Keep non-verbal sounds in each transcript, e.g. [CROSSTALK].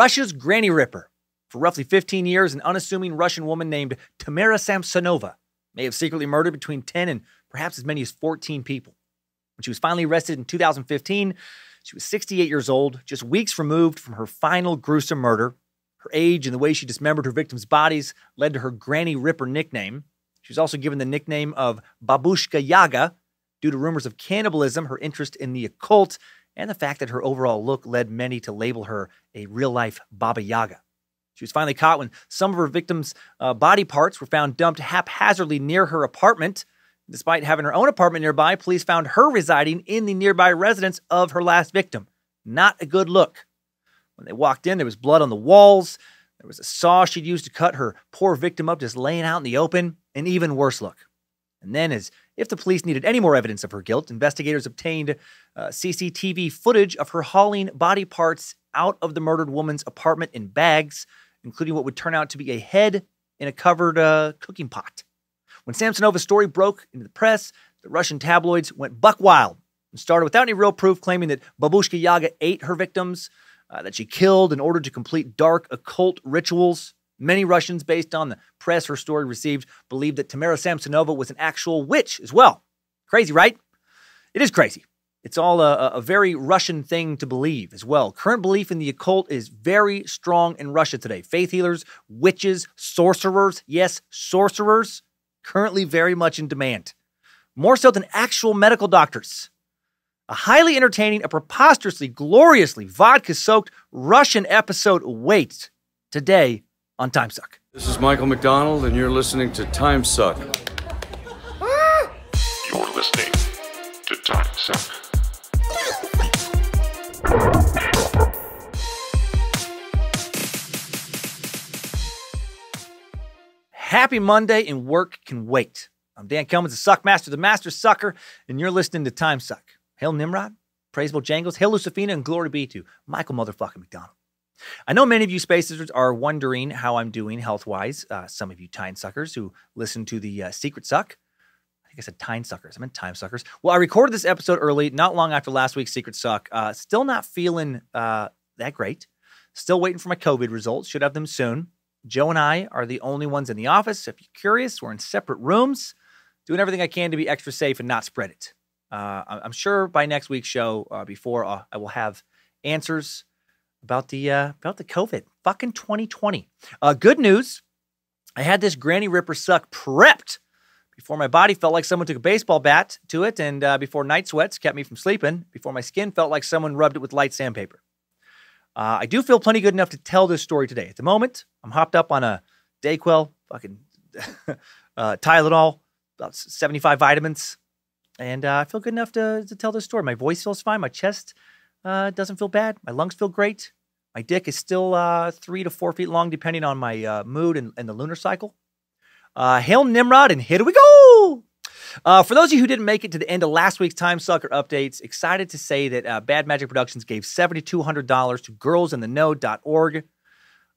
Russia's Granny Ripper. For roughly 15 years, an unassuming Russian woman named Tamara Samsonova may have secretly murdered between 10 and perhaps as many as 14 people. When she was finally arrested in 2015, she was 68 years old, just weeks removed from her final gruesome murder. Her age and the way she dismembered her victims' bodies led to her Granny Ripper nickname. She was also given the nickname of Babushka Yaga due to rumors of cannibalism, her interest in the occult, and the fact that her overall look led many to label her a real life Baba Yaga. She was finally caught when some of her victims' uh, body parts were found dumped haphazardly near her apartment. Despite having her own apartment nearby, police found her residing in the nearby residence of her last victim. Not a good look. When they walked in, there was blood on the walls. There was a saw she'd used to cut her poor victim up, just laying out in the open. An even worse look. And then, as if the police needed any more evidence of her guilt, investigators obtained uh, CCTV footage of her hauling body parts out of the murdered woman's apartment in bags, including what would turn out to be a head in a covered uh, cooking pot. When Samsonova's story broke into the press, the Russian tabloids went buck wild and started without any real proof claiming that Babushka Yaga ate her victims, uh, that she killed in order to complete dark occult rituals. Many Russians, based on the press her story received, believe that Tamara Samsonova was an actual witch as well. Crazy, right? It is crazy. It's all a, a, very Russian thing to believe as well. Current belief in the occult is very strong in Russia today. Faith healers, witches, sorcerers, yes, sorcerers, currently very much in demand. More so than actual medical doctors. A highly entertaining, a preposterously, gloriously vodka soaked Russian episode waits today on Time Suck. This is Michael McDonald, and you're listening to Time Suck. You're listening to Time Suck. Happy Monday and work can wait. I'm Dan Cummins, the Suck Master, the Master Sucker, and you're listening to Time Suck. Hail Nimrod, Praisable Jangles, Hail Lucifina, and glory be to Michael Motherfucking McDonald. I know many of you spacers are wondering how I'm doing health wise. Uh, some of you time suckers who listen to the uh, Secret Suck. I think I said time suckers. I meant time suckers. Well, I recorded this episode early, not long after last week's Secret Suck. Uh, still not feeling uh, that great. Still waiting for my COVID results. Should have them soon. Joe and I are the only ones in the office. If you're curious, we're in separate rooms, doing everything I can to be extra safe and not spread it. Uh, I'm sure by next week's show, uh, before I will have answers about the uh, about the COVID fucking 2020. Uh, good news, I had this Granny Ripper suck prepped before my body felt like someone took a baseball bat to it, and uh, before night sweats kept me from sleeping, before my skin felt like someone rubbed it with light sandpaper. Uh, I do feel plenty good enough to tell this story today. At the moment, I'm hopped up on a Dayquil, fucking [LAUGHS] uh, Tylenol, about 75 vitamins, and uh, I feel good enough to, to tell this story. My voice feels fine. My chest uh, doesn't feel bad. My lungs feel great. My dick is still uh, three to four feet long, depending on my uh, mood and, and, the lunar cycle. Uh, hail Nimrod, and here we go. Uh, for those of you who didn't make it to the end of last week's Time Sucker updates, excited to say that uh, Bad Magic Productions gave $7,200 to girlsintheknow.org.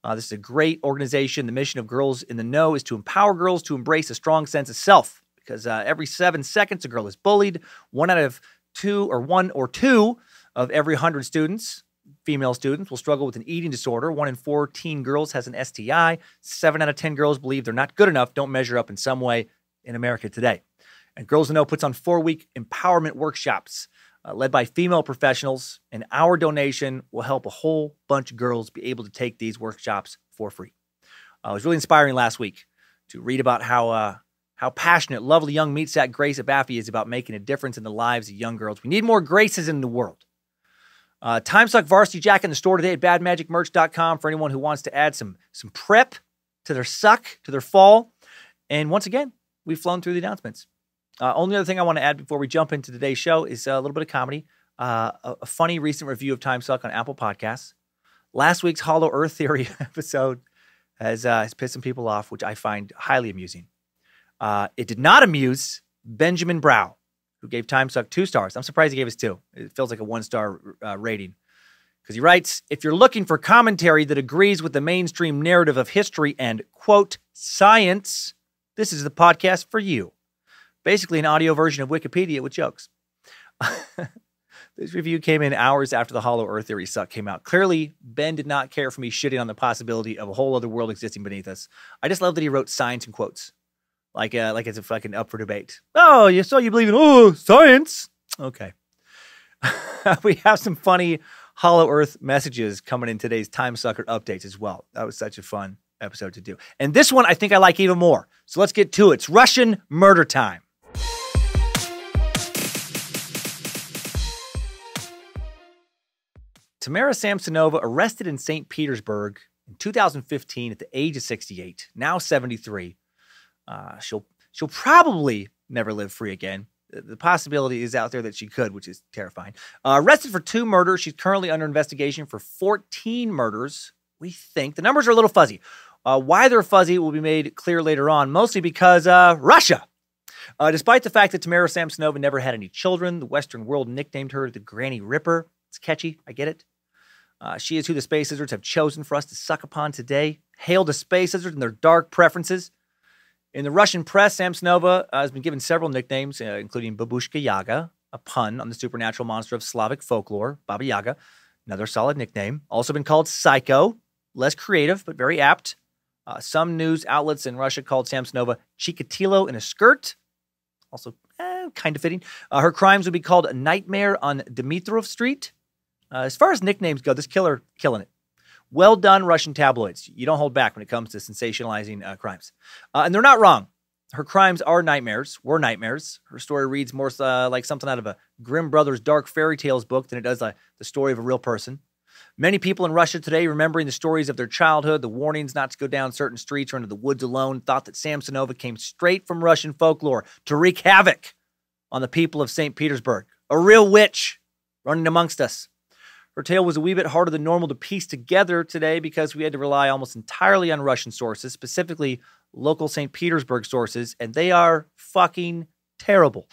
Uh, this is a great organization. The mission of Girls in the Know is to empower girls to embrace a strong sense of self because every seven seconds a girl is bullied. One out of two, or one or two of every 100 students, female students, will struggle with an eating disorder. One in 14 girls has an STI. Seven out of 10 girls believe they're not good enough, don't measure up in some way in America today. And Girls in Know puts on four week empowerment workshops uh, led by female professionals. And our donation will help a whole bunch of girls be able to take these workshops for free. Uh, it was really inspiring last week to read about how uh, how passionate, lovely young meat sack Grace Abafi is about making a difference in the lives of young girls. We need more Graces in the world. Uh, Time Suck Varsity Jacket in the store today at badmagicmerch.com for anyone who wants to add some, some prep to their suck, to their fall. And once again, we've flown through the announcements. Uh, only other thing I want to add before we jump into today's show is a little bit of comedy. Uh, a, a, funny recent review of Time Suck on Apple Podcasts. Last week's Hollow Earth Theory [LAUGHS] episode has, uh, has pissed some people off, which I find highly amusing. Uh, it did not amuse Benjamin Brow who gave Time Suck two stars. I'm surprised he gave us two. It feels like a one star uh, rating. Because he writes If you're looking for commentary that agrees with the mainstream narrative of history and, quote, science, this is the podcast for you. Basically, an audio version of Wikipedia with jokes. [LAUGHS] This review came in hours after the Hollow Earth Theory suck came out. Clearly, Ben did not care for me shitting on the possibility of a whole other world existing beneath us. I just love that he wrote science in quotes, like uh, like it's a fucking up for debate. Oh, you so you believe in oh science? Okay. [LAUGHS] we have some funny Hollow Earth messages coming in today's Time Sucker updates as well. That was such a fun episode to do. And this one I think I like even more. So let's get to it. It's Russian murder time. Tamara Samsonova arrested in St. Petersburg in 2015 at the age of 68, now 73. Uh, she'll she'll probably never live free again. The possibility is out there that she could, which is terrifying. Uh, arrested for two murders. She's currently under investigation for 14 murders. We think the numbers are a little fuzzy. Uh, why they're fuzzy will be made clear later on, mostly because uh, Russia. Uh, despite the fact that Tamara Samsonova never had any children, the Western world nicknamed her the Granny Ripper. It's catchy, I get it. Uh, she is who the Space Lizards have chosen for us to suck upon today. Hail to Space Lizards and their dark preferences. In the Russian press, Samsonova uh, has been given several nicknames, uh, including Babushka Yaga, a pun on the supernatural monster of Slavic folklore, Baba Yaga, another solid nickname. Also been called Psycho, less creative, but very apt. Uh, some news outlets in Russia called Samsonova Chikatilo in a skirt, also eh, kind of fitting. Uh, her crimes would be called Nightmare on Dmitrov Street. Uh, as far as nicknames go, this killer killing it. Well done, Russian tabloids. You don't hold back when it comes to sensationalizing uh, crimes. Uh, and they're not wrong. Her crimes are nightmares, were nightmares. Her story reads more uh, like something out of a Grimm Brothers dark fairy tales book than it does like the story of a real person. Many people in Russia today, remembering the stories of their childhood, the warnings not to go down certain streets or into the woods alone, thought that Samsonova came straight from Russian folklore to wreak havoc on the people of St. Petersburg. A real witch running amongst us. Her tale was a wee bit harder than normal to piece together today because we had to rely almost entirely on Russian sources, specifically local St. Petersburg sources, and they are fucking terrible.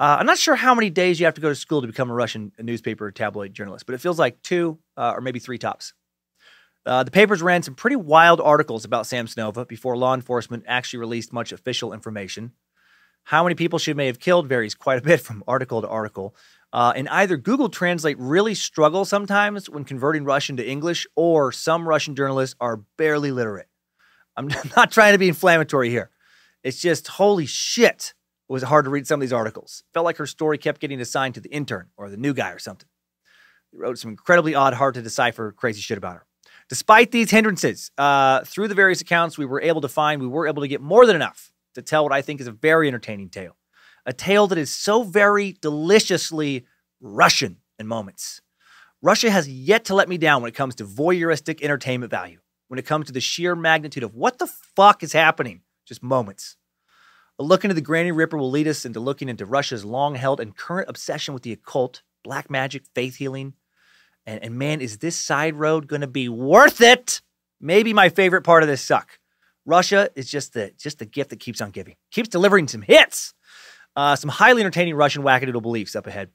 Uh, I'm not sure how many days you have to go to school to become a Russian newspaper tabloid journalist, but it feels like two uh, or maybe three tops. Uh, the papers ran some pretty wild articles about Samsonova before law enforcement actually released much official information. How many people she may have killed varies quite a bit from article to article. Uh, and either Google Translate really struggles sometimes when converting Russian to English, or some Russian journalists are barely literate. I'm [LAUGHS] not trying to be inflammatory here. It's just holy shit. It was hard to read some of these articles. Felt like her story kept getting assigned to the intern or the new guy or something. They wrote some incredibly odd, hard to decipher, crazy shit about her. Despite these hindrances, uh, through the various accounts we were able to find, we were able to get more than enough to tell what I think is a very entertaining tale a tale that is so very deliciously Russian in moments. Russia has yet to let me down when it comes to voyeuristic entertainment value, when it comes to the sheer magnitude of what the fuck is happening, just moments. A look into the Granny Ripper will lead us into looking into Russia's long held and current obsession with the occult, black magic, faith healing. And, and man, is this side road going to be worth it? Maybe my favorite part of this suck. Russia is just the just the gift that keeps on giving, keeps delivering some hits. Uh, some highly entertaining Russian wackadoodle beliefs up ahead.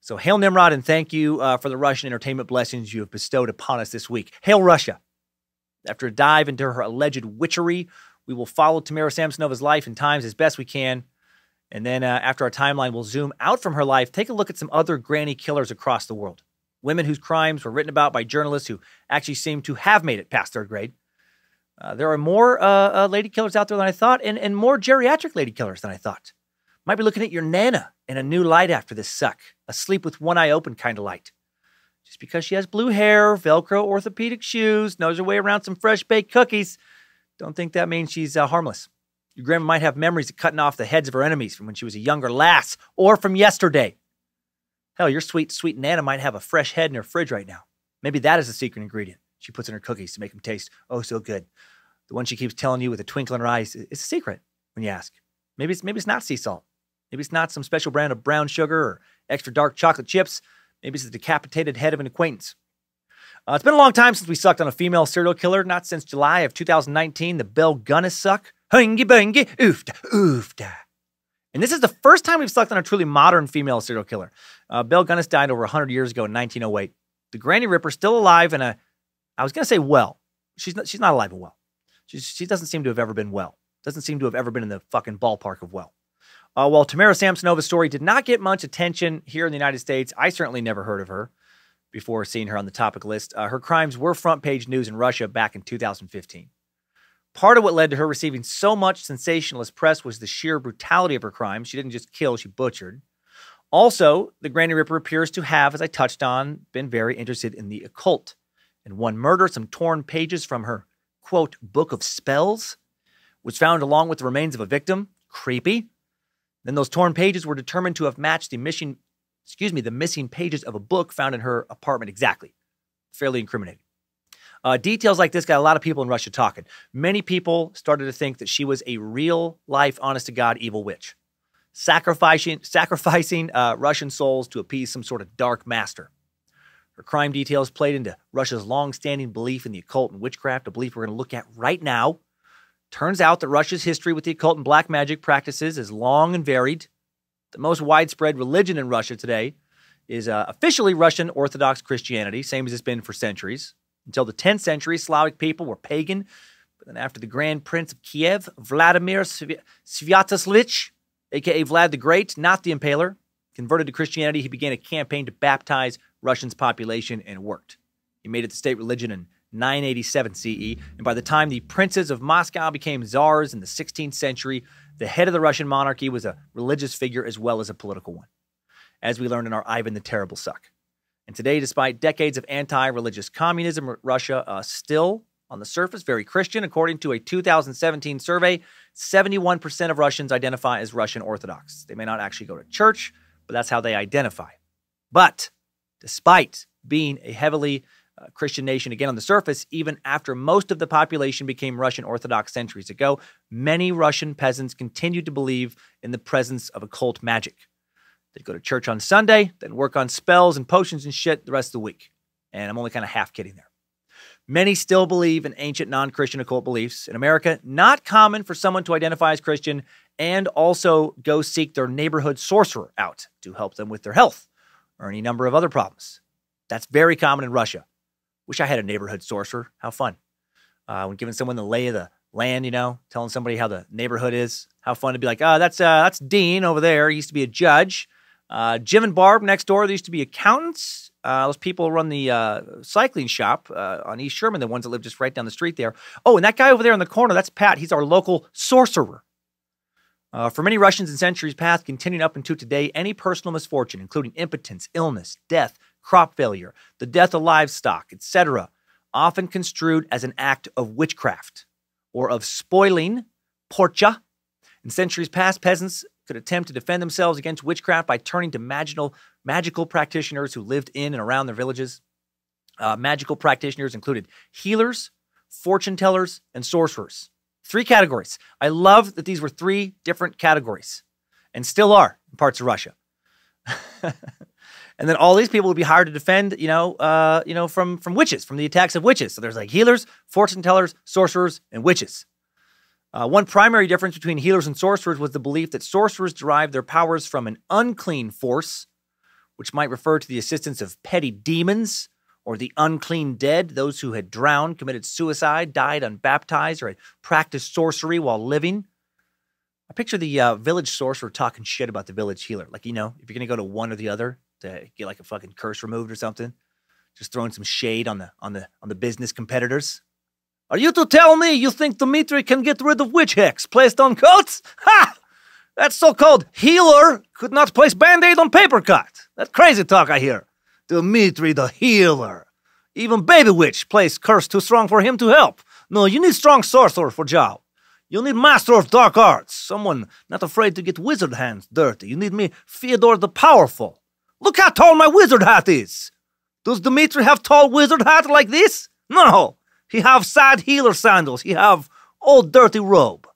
So, hail Nimrod and thank you uh, for the Russian entertainment blessings you have bestowed upon us this week. Hail Russia. After a dive into her alleged witchery, we will follow Tamara Samsonova's life and times as best we can. And then, uh, after our timeline, we'll zoom out from her life, take a look at some other granny killers across the world. Women whose crimes were written about by journalists who actually seem to have made it past third grade. Uh, there are more uh, uh, lady killers out there than I thought, and, and more geriatric lady killers than I thought. Might be looking at your Nana in a new light after this suck, a sleep with one eye open kind of light. Just because she has blue hair, Velcro orthopedic shoes, knows her way around some fresh baked cookies, don't think that means she's uh, harmless. Your grandma might have memories of cutting off the heads of her enemies from when she was a younger lass or from yesterday. Hell, your sweet, sweet Nana might have a fresh head in her fridge right now. Maybe that is the secret ingredient she puts in her cookies to make them taste oh so good. The one she keeps telling you with a twinkle in her eyes is a secret when you ask. Maybe it's, maybe it's not sea salt. Maybe it's not some special brand of brown sugar or extra dark chocolate chips. Maybe it's the decapitated head of an acquaintance. Uh, it's been a long time since we sucked on a female serial killer, not since July of 2019, the Belle Gunness suck. Hungy bungy, oofda, oofda. And this is the first time we've sucked on a truly modern female serial killer. Uh, Belle Gunness died over 100 years ago in 1908. The Granny Ripper still alive and a, I was going to say well. She's not, she's not alive and well. She's, she doesn't seem to have ever been well. Doesn't seem to have ever been in the fucking ballpark of well. Uh, while Tamara Samsonova's story did not get much attention here in the United States, I certainly never heard of her before seeing her on the topic list. Uh, her crimes were front page news in Russia back in 2015. Part of what led to her receiving so much sensationalist press was the sheer brutality of her crimes. She didn't just kill, she butchered. Also, the Granny Ripper appears to have, as I touched on, been very interested in the occult. In one murder, some torn pages from her, quote, book of spells was found along with the remains of a victim. Creepy. Then those torn pages were determined to have matched the missing, excuse me, the missing pages of a book found in her apartment exactly. Fairly incriminating. Uh, details like this got a lot of people in Russia talking. Many people started to think that she was a real life, honest to God, evil witch, sacrificing sacrificing uh, Russian souls to appease some sort of dark master. Her crime details played into Russia's long-standing belief in the occult and witchcraft, a belief we're going to look at right now. Turns out that Russia's history with the occult and black magic practices is long and varied. The most widespread religion in Russia today is uh, officially Russian Orthodox Christianity, same as it's been for centuries. Until the 10th century, Slavic people were pagan. But then, after the Grand Prince of Kiev, Vladimir Sviatoslavich, aka Vlad the Great, not the Impaler, converted to Christianity, he began a campaign to baptize Russia's population and worked. He made it the state religion in 987 CE, and by the time the princes of Moscow became czars in the 16th century, the head of the Russian monarchy was a religious figure as well as a political one, as we learned in our Ivan the Terrible suck. And today, despite decades of anti religious communism, Russia uh, still, on the surface, very Christian. According to a 2017 survey, 71% of Russians identify as Russian Orthodox. They may not actually go to church, but that's how they identify. But despite being a heavily uh, Christian nation, again on the surface, even after most of the population became Russian Orthodox centuries ago, many Russian peasants continued to believe in the presence of occult magic. They'd go to church on Sunday, then work on spells and potions and shit the rest of the week. And I'm only kind of half kidding there. Many still believe in ancient non Christian occult beliefs. In America, not common for someone to identify as Christian and also go seek their neighborhood sorcerer out to help them with their health or any number of other problems. That's very common in Russia. Wish I had a neighborhood sorcerer. How fun. Uh, when giving someone the lay of the land, you know, telling somebody how the neighborhood is. How fun to be like, oh, that's uh, that's Dean over there. He used to be a judge. Uh, Jim and Barb next door, they used to be accountants. Uh, those people run the uh, cycling shop uh, on East Sherman, the ones that live just right down the street there. Oh, and that guy over there in the corner, that's Pat. He's our local sorcerer. Uh, for many Russians in centuries past, continuing up into today, any personal misfortune, including impotence, illness, death, crop failure, the death of livestock, etc., often construed as an act of witchcraft or of spoiling, porcha. In centuries past, peasants could attempt to defend themselves against witchcraft by turning to magical, magical practitioners who lived in and around their villages. Uh, magical practitioners included healers, fortune tellers, and sorcerers. Three categories. I love that these were three different categories and still are in parts of Russia. [LAUGHS] and then all these people would be hired to defend, you know, uh, you know, from from witches, from the attacks of witches. So there's like healers, fortune tellers, sorcerers, and witches. Uh, one primary difference between healers and sorcerers was the belief that sorcerers derived their powers from an unclean force, which might refer to the assistance of petty demons or the unclean dead, those who had drowned, committed suicide, died unbaptized, or had practiced sorcery while living. I picture the uh, village sorcerer talking shit about the village healer. Like, you know, if you're going to go to one or the other to get like a fucking curse removed or something, just throwing some shade on the on the on the business competitors. Are you to tell me you think Dmitri can get rid of witch hex placed on coats? Ha! That so called healer could not place band aid on paper cut. That crazy talk I hear. Dmitri the healer. Even baby witch plays curse too strong for him to help. No, you need strong sorcerer for job. You need master of dark arts, someone not afraid to get wizard hands dirty. You need me, Fyodor the Powerful. Look how tall my wizard hat is. Does Dmitri have tall wizard hat like this? No, he have sad healer sandals. He have old dirty robe.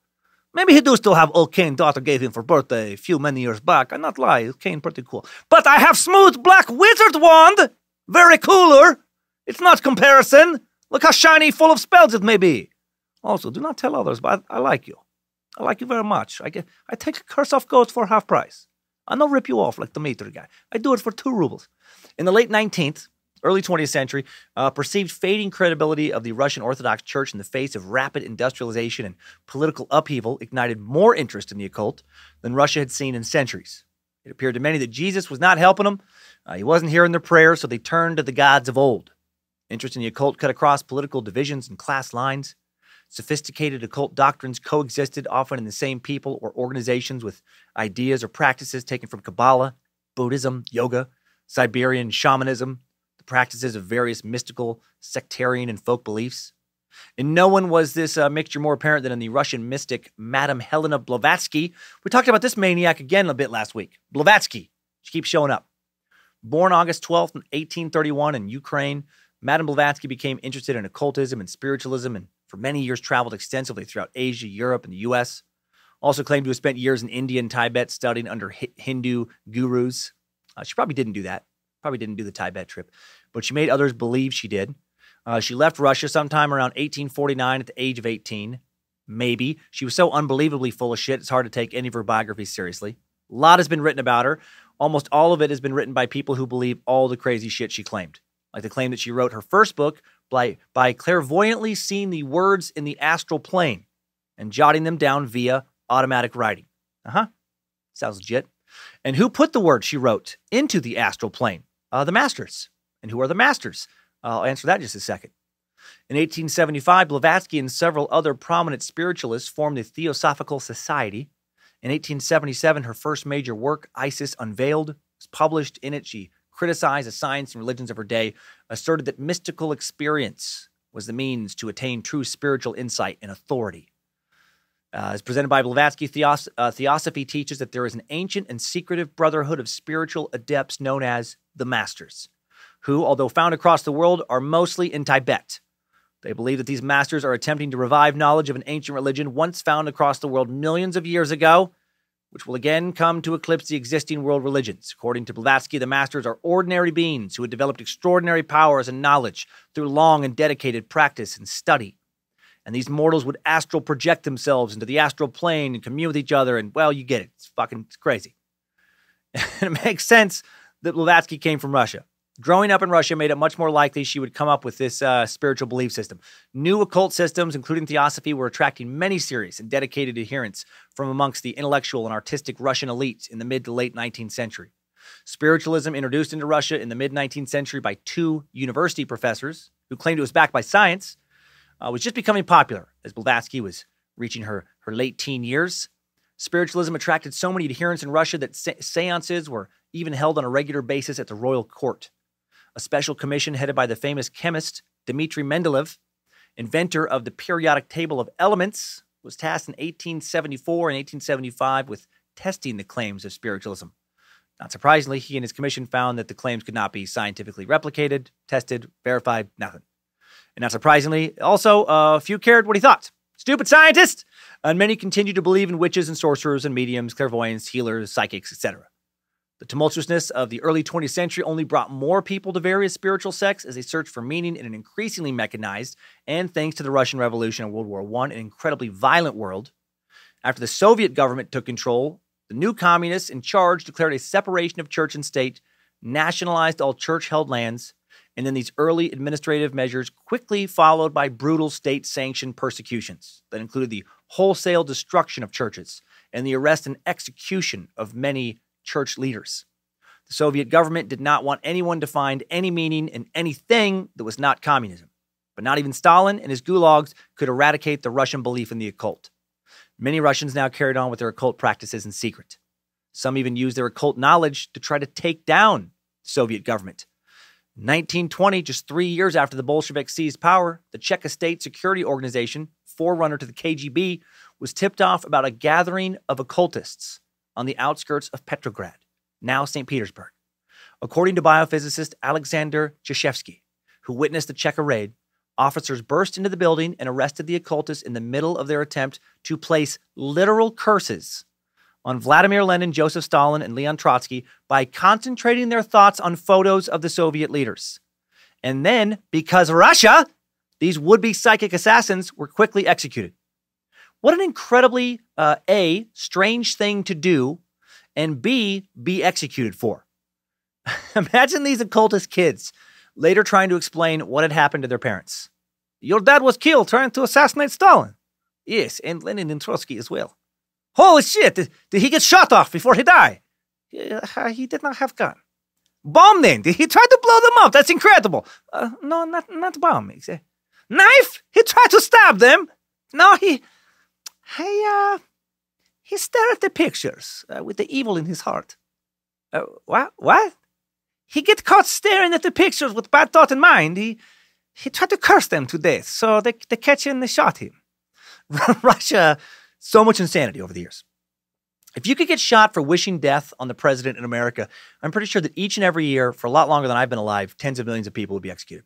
Maybe he do still have old cane daughter gave him for birthday a few many years back. I not lie, cane pretty cool. But I have smooth black wizard wand. Very cooler. It's not comparison. Look how shiny, full of spells it may be. Also, do not tell others, but I, I like you. I like you very much. I get, I take a curse off ghost for half price. I don't rip you off like Dmitri guy. I do it for two rubles. In the late 19th, early 20th century, uh, perceived fading credibility of the Russian Orthodox Church in the face of rapid industrialization and political upheaval ignited more interest in the occult than Russia had seen in centuries. It appeared to many that Jesus was not helping them. Uh, he wasn't hearing their prayers, so they turned to the gods of old. Interest in the occult cut across political divisions and class lines. Sophisticated occult doctrines coexisted often in the same people or organizations with ideas or practices taken from Kabbalah, Buddhism, yoga, Siberian shamanism, the practices of various mystical, sectarian, and folk beliefs. In no one was this uh, mixture more apparent than in the Russian mystic Madame Helena Blavatsky. We talked about this maniac again a bit last week. Blavatsky, she keeps showing up. Born August 12th, 1831 in Ukraine, Madame Blavatsky became interested in occultism and spiritualism and for many years traveled extensively throughout Asia, Europe, and the US. Also claimed to have spent years in India and Tibet studying under Hindu gurus. Uh, she probably didn't do that. Probably didn't do the Tibet trip, but she made others believe she did. Uh, she left Russia sometime around 1849 at the age of 18. Maybe. She was so unbelievably full of shit, it's hard to take any of her biographies seriously. A lot has been written about her. Almost all of it has been written by people who believe all the crazy shit she claimed. Like the claim that she wrote her first book by, by clairvoyantly seeing the words in the astral plane and jotting them down via automatic writing. Uh huh. Sounds legit. And who put the words she wrote into the astral plane? Uh, the masters. And who are the masters? I'll answer that in just a second. In 1875, Blavatsky and several other prominent spiritualists formed the Theosophical Society. In 1877, her first major work, Isis Unveiled, was published. In it, she criticized the science and religions of her day, asserted that mystical experience was the means to attain true spiritual insight and authority. Uh, as presented by Blavatsky, Theos- uh, Theosophy teaches that there is an ancient and secretive brotherhood of spiritual adepts known as the Masters, who, although found across the world, are mostly in Tibet. They believe that these masters are attempting to revive knowledge of an ancient religion once found across the world millions of years ago which will again come to eclipse the existing world religions. According to Blavatsky, the masters are ordinary beings who had developed extraordinary powers and knowledge through long and dedicated practice and study. And these mortals would astral project themselves into the astral plane and commune with each other. And well, you get it. It's fucking it's crazy. [LAUGHS] and it makes sense that Blavatsky came from Russia. Growing up in Russia made it much more likely she would come up with this uh, spiritual belief system. New occult systems, including theosophy, were attracting many serious and dedicated adherents from amongst the intellectual and artistic Russian elites in the mid to late 19th century. Spiritualism, introduced into Russia in the mid 19th century by two university professors who claimed it was backed by science, uh, was just becoming popular as Blavatsky was reaching her, her late teen years. Spiritualism attracted so many adherents in Russia that se- seances were even held on a regular basis at the royal court a special commission headed by the famous chemist Dmitry Mendeleev, inventor of the periodic table of elements, was tasked in 1874 and 1875 with testing the claims of spiritualism. Not surprisingly, he and his commission found that the claims could not be scientifically replicated, tested, verified, nothing. And not surprisingly, also, a uh, few cared what he thought. Stupid scientist! And many continued to believe in witches and sorcerers and mediums, clairvoyants, healers, psychics, etc. The tumultuousness of the early 20th century only brought more people to various spiritual sects as they searched for meaning in an increasingly mechanized and, thanks to the Russian Revolution and World War I, an incredibly violent world. After the Soviet government took control, the new communists in charge declared a separation of church and state, nationalized all church held lands, and then these early administrative measures quickly followed by brutal state sanctioned persecutions that included the wholesale destruction of churches and the arrest and execution of many church leaders. The Soviet government did not want anyone to find any meaning in anything that was not communism. But not even Stalin and his gulags could eradicate the Russian belief in the occult. Many Russians now carried on with their occult practices in secret. Some even used their occult knowledge to try to take down the Soviet government. 1920, just three years after the Bolsheviks seized power, the Cheka State Security Organization, forerunner to the KGB, was tipped off about a gathering of occultists on the outskirts of Petrograd, now St. Petersburg. According to biophysicist Alexander Chizhevsky, who witnessed the Cheka raid, officers burst into the building and arrested the occultists in the middle of their attempt to place literal curses on Vladimir Lenin, Joseph Stalin, and Leon Trotsky by concentrating their thoughts on photos of the Soviet leaders. And then, because Russia, these would be psychic assassins were quickly executed. What an incredibly uh, A, strange thing to do, and B, be executed for. [LAUGHS] Imagine these occultist kids later trying to explain what had happened to their parents. Your dad was killed trying to assassinate Stalin. Yes, and Lenin and Trotsky as well. Holy shit! Did, did he get shot off before he died? Uh, he did not have gun. Bomb then? Did he try to blow them up? That's incredible. Uh, no, not not bomb. Knife? He tried to stab them. No, he, he, uh, he stared at the pictures uh, with the evil in his heart. Uh, what? What? He get caught staring at the pictures with bad thought in mind. He, he tried to curse them to death, so they, they catch him and they shot him. [LAUGHS] Russia, so much insanity over the years. If you could get shot for wishing death on the president in America, I'm pretty sure that each and every year, for a lot longer than I've been alive, tens of millions of people would be executed.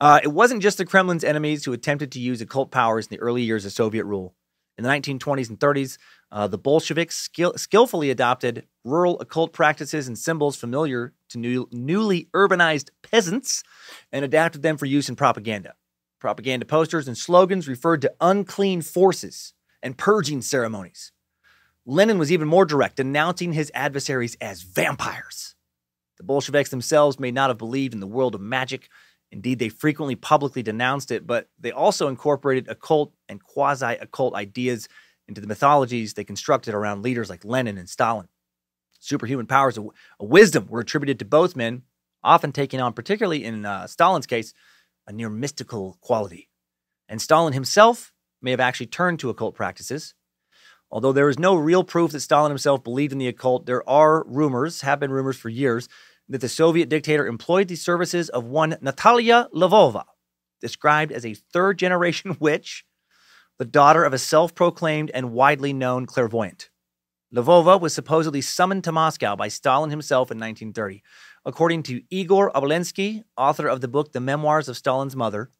Uh, it wasn't just the Kremlin's enemies who attempted to use occult powers in the early years of Soviet rule. In the 1920s and 30s, uh, the Bolsheviks skill- skillfully adopted rural occult practices and symbols familiar to new- newly urbanized peasants and adapted them for use in propaganda. Propaganda posters and slogans referred to unclean forces and purging ceremonies. Lenin was even more direct, denouncing his adversaries as vampires. The Bolsheviks themselves may not have believed in the world of magic Indeed, they frequently publicly denounced it, but they also incorporated occult and quasi occult ideas into the mythologies they constructed around leaders like Lenin and Stalin. Superhuman powers of wisdom were attributed to both men, often taking on, particularly in uh, Stalin's case, a near mystical quality. And Stalin himself may have actually turned to occult practices. Although there is no real proof that Stalin himself believed in the occult, there are rumors, have been rumors for years, that the Soviet dictator employed the services of one Natalia Lvova, described as a third generation [LAUGHS] witch, the daughter of a self proclaimed and widely known clairvoyant. Lvova was supposedly summoned to Moscow by Stalin himself in 1930. According to Igor Obolensky, author of the book The Memoirs of Stalin's Mother,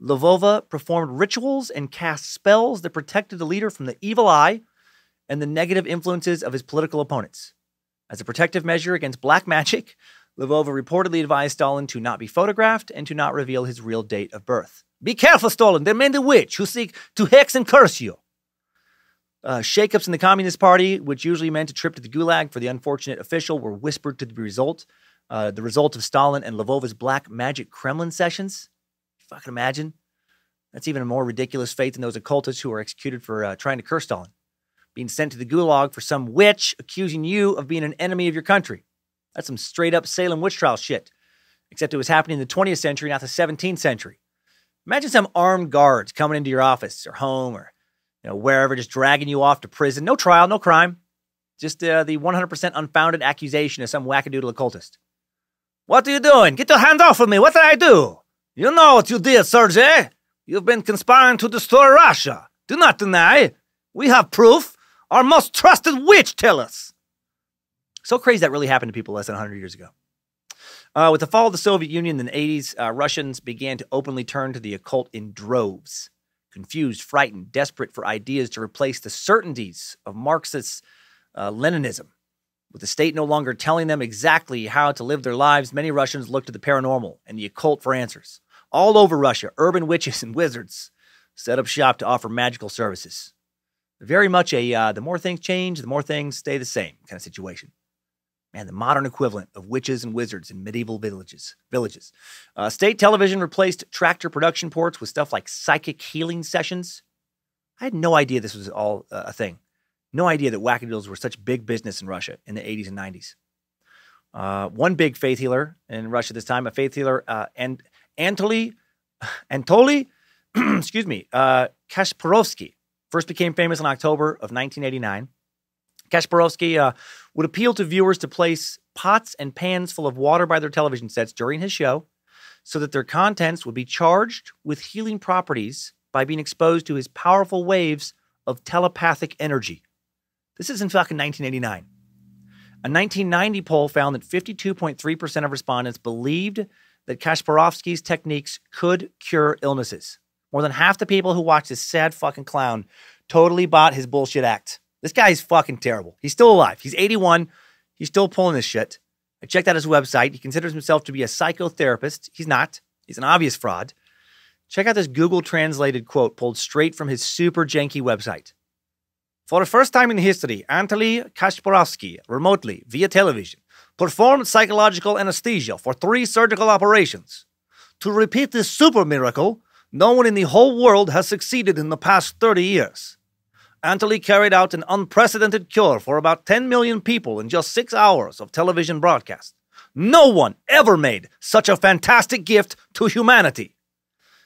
Lvova performed rituals and cast spells that protected the leader from the evil eye and the negative influences of his political opponents. As a protective measure against black magic, Lvova reportedly advised Stalin to not be photographed and to not reveal his real date of birth. Be careful, Stalin. There may be witch who seek to hex and curse you. Uh, shakeups in the Communist Party, which usually meant a trip to the Gulag for the unfortunate official, were whispered to be result. Uh, the result of Stalin and Lvova's black magic Kremlin sessions. Fucking imagine. That's even a more ridiculous fate than those occultists who were executed for uh, trying to curse Stalin being sent to the gulag for some witch accusing you of being an enemy of your country. That's some straight up Salem witch trial shit. Except it was happening in the 20th century, not the 17th century. Imagine some armed guards coming into your office or home or you know wherever, just dragging you off to prison. No trial, no crime. Just uh, the 100% unfounded accusation of some wackadoodle occultist. What are you doing? Get your hands off of me. What did I do? You know what you did, Sergey. You've been conspiring to destroy Russia. Do not deny. We have proof. Our most trusted witch tell us. So crazy that really happened to people less than 100 years ago. Uh, with the fall of the Soviet Union in the 80s, uh, Russians began to openly turn to the occult in droves. Confused, frightened, desperate for ideas to replace the certainties of Marxist uh, Leninism. With the state no longer telling them exactly how to live their lives, many Russians looked to the paranormal and the occult for answers. All over Russia, urban witches and wizards set up shop to offer magical services very much a uh, the more things change, the more things stay the same kind of situation. Man, the modern equivalent of witches and wizards in medieval villages. Villages. Uh, state television replaced tractor production ports with stuff like psychic healing sessions. I had no idea this was all uh, a thing. No idea that wackadoodles were such big business in Russia in the 80s and 90s. Uh, one big faith healer in Russia this time, a faith healer, uh, and Anatoly, [SIGHS] Anatoly, [CLEARS THROAT] excuse me, uh, Kashpirovsky, First became famous in October of 1989. Kashpirovsky uh, would appeal to viewers to place pots and pans full of water by their television sets during his show so that their contents would be charged with healing properties by being exposed to his powerful waves of telepathic energy. This is in fucking 1989. A 1990 poll found that 52.3% of respondents believed that Kashpirovsky's techniques could cure illnesses. More than half the people who watch this sad fucking clown totally bought his bullshit act. This guy's fucking terrible. He's still alive. He's 81. He's still pulling this shit. I checked out his website. He considers himself to be a psychotherapist. He's not. He's an obvious fraud. Check out this Google translated quote pulled straight from his super janky website. For the first time in history, Anatoly Kashpirovsky remotely, via television, performed psychological anesthesia for three surgical operations. To repeat this super miracle, no one in the whole world has succeeded in the past 30 years. Anatoly carried out an unprecedented cure for about 10 million people in just six hours of television broadcast. No one ever made such a fantastic gift to humanity.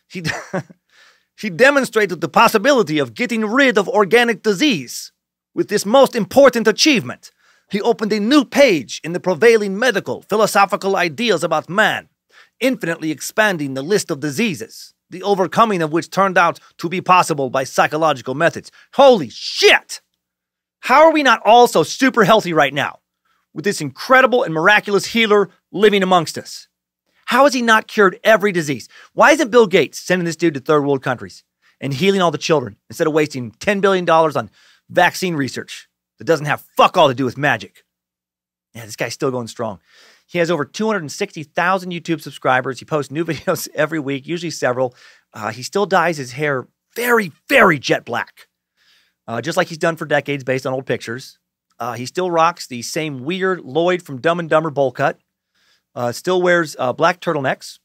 He, [LAUGHS] he demonstrated the possibility of getting rid of organic disease. With this most important achievement, he opened a new page in the prevailing medical, philosophical ideas about man, infinitely expanding the list of diseases, the overcoming of which turned out to be possible by psychological methods. Holy shit! How are we not all so super healthy right now, with this incredible and miraculous healer living amongst us? How has he not cured every disease? Why isn't Bill Gates sending this dude to third world countries and healing all the children instead of wasting $10 billion on vaccine research that doesn't have fuck all to do with magic? Yeah, this guy's still going strong. He has over 260,000 YouTube subscribers. He posts new [LAUGHS] videos every week, usually several. Uh, he still dyes his hair very, very jet black, uh, just like he's done for decades based on old pictures. Uh, he still rocks the same weird Lloyd from Dumb and Dumber bowl cut. Uh, still wears uh, black turtlenecks.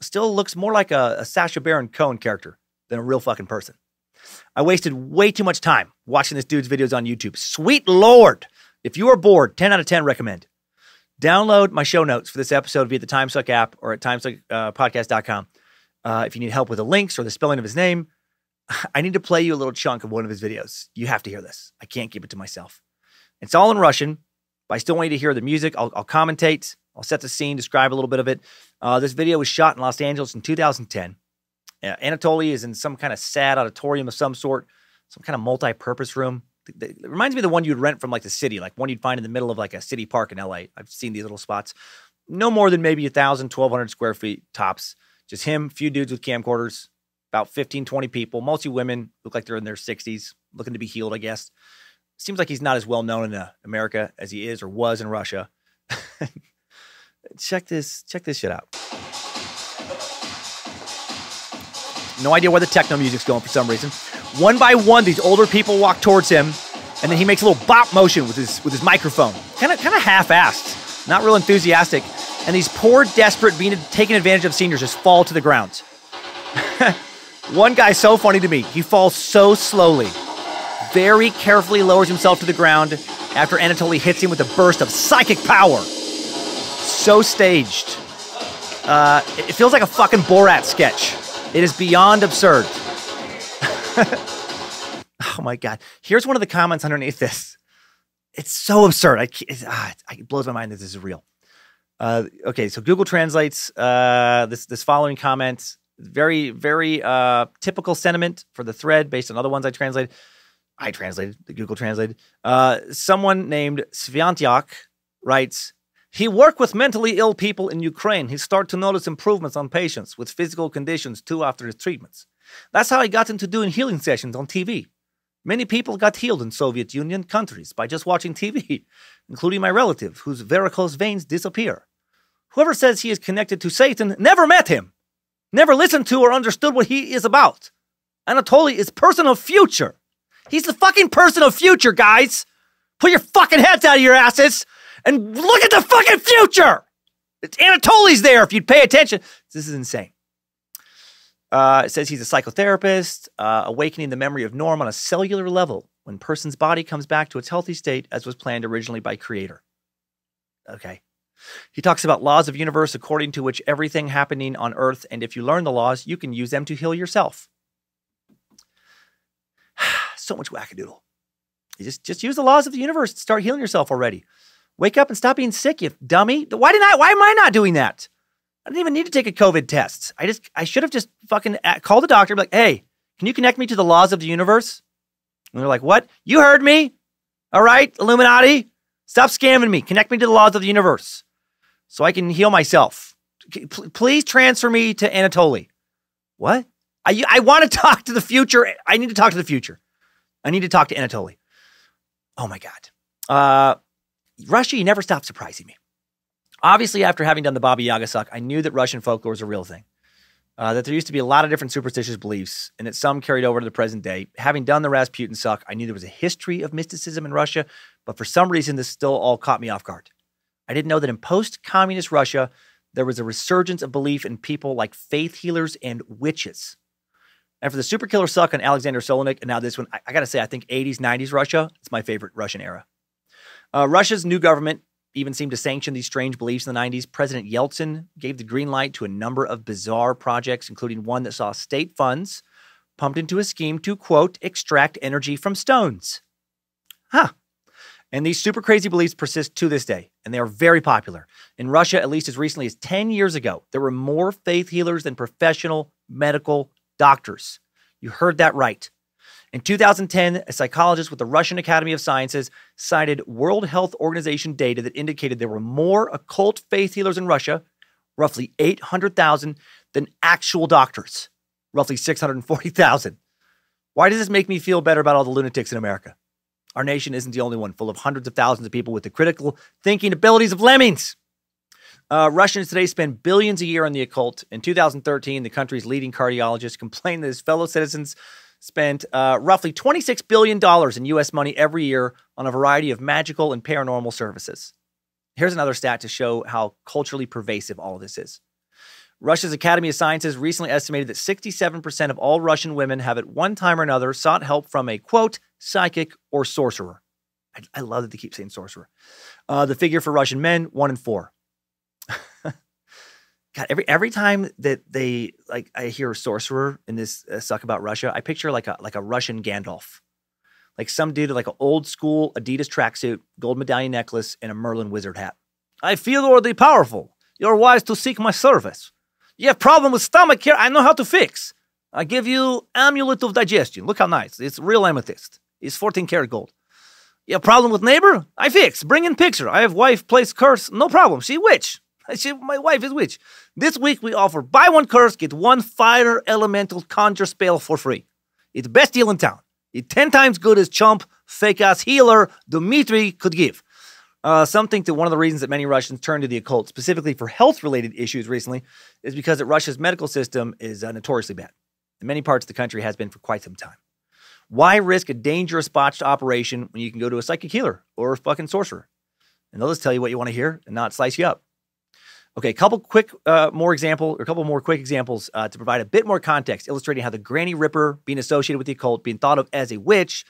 Still looks more like a, a Sacha Baron Cohen character than a real fucking person. I wasted way too much time watching this dude's videos on YouTube. Sweet Lord. If you are bored, 10 out of 10 recommend. Download my show notes for this episode via the TimeSuck app or at timesuckpodcast.com. Uh, if you need help with the links or the spelling of his name, [SIGHS] I need to play you a little chunk of one of his videos. You have to hear this. I can't keep it to myself. It's all in Russian, but I still want you to hear the music. I'll, I'll commentate, I'll set the scene, describe a little bit of it. Uh, this video was shot in Los Angeles in 2010. Uh, Anatoly is in some kind of sad auditorium of some sort, some kind of multi purpose room. It reminds me of the one you'd rent from like the city, like one you'd find in the middle of like a city park in LA. I've seen these little spots. No more than maybe 1,000, 1,200 square feet tops. Just him, few dudes with camcorders, about 15, 20 people, mostly women, look like they're in their 60s, looking to be healed, I guess. Seems like he's not as well known in uh, America as he is or was in Russia. [LAUGHS] check this, check this shit out. No idea where the techno music's going for some reason. One by one, these older people walk towards him, and then he makes a little bop motion with his with his microphone, kind of kind of half-assed, not real enthusiastic. And these poor, desperate, being taken advantage of seniors just fall to the ground. [LAUGHS] One guy so funny to me. He falls so slowly, very carefully lowers himself to the ground after Anatoly hits him with a burst of psychic power. So staged. Uh, it feels like a fucking Borat sketch. It is beyond absurd. [LAUGHS] oh my god! Here's one of the comments underneath this. It's so absurd. I it, ah, it blows my mind that this is real. Uh, okay, so Google translates uh, this this following comment. Very very uh, typical sentiment for the thread based on other ones I translated. I translated the Google translated. Uh, someone named Sviantyak writes. He worked with mentally ill people in Ukraine. He started to notice improvements on patients with physical conditions too after his treatments. That's how he got into doing healing sessions on TV. Many people got healed in Soviet Union countries by just watching TV, [LAUGHS] including my relative, whose varicose veins disappear. Whoever says he is connected to Satan never met him, never listened to or understood what he is about. Anatoly is person of future. He's the fucking person of future, guys. Put your fucking heads out of your asses and look at the fucking future. It's Anatoly's there if you'd pay attention. This is insane. Uh, it says he's a psychotherapist, uh, awakening the memory of Norm on a cellular level when person's body comes back to its healthy state as was planned originally by Creator. Okay. He talks about laws of universe according to which everything happening on Earth, and if you learn the laws, you can use them to heal yourself. [SIGHS] so much wackadoodle. You just just use the laws of the universe to start healing yourself already. Wake up and stop being sick, you dummy. Why did I? Why am I not doing that? I didn't even need to take a COVID test. I just, I should have just fucking called the doctor, be like, hey, can you connect me to the laws of the universe? And they're like, what? You heard me. All right, Illuminati, stop scamming me. Connect me to the laws of the universe so I can heal myself. please transfer me to Anatoly. What? I, I want to [LAUGHS] talk to the future. I need to talk to the future. I need to talk to Anatoly. Oh my God. Uh, Russia, you never stop surprising me. Obviously, after having done the Baba Yaga suck, I knew that Russian folklore was a real thing. Uh, that there used to be a lot of different superstitious beliefs, and that some carried over to the present day. Having done the Rasputin suck, I knew there was a history of mysticism in Russia, but for some reason, this still all caught me off guard. I didn't know that in post communist Russia, there was a resurgence of belief in people like faith healers and witches. And for the super killer suck on Alexander Solonik, and now this one, I, I got to say, I think 80s, 90s Russia, it's my favorite Russian era. Uh, Russia's new government even seemed to sanction these strange beliefs in the 90s. President Yeltsin gave the green light to a number of bizarre projects, including one that saw state funds pumped into a scheme to, quote, extract energy from stones. Huh. And these super crazy beliefs persist to this day, and they are very popular. In Russia, at least as recently as 10 years ago, there were more faith healers than professional medical doctors. You heard that right. In 2010, a psychologist with the Russian Academy of Sciences cited World Health Organization data that indicated there were more occult faith healers in Russia, roughly 800,000, than actual doctors, roughly 640,000. Why does this make me feel better about all the lunatics in America? Our nation isn't the only one, full of hundreds of thousands of people with the critical thinking abilities of lemmings. Uh, Russians today spend billions a year on the occult. In 2013, the country's leading cardiologist complained that his fellow citizens spent uh, roughly $26 billion in U.S. money every year on a variety of magical and paranormal services. Here's another stat to show how culturally pervasive all this is. Russia's Academy of Sciences recently estimated that 67% of all Russian women have at one time or another sought help from a quote, psychic or sorcerer. I, I love that they keep saying sorcerer. Uh, the figure for Russian men, one in four. God, every every time that they like I hear a sorcerer in this uh, suck about Russia, I picture like a like a Russian Gandalf, like some dude like an old school Adidas tracksuit, gold medallion necklace, and a Merlin wizard hat. I feel you're powerful. You're wise to seek my service. You have problem with stomach here. I know how to fix. I give you amulet of digestion. Look how nice. It's real amethyst. It's 14 karat gold. You have problem with neighbor? I fix. Bring in picture. I have wife place curse. No problem. She witch. [LAUGHS] She, my wife is witch. This week we offer buy one curse, get one fire elemental conjure spell for free. It's the best deal in town. It's 10 times good as chump, fake ass healer Dmitry could give. Uh, some think that one of the reasons that many Russians turn to the occult, specifically for health related issues recently, is because that Russia's medical system is uh, notoriously bad. In many parts of the country has been for quite some time. Why risk a dangerous botched operation when you can go to a psychic healer or a fucking sorcerer? And they'll just tell you what you want to hear and not slice you up. Okay, a couple quick uh, more example, or a couple more quick examples uh, to provide a bit more context, illustrating how the Granny Ripper being associated with the occult, being thought of as a witch,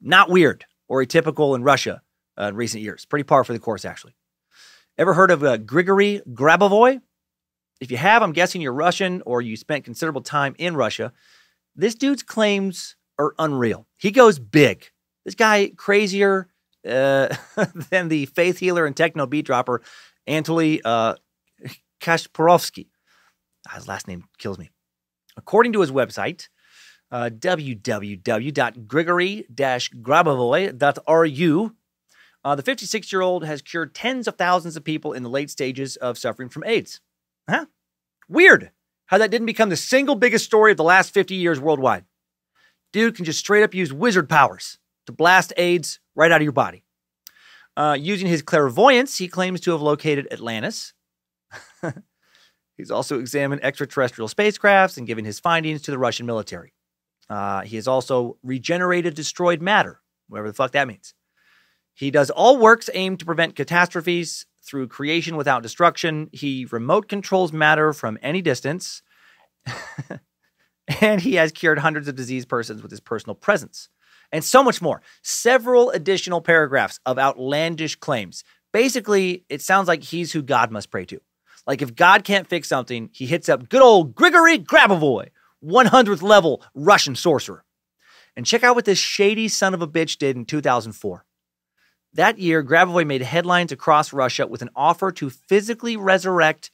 not weird or atypical in Russia uh, in recent years. Pretty par for the course, actually. Ever heard of uh, Grigory Grabovoy? If you have, I'm guessing you're Russian or you spent considerable time in Russia. This dude's claims are unreal. He goes big. This guy crazier uh, [LAUGHS] than the faith healer and techno beat dropper Anatoly uh, Kashpirovsky. Ah, his last name kills me. According to his website, uh, www.grigory-grabovoy.ru, uh, the 56 year old has cured tens of thousands of people in the late stages of suffering from AIDS. Huh? Weird how that didn't become the single biggest story of the last 50 years worldwide. Dude can just straight up use wizard powers to blast AIDS right out of your body. Uh, using his clairvoyance, he claims to have located Atlantis, [LAUGHS] He's also examined extraterrestrial spacecrafts and given his findings to the Russian military. Uh, he has also regenerated destroyed matter, whatever the fuck that means. He does all works aimed to prevent catastrophes through creation without destruction. He remote controls matter from any distance. [LAUGHS] and he has cured hundreds of diseased persons with his personal presence. And so much more. Several additional paragraphs of outlandish claims. Basically, it sounds like he's who God must pray to. Like if God can't fix something, he hits up good old Grigory Grabovoy, 100th level Russian sorcerer. And check out what this shady son of a bitch did in 2004. That year, Grabovoy made headlines across Russia with an offer to physically resurrect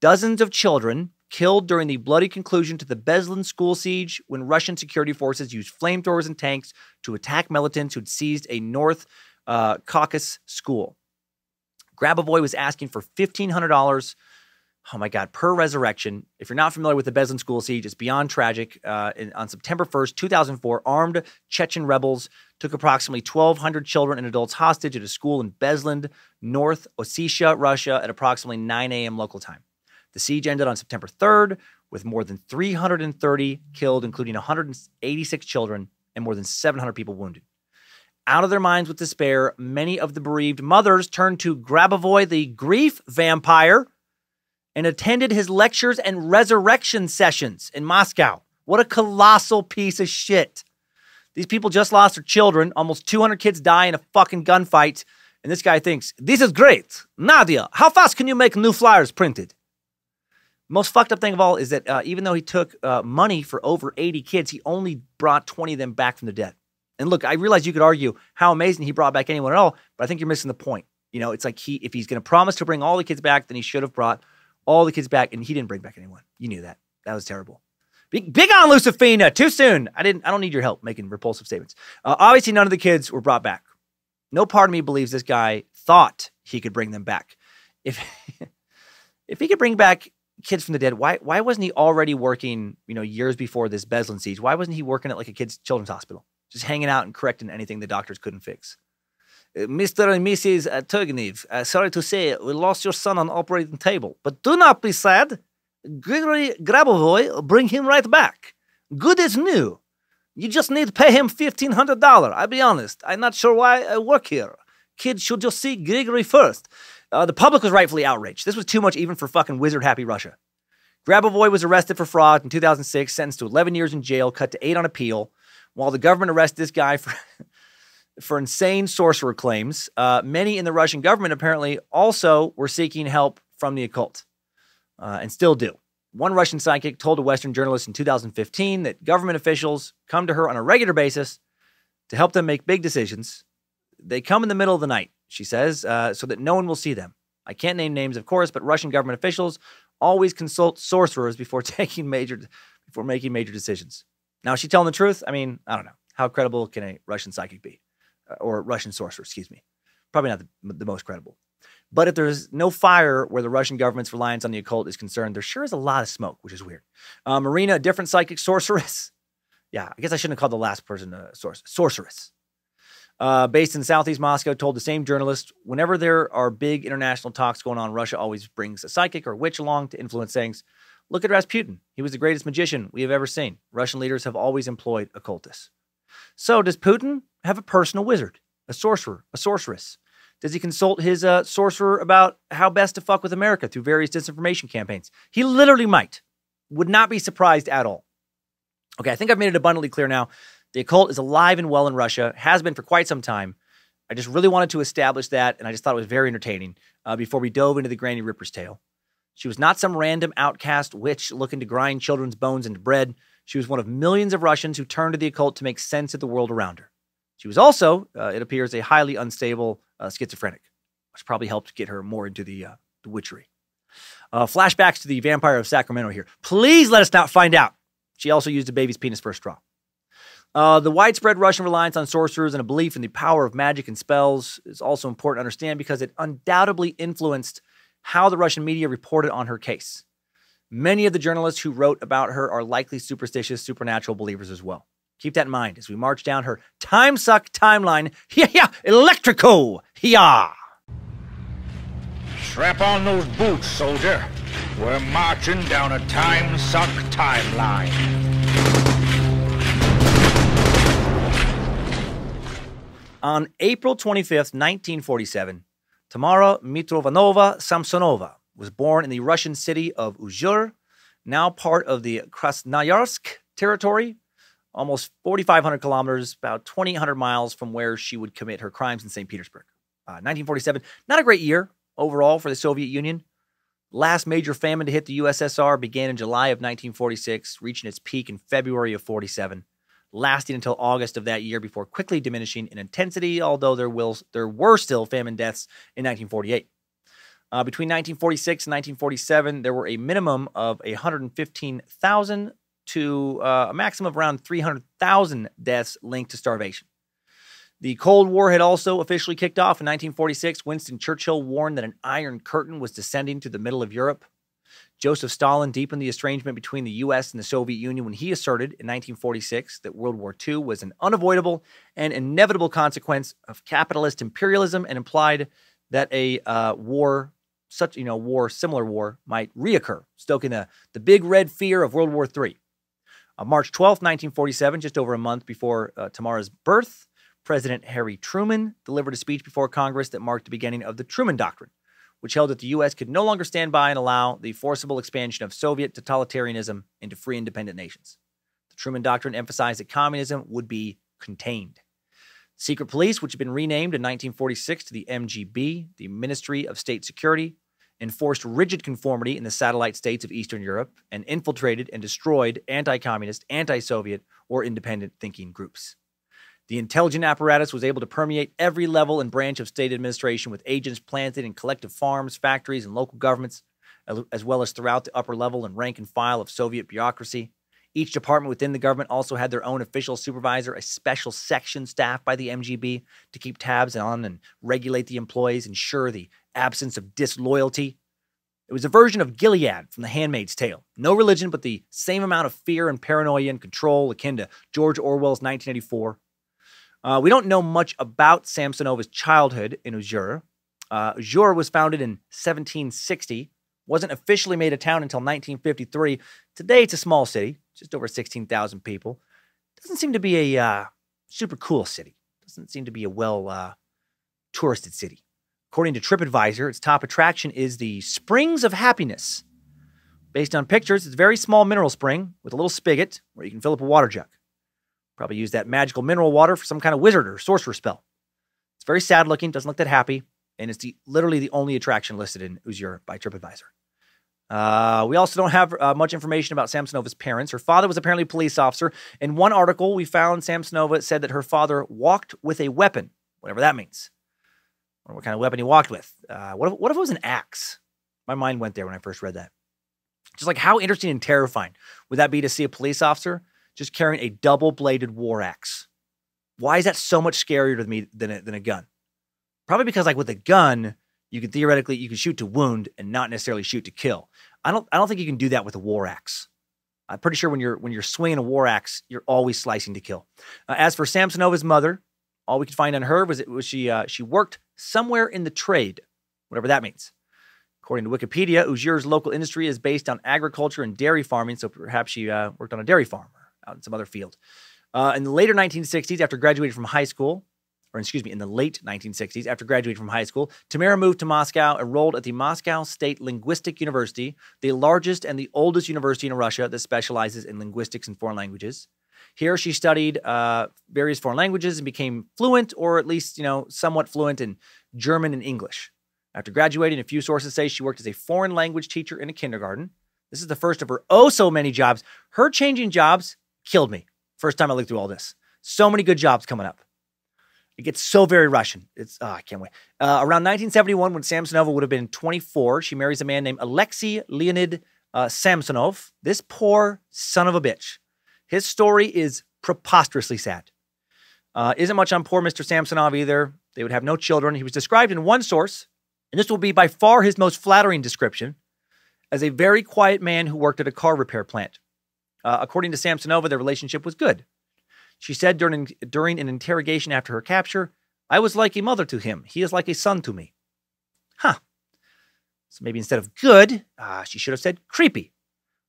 dozens of children killed during the bloody conclusion to the Beslan school siege when Russian security forces used flamethrowers and tanks to attack militants who'd seized a North uh, Caucasus school. Grabovoy was asking for $1,500 oh my God, per resurrection. If you're not familiar with the Beslan school siege, it's beyond tragic. Uh, in, on September 1st, 2004, armed Chechen rebels took approximately 1,200 children and adults hostage at a school in Beslan, North Ossetia, Russia, at approximately 9 a.m. local time. The siege ended on September 3rd with more than 330 killed, including 186 children and more than 700 people wounded. Out of their minds with despair, many of the bereaved mothers turned to Grabovoy, the grief vampire, and attended his lectures and resurrection sessions in Moscow. What a colossal piece of shit. These people just lost their children. Almost 200 kids die in a fucking gunfight. And this guy thinks, this is great. Nadia, how fast can you make new flyers printed? Most fucked up thing of all is that uh, even though he took uh, money for over 80 kids, he only brought 20 of them back from the dead. And look, I realize you could argue how amazing he brought back anyone at all, but I think you're missing the point. You know, it's like he, if he's going to promise to bring all the kids back, then he should have brought all the kids back, and he didn't bring back anyone. You knew that. That was terrible. Big, big on Lucifina. Too soon. I didn't. I don't need your help making repulsive statements. Uh, obviously, none of the kids were brought back. No part of me believes this guy thought he could bring them back. If [LAUGHS] if he could bring back kids from the dead, why why wasn't he already working? You know, years before this Beslan siege, why wasn't he working at like a kids children's hospital, just hanging out and correcting anything the doctors couldn't fix? Uh, Mr. and Mrs. Uh, Turgenev, uh, sorry to say, we lost your son on operating table, but do not be sad. Grigory Grabovoy, bring him right back. Good as new. You just need to pay him $1,500. I'll be honest. I'm not sure why I work here. Kids should just see Grigory first. Uh, the public was rightfully outraged. This was too much even for fucking wizard happy Russia. Grabovoy was arrested for fraud in 2006, sentenced to 11 years in jail, cut to eight on appeal. While the government arrested this guy for, [LAUGHS] for insane sorcerer claims, uh, many in the Russian government apparently also were seeking help from the occult uh, and still do. One Russian psychic told a Western journalist in 2015 that government officials come to her on a regular basis to help them make big decisions. They come in the middle of the night, she says, uh, so that no one will see them. I can't name names, of course, but Russian government officials always consult sorcerers before [LAUGHS] taking major before making major decisions. Now, is she telling the truth? I mean, I don't know. How credible can a Russian psychic be, uh, or Russian sorcerer? Excuse me. Probably not the, the most credible. But if there's no fire where the Russian government's reliance on the occult is concerned, there sure is a lot of smoke, which is weird. Uh, Marina, a different psychic sorceress. [LAUGHS] Yeah, I guess I shouldn't have called the last person a sorceress. Uh, based in southeast Moscow, told the same journalist whenever there are big international talks going on, Russia always brings a psychic or witch along to influence things. Look at Rasputin. He was the greatest magician we have ever seen. Russian leaders have always employed occultists. So, does Putin have a personal wizard, a sorcerer, a sorceress? Does he consult his uh, sorcerer about how best to fuck with America through various disinformation campaigns? He literally might. Would not be surprised at all. Okay, I think I've made it abundantly clear now. The occult is alive and well in Russia, has been for quite some time. I just really wanted to establish that, and I just thought it was very entertaining uh, before we dove into the Granny Ripper's tale. She was not some random outcast witch looking to grind children's bones into bread. She was one of millions of Russians who turned to the occult to make sense of the world around her. She was also, uh, it appears, a highly unstable uh, schizophrenic, which probably helped get her more into the, uh, the witchery. Uh, flashbacks to the vampire of Sacramento here. Please let us not find out. She also used a baby's penis for a straw. Uh, the widespread Russian reliance on sorcerers and a belief in the power of magic and spells is also important to understand because it undoubtedly influenced how the Russian media reported on her case. Many of the journalists who wrote about her are likely superstitious, supernatural believers as well. Keep that in mind as we march down her time suck timeline. [LAUGHS] Yeah, yeah, electrico. Yeah. Strap on those boots, soldier. We're marching down a time suck timeline. On April 25th, 1947, Tamara Mitrovanova Samsonova was born in the Russian city of Uzhur, now part of the Krasnoyarsk territory, almost 4,500 kilometers, about 2,800 miles from where she would commit her crimes in St. Petersburg. Uh, 1947, not a great year overall for the Soviet Union. Last major famine to hit the USSR began in July of 1946, reaching its peak in February of 47, lasting until August of that year before quickly diminishing in intensity, although there, will, there were still famine deaths in 1948. Uh, between 1946 and 1947, there were a minimum of 115,000 to uh, a maximum of around 300,000 deaths linked to starvation. The Cold War had also officially kicked off in 1946. Winston Churchill warned that an iron curtain was descending to the middle of Europe. Joseph Stalin deepened the estrangement between the U.S. and the Soviet Union when he asserted in 1946 that World War II was an unavoidable and inevitable consequence of capitalist imperialism and implied that a uh, war, such you know, war, similar war, might reoccur, stoking the, the big red fear of World War III. On March 12, 1947, just over a month before uh, Tamara's birth, President Harry Truman delivered a speech before Congress that marked the beginning of the Truman Doctrine, which held that the U.S. could no longer stand by and allow the forcible expansion of Soviet totalitarianism into free independent nations. The Truman Doctrine emphasized that communism would be contained. Secret police, which had been renamed in 1946 to the MGB, the Ministry of State Security, enforced rigid conformity in the satellite states of Eastern Europe and infiltrated and destroyed anti communist, anti Soviet, or independent thinking groups. The intelligent apparatus was able to permeate every level and branch of state administration with agents planted in collective farms, factories, and local governments, as well as throughout the upper level and rank and file of Soviet bureaucracy. Each department within the government also had their own official supervisor, a special section staffed by the MGB to keep tabs on and regulate the employees, ensure the absence of disloyalty. It was a version of Gilead from The Handmaid's Tale. No religion, but the same amount of fear and paranoia and control akin to George Orwell's 1984. Uh, we don't know much about Samsonova's childhood in Uzur. Uh, was founded in 1760, wasn't officially made a town until 1953. Today, it's a small city, just over 16,000 people. Doesn't seem to be a uh, super cool city. Doesn't seem to be a well uh, touristed city. According to TripAdvisor, its top attraction is the Springs of Happiness. Based on pictures, it's a very small mineral spring with a little spigot where you can fill up a water jug. Probably use that magical mineral water for some kind of wizard or sorcerer spell. It's very sad looking, doesn't look that happy, and it's the, literally the only attraction listed in Uzur by TripAdvisor. Uh, we also don't have uh, much information about Samsonova's parents. Her father was apparently a police officer. In one article, we found Samsonova said that her father walked with a weapon, whatever that means, or what kind of weapon he walked with. Uh, what, if, what if it was an axe? My mind went there when I first read that. Just like how interesting and terrifying would that be to see a police officer just carrying a double bladed war axe. Why is that so much scarier to me than a, than a gun? Probably because, like with a gun, you can theoretically you can shoot to wound and not necessarily shoot to kill. I don't I don't think you can do that with a war axe. I'm pretty sure when you're when you're swinging a war axe, you're always slicing to kill. Uh, as for Samsonova's mother, all we could find on her was it was she uh, she worked somewhere in the trade, whatever that means. According to Wikipedia, Uzur's local industry is based on agriculture and dairy farming, so perhaps she uh, worked on a dairy farm out in some other field. Uh, in the later 1960s, after graduating from high school, or excuse me, in the late 1960s, after graduating from high school, Tamara moved to Moscow, enrolled at the Moscow State Linguistic University, the largest and the oldest university in Russia that specializes in linguistics and foreign languages. Here, she studied uh, various foreign languages and became fluent, or at least, you know, somewhat fluent in German and English. After graduating, a few sources say she worked as a foreign language teacher in a kindergarten. This is the first of her oh so many jobs. Her changing jobs killed me. First time I looked through all this. So many good jobs coming up. It gets so very Russian. It's oh, I can't wait. Uh, around 1971, when Samsonova would have been 24, she marries a man named Alexei Leonid uh, Samsonov. This poor son of a bitch. His story is preposterously sad. Uh, isn't much on poor Mr. Samsonov either. They would have no children. He was described in one source, and this will be by far his most flattering description, as a very quiet man who worked at a car repair plant. Uh, according to Samsonova, their relationship was good. She said during, during an interrogation after her capture, I was like a mother to him. He is like a son to me. Huh. So maybe instead of good, uh, she should have said creepy.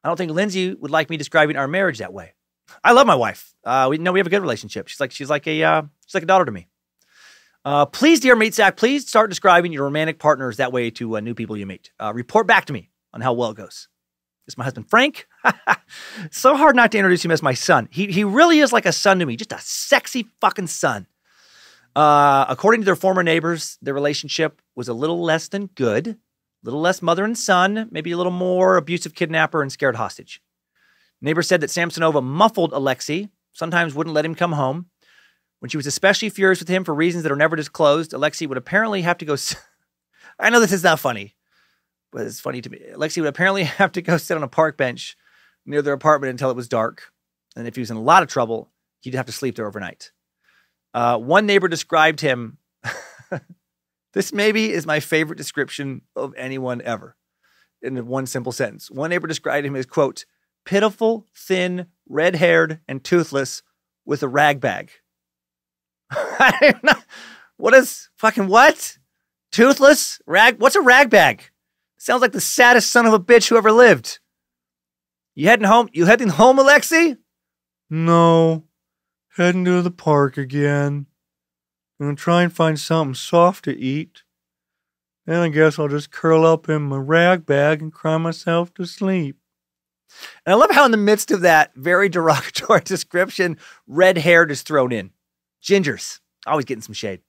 I don't think Lindsay would like me describing our marriage that way. I love my wife. Uh, we know we have a good relationship. She's like she's like a uh, she's like a daughter to me. Uh, please, dear Meat Sack, please start describing your romantic partners that way to uh, new people you meet. Uh, report back to me on how well it goes. Is my husband, Frank. [LAUGHS] so hard not to introduce him as my son. He, he really is like a son to me, just a sexy fucking son. Uh, according to their former neighbors, their relationship was a little less than good, a little less mother and son, maybe a little more abusive kidnapper and scared hostage. Neighbors said that Samsonova muffled Alexei, sometimes wouldn't let him come home. When she was especially furious with him for reasons that are never disclosed, Alexei would apparently have to go. [LAUGHS] I know this is not funny but it's funny to me. Lexi would apparently [LAUGHS] have to go sit on a park bench near their apartment until it was dark. And if he was in a lot of trouble, he'd have to sleep there overnight. Uh, one neighbor described him. [LAUGHS] this maybe is my favorite description of anyone ever in one simple sentence. One neighbor described him as, quote, pitiful, thin, red haired, and toothless with a rag bag. [LAUGHS] what is fucking what? Toothless? Rag? What's a rag bag? Sounds like the saddest son of a bitch who ever lived. You heading home? You heading home, Alexi? No. Heading to the park again. I'm gonna try and find something soft to eat. Then I guess I'll just curl up in my rag bag and cry myself to sleep. And I love how, in the midst of that very [LAUGHS] derogatory description, red hair is thrown in. Gingers, always getting some shade.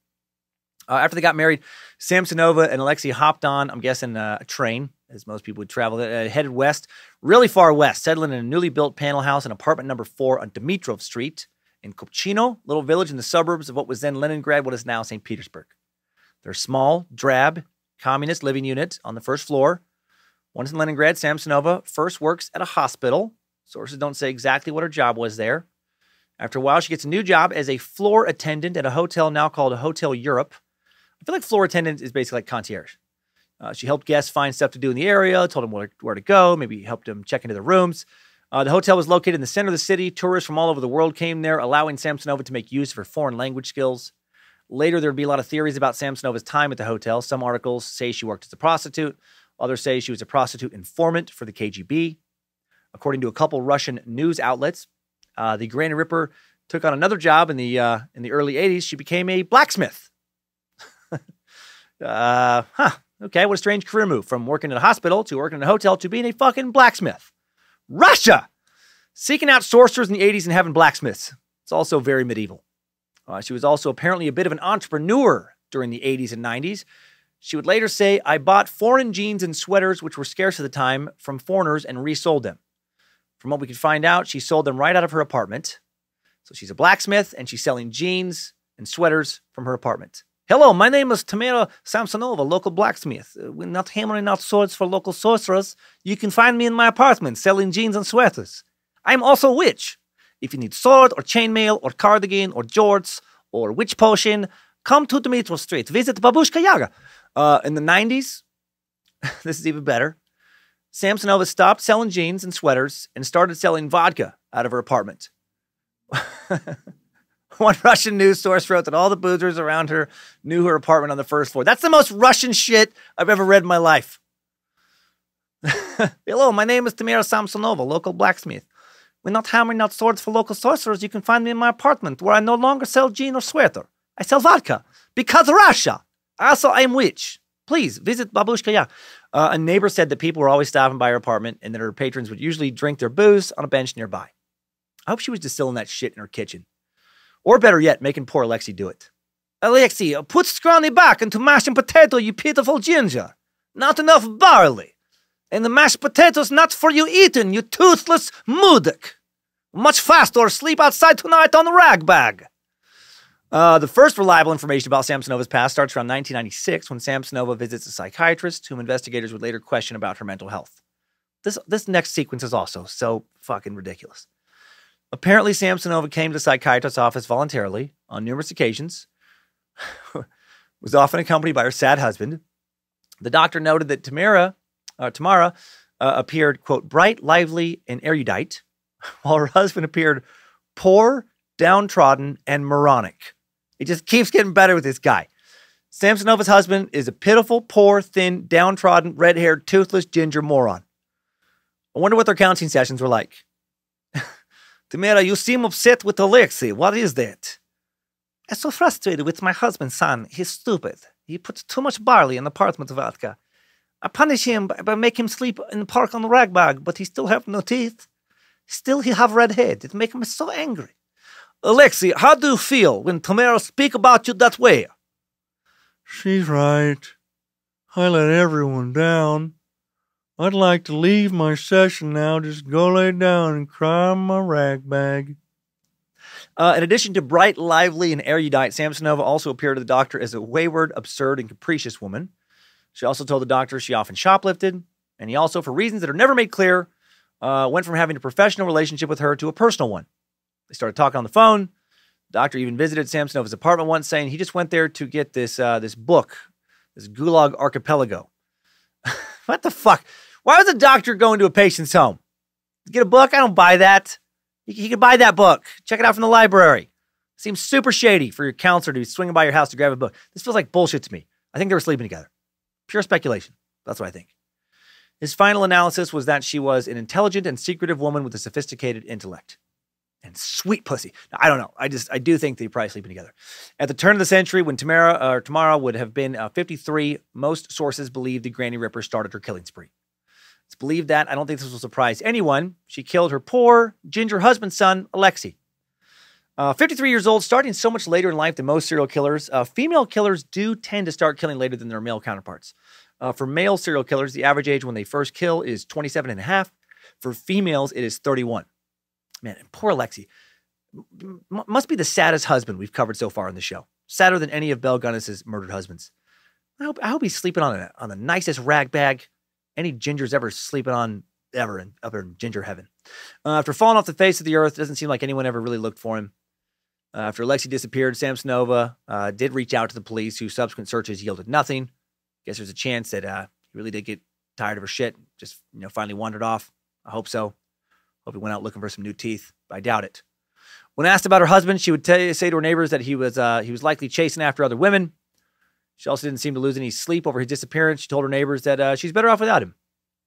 Uh, after they got married, Samsonova and Alexei hopped on, I'm guessing, uh, a train, as most people would travel, uh, headed west, really far west, settling in a newly built panel house in apartment number four on Dimitrov Street in Kupchino, little village in the suburbs of what was then Leningrad, what is now St. Petersburg. They're small, drab, communist living unit on the first floor. Once in Leningrad, Samsonova first works at a hospital. Sources don't say exactly what her job was there. After a while, she gets a new job as a floor attendant at a hotel now called Hotel Europe. I feel like floor attendant is basically like concierge. Uh, she helped guests find stuff to do in the area, told them where, where to go, maybe helped them check into the rooms. Uh, the hotel was located in the center of the city. Tourists from all over the world came there, allowing Samsonova to make use of her foreign language skills. Later, there would be a lot of theories about Samsonova's time at the hotel. Some articles say she worked as a prostitute, others say she was a prostitute informant for the KGB. According to a couple Russian news outlets, uh, the Granny Ripper took on another job in the uh, in the early '80s. She became a blacksmith. Uh, huh. Okay, what a strange career move from working in a hospital to working in a hotel to being a fucking blacksmith. Russia! Seeking out sorcerers in the 80s and having blacksmiths. It's also very medieval. Uh, she was also apparently a bit of an entrepreneur during the 80s and 90s. She would later say, I bought foreign jeans and sweaters, which were scarce at the time, from foreigners and resold them. From what we could find out, she sold them right out of her apartment. So she's a blacksmith and she's selling jeans and sweaters from her apartment. Hello, my name is Tamara Samsonova, local blacksmith. Uh, We're not hammering out swords for local sorcerers. You can find me in my apartment selling jeans and sweaters. I'm also a witch. If you need sword or chainmail or cardigan or jorts or witch potion, come to Dimitrov Street. Visit Babushka Yaga. Uh, in the 90s, [LAUGHS] this is even better. Samsonova stopped selling jeans and sweaters and started selling vodka out of her apartment. [LAUGHS] [LAUGHS] One Russian news source wrote that all the boozers around her knew her apartment on the first floor. That's the most Russian shit I've ever read in my life. [LAUGHS] Hello, my name is Tamira Samsonova, local blacksmith. We're not hammering out swords for local sorcerers. You can find me in my apartment where I no longer sell jean or sweater. I sell vodka because Russia. Also, I'm witch. Please visit Babushka. Uh, a neighbor said that people were always stopping by her apartment and that her patrons would usually drink their booze on a bench nearby. I hope she was distilling that shit in her kitchen. Or better yet, making poor Alexi do it. Alexi, put scrawny back into mashed potato, you pitiful ginger. Not enough barley. And the mashed potatoes not for you eating, you toothless mudik. Much faster or sleep outside tonight on the rag bag. Uh, the first reliable information about Samsonova's past starts around 1996 when Samsonova visits a psychiatrist whom investigators would later question about her mental health. This, this next sequence is also so fucking ridiculous. Apparently, Samsonova came to the psychiatrist's office voluntarily on numerous occasions, [LAUGHS] was often accompanied by her sad husband. The doctor noted that Tamara, uh, Tamara uh, appeared, quote, bright, lively, and erudite, [LAUGHS] while her husband appeared poor, downtrodden, and moronic. It just keeps getting better with this guy. Samsonova's husband is a pitiful, poor, thin, downtrodden, red haired, toothless ginger moron. I wonder what their counseling sessions were like. Tamara, you seem upset with Alexei. What is that? I'm so frustrated with my husband, son. He's stupid. He puts too much barley in the apartment vodka. I punish him by, by make him sleep in the park on the rag bag, but he still have no teeth. Still he have red head. It make him so angry. Alexei, how do you feel when Tamara speak about you that way? She's right. I let everyone down. I'd like to leave my session now, just go lay down and cry on my rag bag. Uh, in addition to bright, lively, and erudite, Samsonova also appeared to the doctor as a wayward, absurd, and capricious woman. She also told the doctor she often shoplifted, and he also, for reasons that are never made clear, uh, went from having a professional relationship with her to a personal one. They started talking on the phone. The doctor even visited Samsonova's apartment once, saying he just went there to get this uh, this book, this Gulag Archipelago. [LAUGHS] what the fuck? Why was a doctor going to a patient's home? Get a book? I don't buy that. You, could buy that book. Check it out from the library. Seems super shady for your counselor to be swinging by your house to grab a book. This feels like bullshit to me. I think they were sleeping together. Pure speculation. That's what I think. His final analysis was that she was an intelligent and secretive woman with a sophisticated intellect. and sweet pussy. Now, I don't know. I just I do think they're probably sleeping together. At the turn of the century, when Tamara or Tamara would have been uh, 53, most sources believe the Granny Ripper started her killing spree. It's believed that I don't think this will surprise anyone. She killed her poor ginger husband's son, Alexei. Uh, 53 years old, starting so much later in life than most serial killers. Uh, female killers do tend to start killing later than their male counterparts. Uh, for male serial killers, the average age when they first kill is 27 and a half. For females, it is 31. Man, poor Alexi. M- must be the saddest husband we've covered so far on the show. Sadder than any of Belle Gunness's murdered husbands. I hope, I hope he's sleeping on, a, on the nicest rag bag any ginger's ever sleeping on ever in, up in ginger heaven. Uh, after falling off the face of the earth, doesn't seem like anyone ever really looked for him. Uh, after Alexi disappeared, Samsonova uh, did reach out to the police, whose subsequent searches yielded nothing. Guess there's a chance that uh, he really did get tired of her shit, just you know finally wandered off. I hope so. Hope he went out looking for some new teeth. I doubt it. When asked about her husband, she would tell, say to her neighbors that he was uh, he was likely chasing after other women. She also didn't seem to lose any sleep over his disappearance. She told her neighbors that uh, she's better off without him.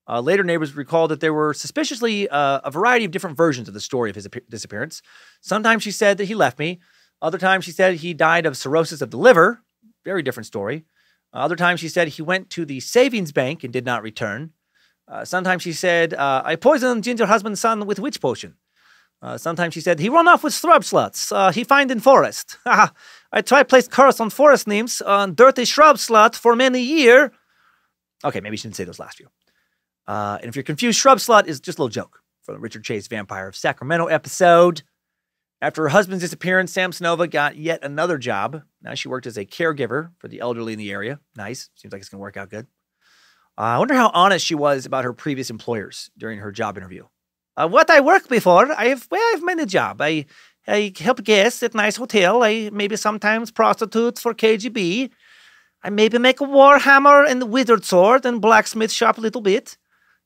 Uh, later, neighbors recalled that there were suspiciously uh, a variety of different versions of the story of his ap- disappearance. Sometimes she said that he left me. Other times she said he died of cirrhosis of the liver. Very different story. Other times she said he went to the savings bank and did not return. Uh, sometimes she said, uh, I poisoned Ginger husband's son with witch potion. Uh, sometimes she said, he run off with shrub sluts. He find in forest. [LAUGHS] I tried place curse on forest nymphs on dirty shrub slot for many year. Okay, maybe she didn't say those last few. Uh, and if you're confused, shrub slot is just a little joke from the Richard Chase Vampire of Sacramento episode. After her husband's disappearance, Samsonova got yet another job. Now she worked as a caregiver for the elderly in the area. Nice. Seems like it's going to work out good. Uh, I wonder how honest she was about her previous employers during her job interview. Uh, what I worked before, I have well, I've many job. I I help guests at nice hotel. I maybe sometimes prostitute for KGB. I maybe make a war hammer and wizard sword and blacksmith shop a little bit.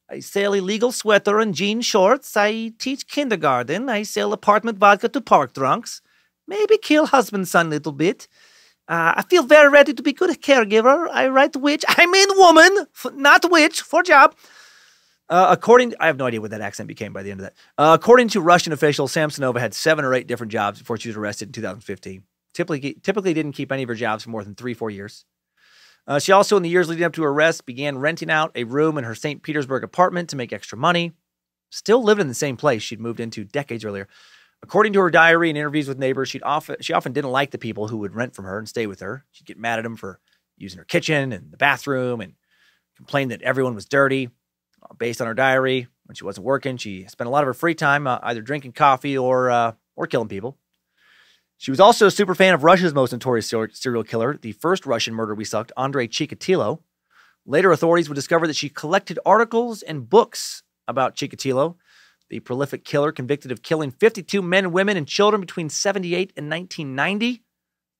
I sell illegal sweater and jean shorts. I teach kindergarten. I sell apartment vodka to park drunks. Maybe kill husband son a little bit. Uh, I feel very ready to be good caregiver. I write witch. I mean woman, not witch, for job. Uh, according, I have no idea what that accent became by the end of that. Uh, according to Russian officials, Samsonova had seven or eight different jobs before she was arrested in 2015. Typically, typically didn't keep any of her jobs for more than three, four years. Uh, she also, in the years leading up to her arrest, began renting out a room in her St. Petersburg apartment to make extra money. Still lived in the same place she'd moved into decades earlier. According to her diary and interviews with neighbors, she'd often, she often didn't like the people who would rent from her and stay with her. She'd get mad at them for using her kitchen and the bathroom and complain that everyone was dirty. Based on her diary, when she wasn't working, she spent a lot of her free time uh, either drinking coffee or uh, or killing people. She was also a super fan of Russia's most notorious serial killer, the first Russian murder we sucked, Andrei Chikatilo. Later, authorities would discover that she collected articles and books about Chikatilo, the prolific killer convicted of killing 52 men, women, and children between 78 and 1990. A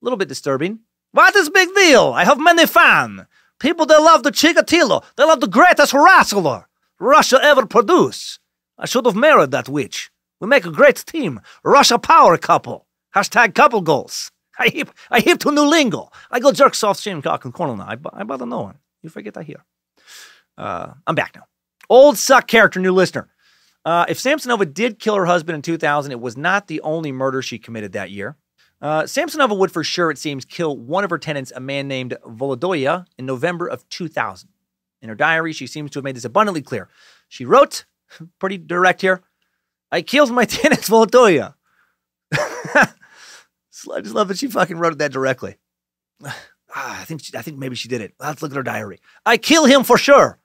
little bit disturbing. What is big deal? I have many fans. People that love the Chikatilo. They love the greatest wrestler Russia ever produce. I should have married that witch. We make a great team. Russia power couple. Hashtag couple goals. [LAUGHS] I hip, I hip to new lingo. I go jerk soft shin cock and corner now. I, I bother no one. You forget I hear. Uh, I'm back now. Old suck character, new listener. Uh, if Samsonova did kill her husband in 2000, it was not the only murder she committed that year. Uh, Samsonova would for sure, it seems, kill one of her tenants, a man named Volodoya, in November of 2000. In her diary, she seems to have made this abundantly clear. She wrote, [LAUGHS] pretty direct here, I killed my [LAUGHS] tenant Volodoya. [LAUGHS] I just love that she fucking wrote that directly. [SIGHS] Ah, I think she, I think maybe she did it. Let's look at her diary. I kill him for sure.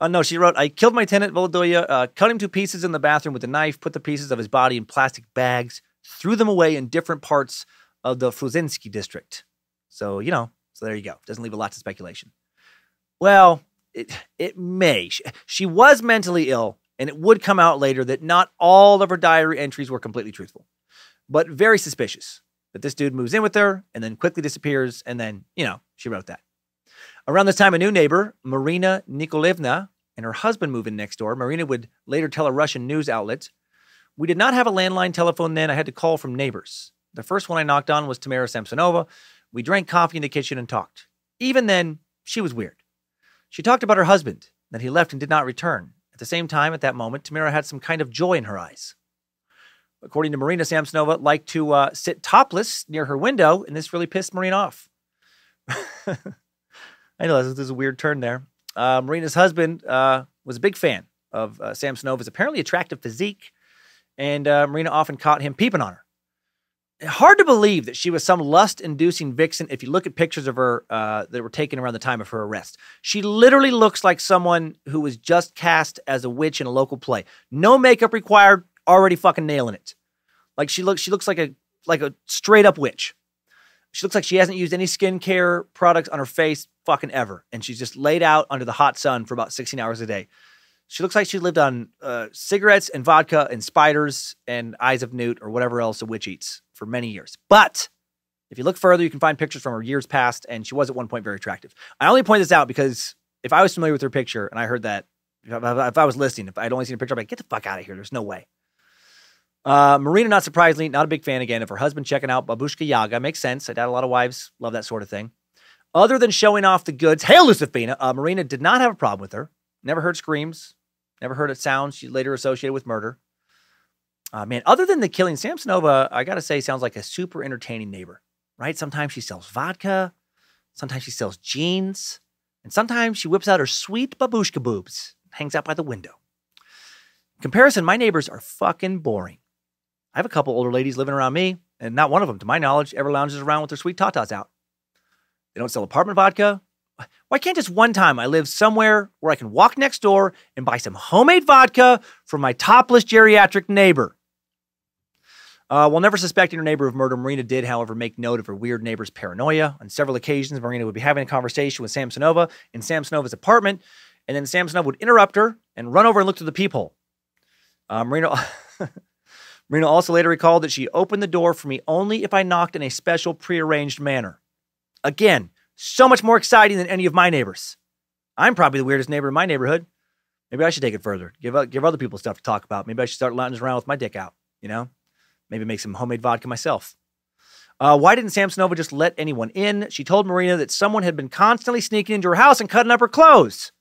Uh, no, she wrote, I killed my tenant Volodoya, uh, cut him to pieces in the bathroom with a knife, put the pieces of his body in plastic bags, threw them away in different parts of the Frunzensky district. So, you know, so there you go. Doesn't leave a lot to speculation. Well, it, it may. She, she was mentally ill, and it would come out later that not all of her diary entries were completely truthful, but very suspicious that this dude moves in with her and then quickly disappears. And then, you know, she wrote that. Around this time, a new neighbor, Marina Nikolaevna, and her husband move in next door. Marina would later tell a Russian news outlet, We did not have a landline telephone then. I had to call from neighbors. The first one I knocked on was Tamara Samsonova. We drank coffee in the kitchen and talked. Even then, she was weird. She talked about her husband, that he left and did not return. At the same time, at that moment, Tamara had some kind of joy in her eyes. according to Marina Samsonova, liked to uh, sit topless near her window, and this really pissed Marina off. [LAUGHS] I know this is a weird turn there. Uh, Marina's husband uh, was a big fan of uh, Samsonova's apparently attractive physique, and uh, Marina often caught him peeping on her. Hard to believe that she was some lust inducing vixen if you look at pictures of her uh, that were taken around the time of her arrest. She literally looks like someone who was just cast as a witch in a local play. No makeup required, already fucking nailing it. Like she looks she looks like a like a straight up witch. She looks like she hasn't used any skincare products on her face fucking ever. And she's just laid out under the hot sun for about 16 hours a day. She looks like she lived on uh, cigarettes and vodka and spiders and eyes of newt or whatever else a witch eats for many years. But if you look further, you can find pictures from her years past, and she was at one point very attractive. I only point this out because if I was familiar with her picture and I heard that, if I, was listening, if I'd only seen a picture, I'd be like, get the fuck out of here. There's no way. Uh, Marina, not surprisingly, not a big fan again of her husband checking out Babushka Yaga. Makes sense. I doubt a lot of wives love that sort of thing. Other than showing off the goods, hail Lucifina, uh, Marina did not have a problem with her. Never heard screams, never heard it sounds she later associated with murder. Uh, man, other than the killing, Samsonova, I gotta say, sounds like a super entertaining neighbor, right? Sometimes she sells vodka, sometimes she sells jeans, and sometimes she whips out her sweet babushka boobs, hangs out by the window. In comparison, my neighbors are fucking boring. I have a couple older ladies living around me, and not one of them, to my knowledge, ever lounges around with their sweet tatas out. They don't sell apartment vodka. Why can't just one time I live somewhere where I can walk next door and buy some homemade vodka from my topless geriatric neighbor? Uh, while never suspecting her neighbor of murder, Marina did, however, make note of her weird neighbor's paranoia. On several occasions, Marina would be having a conversation with Samsonova in Samsonova's apartment, and then Samsonova would interrupt her and run over and look through the peephole. Uh, Marina, [LAUGHS] Marina also later recalled that she opened the door for me only if I knocked in a special prearranged manner. Again, so much more exciting than any of my neighbors. I'm probably the weirdest neighbor in my neighborhood. Maybe I should take it further. Give give other people stuff to talk about. Maybe I should start lounging around with my dick out. You know, maybe make some homemade vodka myself. Uh, why didn't Samsonova just let anyone in? She told Marina that someone had been constantly sneaking into her house and cutting up her clothes.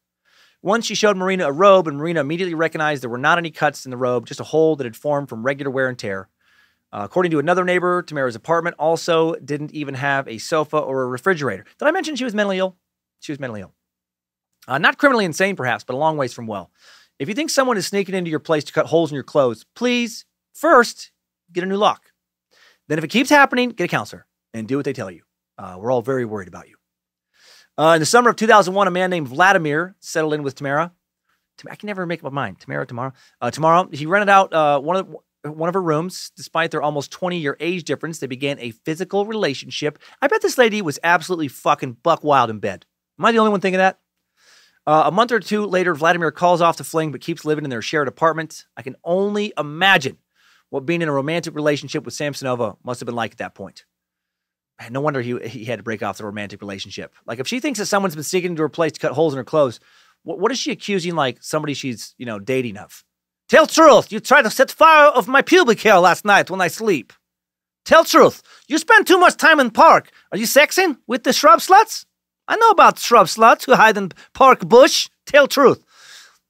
Once she showed Marina a robe, and Marina immediately recognized there were not any cuts in the robe, just a hole that had formed from regular wear and tear. Uh, according to another neighbor, Tamara's apartment also didn't even have a sofa or a refrigerator. Did I mention she was mentally ill? She was mentally ill. Uh, not criminally insane, perhaps, but a long ways from well. If you think someone is sneaking into your place to cut holes in your clothes, please first get a new lock. Then, if it keeps happening, get a counselor and do what they tell you. Uh, we're all very worried about you. Uh, in the summer of 2001, a man named Vladimir settled in with Tamara. I can never make up my mind. Tamara, tomorrow. Uh, tomorrow, he rented out uh, one of one of her rooms. Despite their almost 20 year age difference, they began a physical relationship. I bet this lady was absolutely fucking buck wild in bed. Am I the only one thinking that? Uh, a month or two later, Vladimir calls off the fling but keeps living in their shared apartment. I can only imagine what being in a romantic relationship with Samsonova must have been like at that point. Man, no wonder he, he had to break off the romantic relationship. Like, if she thinks that someone's been sneaking into her place to cut holes in her clothes, what, is she accusing, like, somebody she's, you know, dating of? Tell truth. You tried to set fire of my pubic hair last night when I sleep. Tell truth. You spend too much time in park. Are you sexing with the shrub sluts? I know about shrub sluts who hide in park bush. Tell truth.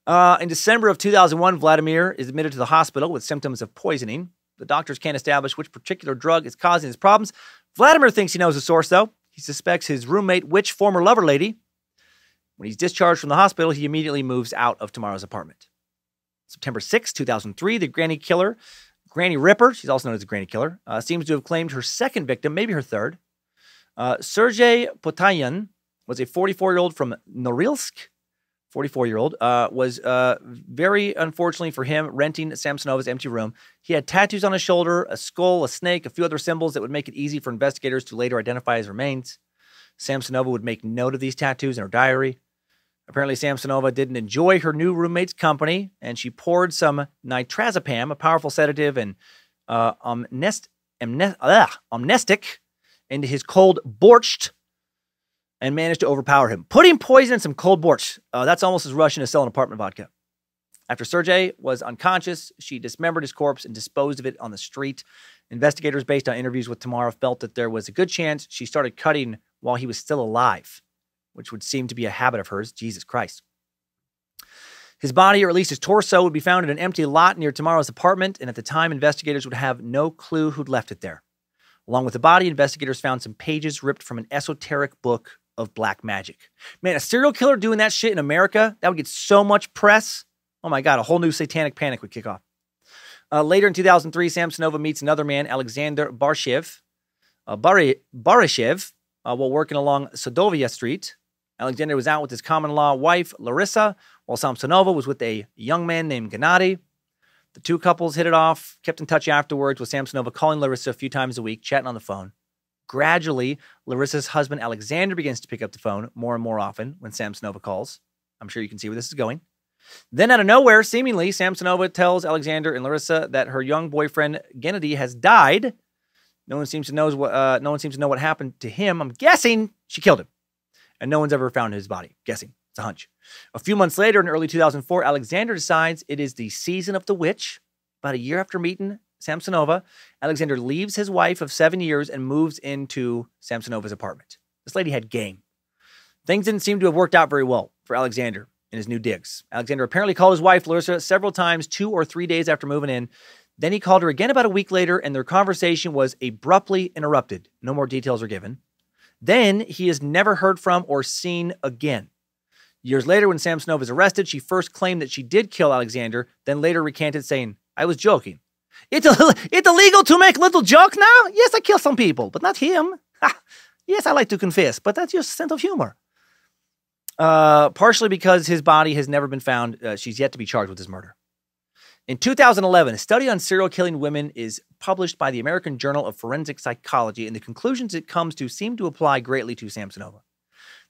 Uh, in December of 2001, Vladimir is admitted to the hospital with symptoms of poisoning. The doctors can't establish witch particular drug is causing his problems. Vladimir thinks he knows the source, though. He suspects his roommate, which former lover lady. When he's discharged from the hospital, he immediately moves out of tomorrow's apartment. September 6, 2003, the Granny Killer, Granny Ripper, she's also known as the Granny Killer, uh, seems to have claimed her second victim, maybe her third. Uh, Sergei Potayan was a 44 year old from Norilsk. 44 year old uh, was uh, very unfortunately for him renting Samsonova's empty room. He had tattoos on his shoulder, a skull, a snake, a few other symbols that would make it easy for investigators to later identify his remains. Samsonova would make note of these tattoos in her diary. Apparently, Samsonova didn't enjoy her new roommate's company, and she poured some nitrazepam, a powerful sedative, and uh, omnest, ugh, into his cold borscht and managed to overpower him. Putting poison in some cold borscht, uh, that's almost as Russian as selling apartment vodka. After Sergei was unconscious, she dismembered his corpse and disposed of it on the street. Investigators, based on interviews with Tamara, felt that there was a good chance she started cutting while he was still alive which would seem to be a habit of hers. Jesus Christ. His body, or at least his torso, would be found in an empty lot near Tamara's apartment, and at the time, investigators would have no clue who'd left it there. Along with the body, investigators found some pages ripped from an esoteric book of black magic. Man, a serial killer doing that shit in America, that would get so much press. Oh my God, a whole new satanic panic would kick off. Uh, later in 2003, Samsonova meets another man, Alexander Barshev, uh, Bari- Barishev, uh, while working along Sadovaya Street. Alexander was out with his common law wife, Larissa, while Samsonova was with a young man named Gennady. The two couples hit it off, kept in touch afterwards, with Samsonova calling Larissa a few times a week, chatting on the phone. Gradually, Larissa's husband Alexander begins to pick up the phone more and more often when Samsonova calls. I'm sure you can see where this is going. Then, out of nowhere, seemingly, Samsonova tells Alexander and Larissa that her young boyfriend Gennady has died. No one seems to knows what. Uh, no one seems to know what happened to him. I'm guessing she killed him, and no one's ever found his body. Guessing it's a hunch. A few months later, in early 2004, Alexander decides it is the season of the witch. About a year after meeting Samsonova, Alexander leaves his wife of seven years and moves into Samsonova's apartment. This lady had game. Things didn't seem to have worked out very well for Alexander in his new digs. Alexander apparently called his wife, Larissa, several times, two or three days after moving in. Then he called her again about a week later, and their conversation was abruptly interrupted. No more details are given. Then he is never heard from or seen again. Years later, when Samsonova is arrested, she first claimed that she did kill Alexander, then later recanted, saying, I was joking. It's, a, [LAUGHS] it's illegal to make little joke now? Yes, I kill some people, but not him. [LAUGHS] Ha. Yes, I like to confess, but that's your sense of humor. Uh, partially because his body has never been found. Uh, she's yet to be charged with his murder. In 2011, a study on serial killing women is published by the American Journal of Forensic Psychology, and the conclusions it comes to seem to apply greatly to Samsonova.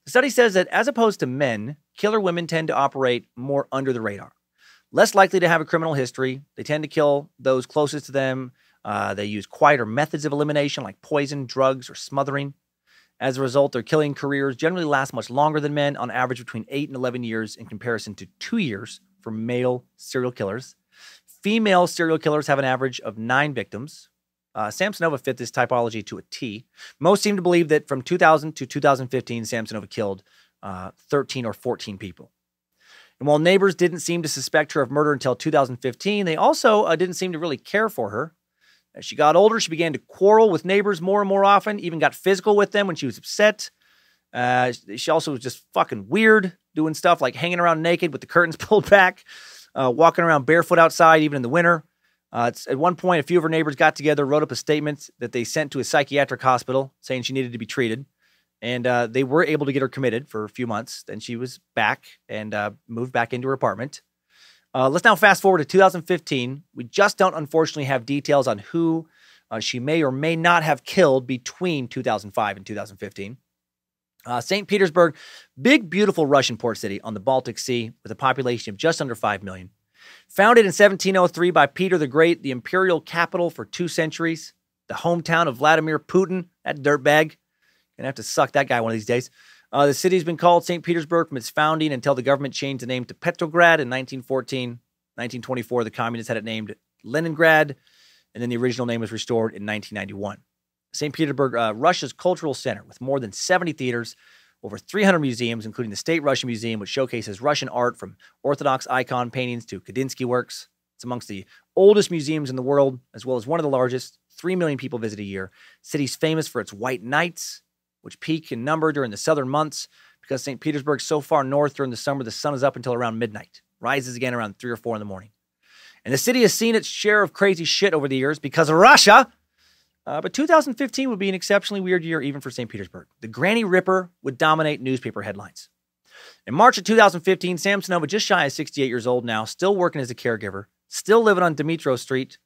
The study says that as opposed to men, killer women tend to operate more under the radar. Less likely to have a criminal history, they tend to kill those closest to them. Uh, they use quieter methods of elimination like poison, drugs, or smothering. As a result, their killing careers generally last much longer than men, on average between 8 and 11 years, in comparison to two years for male serial killers. Female serial killers have an average of nine victims. Uh, Samsonova fit this typology to a T. Most seem to believe that from 2000 to 2015, Samsonova killed uh, 13 or 14 people. And while neighbors didn't seem to suspect her of murder until 2015, they also uh, didn't seem to really care for her. As she got older, she began to quarrel with neighbors more and more often, even got physical with them when she was upset. Uh, she also was just fucking weird, doing stuff like hanging around naked with the curtains [LAUGHS] pulled back, uh, walking around barefoot outside, even in the winter. Uh, at one point, a few of her neighbors got together, wrote up a statement that they sent to a psychiatric hospital saying she needed to be treated. And uh, they were able to get her committed for a few months. Then she was back and uh, moved back into her apartment. Uh, let's now fast forward to 2015. We just don't, unfortunately, have details on who uh, she may or may not have killed between 2005 and 2015. Uh, St. Petersburg, big, beautiful Russian port city on the Baltic Sea with a population of just under 5 million. Founded in 1703 by Peter the Great, the imperial capital for two centuries, the hometown of Vladimir Putin, that dirtbag. Gonna have to suck that guy one of these days. Uh, the city's been called St. Petersburg from its founding until the government changed the name to Petrograd in 1914. 1924, the communists had it named Leningrad, and then the original name was restored in 1991. St. Petersburg, uh, Russia's cultural center with more than 70 theaters, over 300 museums, including the State Russian Museum, which showcases Russian art from Orthodox icon paintings to Kandinsky works. It's amongst the oldest museums in the world, as well as one of the largest. 3 million people visit a year. City's famous for its white nights, which peak in number during the southern months. Because St. Petersburg's so far north during the summer, the sun is up until around midnight, rises again around 3 or 4 in the morning. And the city has seen its share of crazy shit over the years because of Russia. Uh, but 2015 would be an exceptionally weird year even for St. Petersburg. The Granny Ripper would dominate newspaper headlines. In March of 2015, Samsonova, just shy of 68 years old now, still working as a caregiver, still living on Dmitrov Street,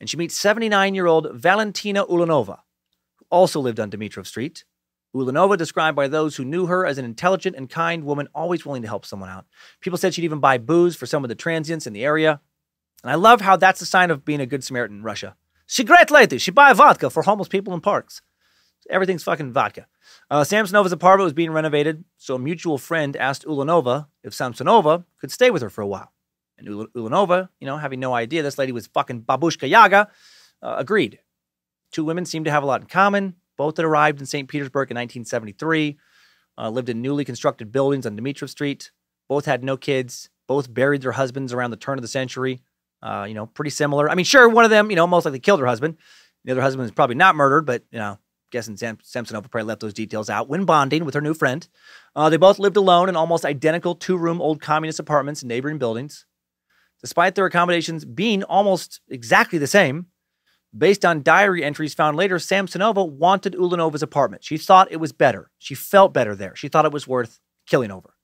and she meets 79 year old Valentina Ulanova, who also lived on Dmitrov Street. Ulanova, described by those who knew her as an intelligent and kind woman, always willing to help someone out. People said she'd even buy booze for some of the transients in the area. And I love how that's a sign of being a good Samaritan in Russia. She great lady. She buy vodka for homeless people in parks. Everything's fucking vodka. Uh, Samsonova's apartment was being renovated, so a mutual friend asked Ulanova if Samsonova could stay with her for a while. And Ul- Ulanova, you know, having no idea this lady was fucking Babushka Yaga, uh, agreed. Two women seemed to have a lot in common. Both had arrived in St. Petersburg in 1973, uh, lived in newly constructed buildings on Dmitrov Street. Both had no kids, Both buried their husbands around the turn of the century. Uh, you know, pretty similar. I mean, sure, one of them, you know, most likely killed her husband. The other husband was probably not murdered, but, you know, guessing Sam- Samsonova probably left those details out when bonding with her new friend. Uh, they both lived alone in almost identical two room old communist apartments in neighboring buildings. Despite their accommodations being almost exactly the same, based on diary entries found later, Samsonova wanted Ulanova's apartment. She thought it was better. She felt better there. She thought it was worth killing over.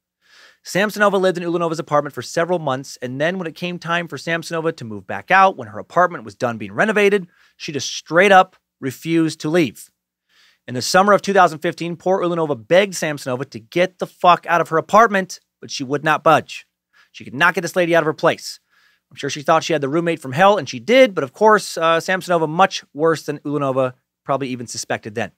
Samsonova lived in Ulanova's apartment for several months, and then when it came time for Samsonova to move back out, when her apartment was done being renovated, she just straight up refused to leave. In the summer of 2015, poor Ulanova begged Samsonova to get the fuck out of her apartment, but she would not budge. She could not get this lady out of her place. I'm sure she thought she had the roommate from hell, and she did, but of course, uh, Samsonova much worse than Ulanova probably even suspected then.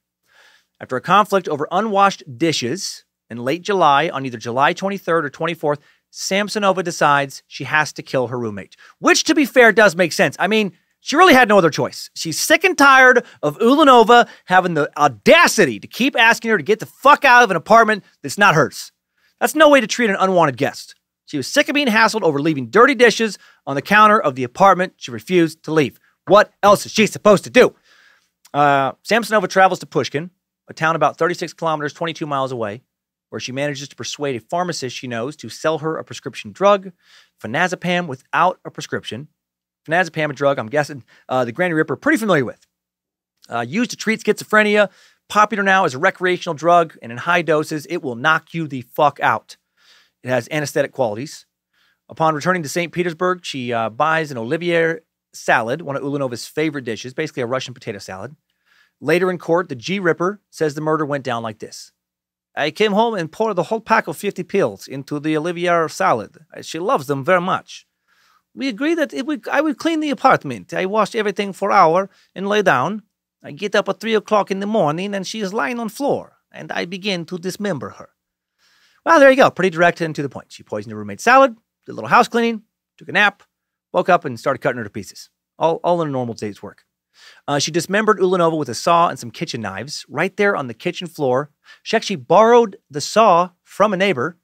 After a conflict over unwashed dishes in late July, on either July 23rd or 24th, Samsonova decides she has to kill her roommate, which, to be fair, does make sense. I mean, she really had no other choice. She's sick and tired of Ulanova having the audacity to keep asking her to get the fuck out of an apartment that's not hers. That's no way to treat an unwanted guest. She was sick of being hassled over leaving dirty dishes on the counter of the apartment. She refused to leave. What else is she supposed to do? Uh, Samsonova travels to Pushkin, a town about 36 kilometers, 22 miles away, where she manages to persuade a pharmacist she knows to sell her a prescription drug, phenazepam, without a prescription. Phenazepam, a drug I'm guessing uh, the Granny Ripper pretty familiar with. Uh, used to treat schizophrenia, popular now as a recreational drug, and in high doses, it will knock you the fuck out. It has anesthetic qualities. Upon returning to St. Petersburg, she uh, buys an Olivier salad, one of Ulanova's favorite dishes, basically a Russian potato salad. Later in court, the G Ripper says the murder went down like this. I came home and poured the whole pack of 50 pills into the Olivier salad. She loves them very much. We agreed that it would, I would clean the apartment. I wash everything for an hour and lay down. I get up at 3 o'clock in the morning and she is lying on floor, and I begin to dismember her. Well, there you go. Pretty direct and to the point. She poisoned her roommate's salad, did a little house cleaning, took a nap, woke up, and started cutting her to pieces. All, all in a normal day's work. Uh, she dismembered Ulanova with a saw and some kitchen knives right there on the kitchen floor. She actually borrowed the saw from a neighbor.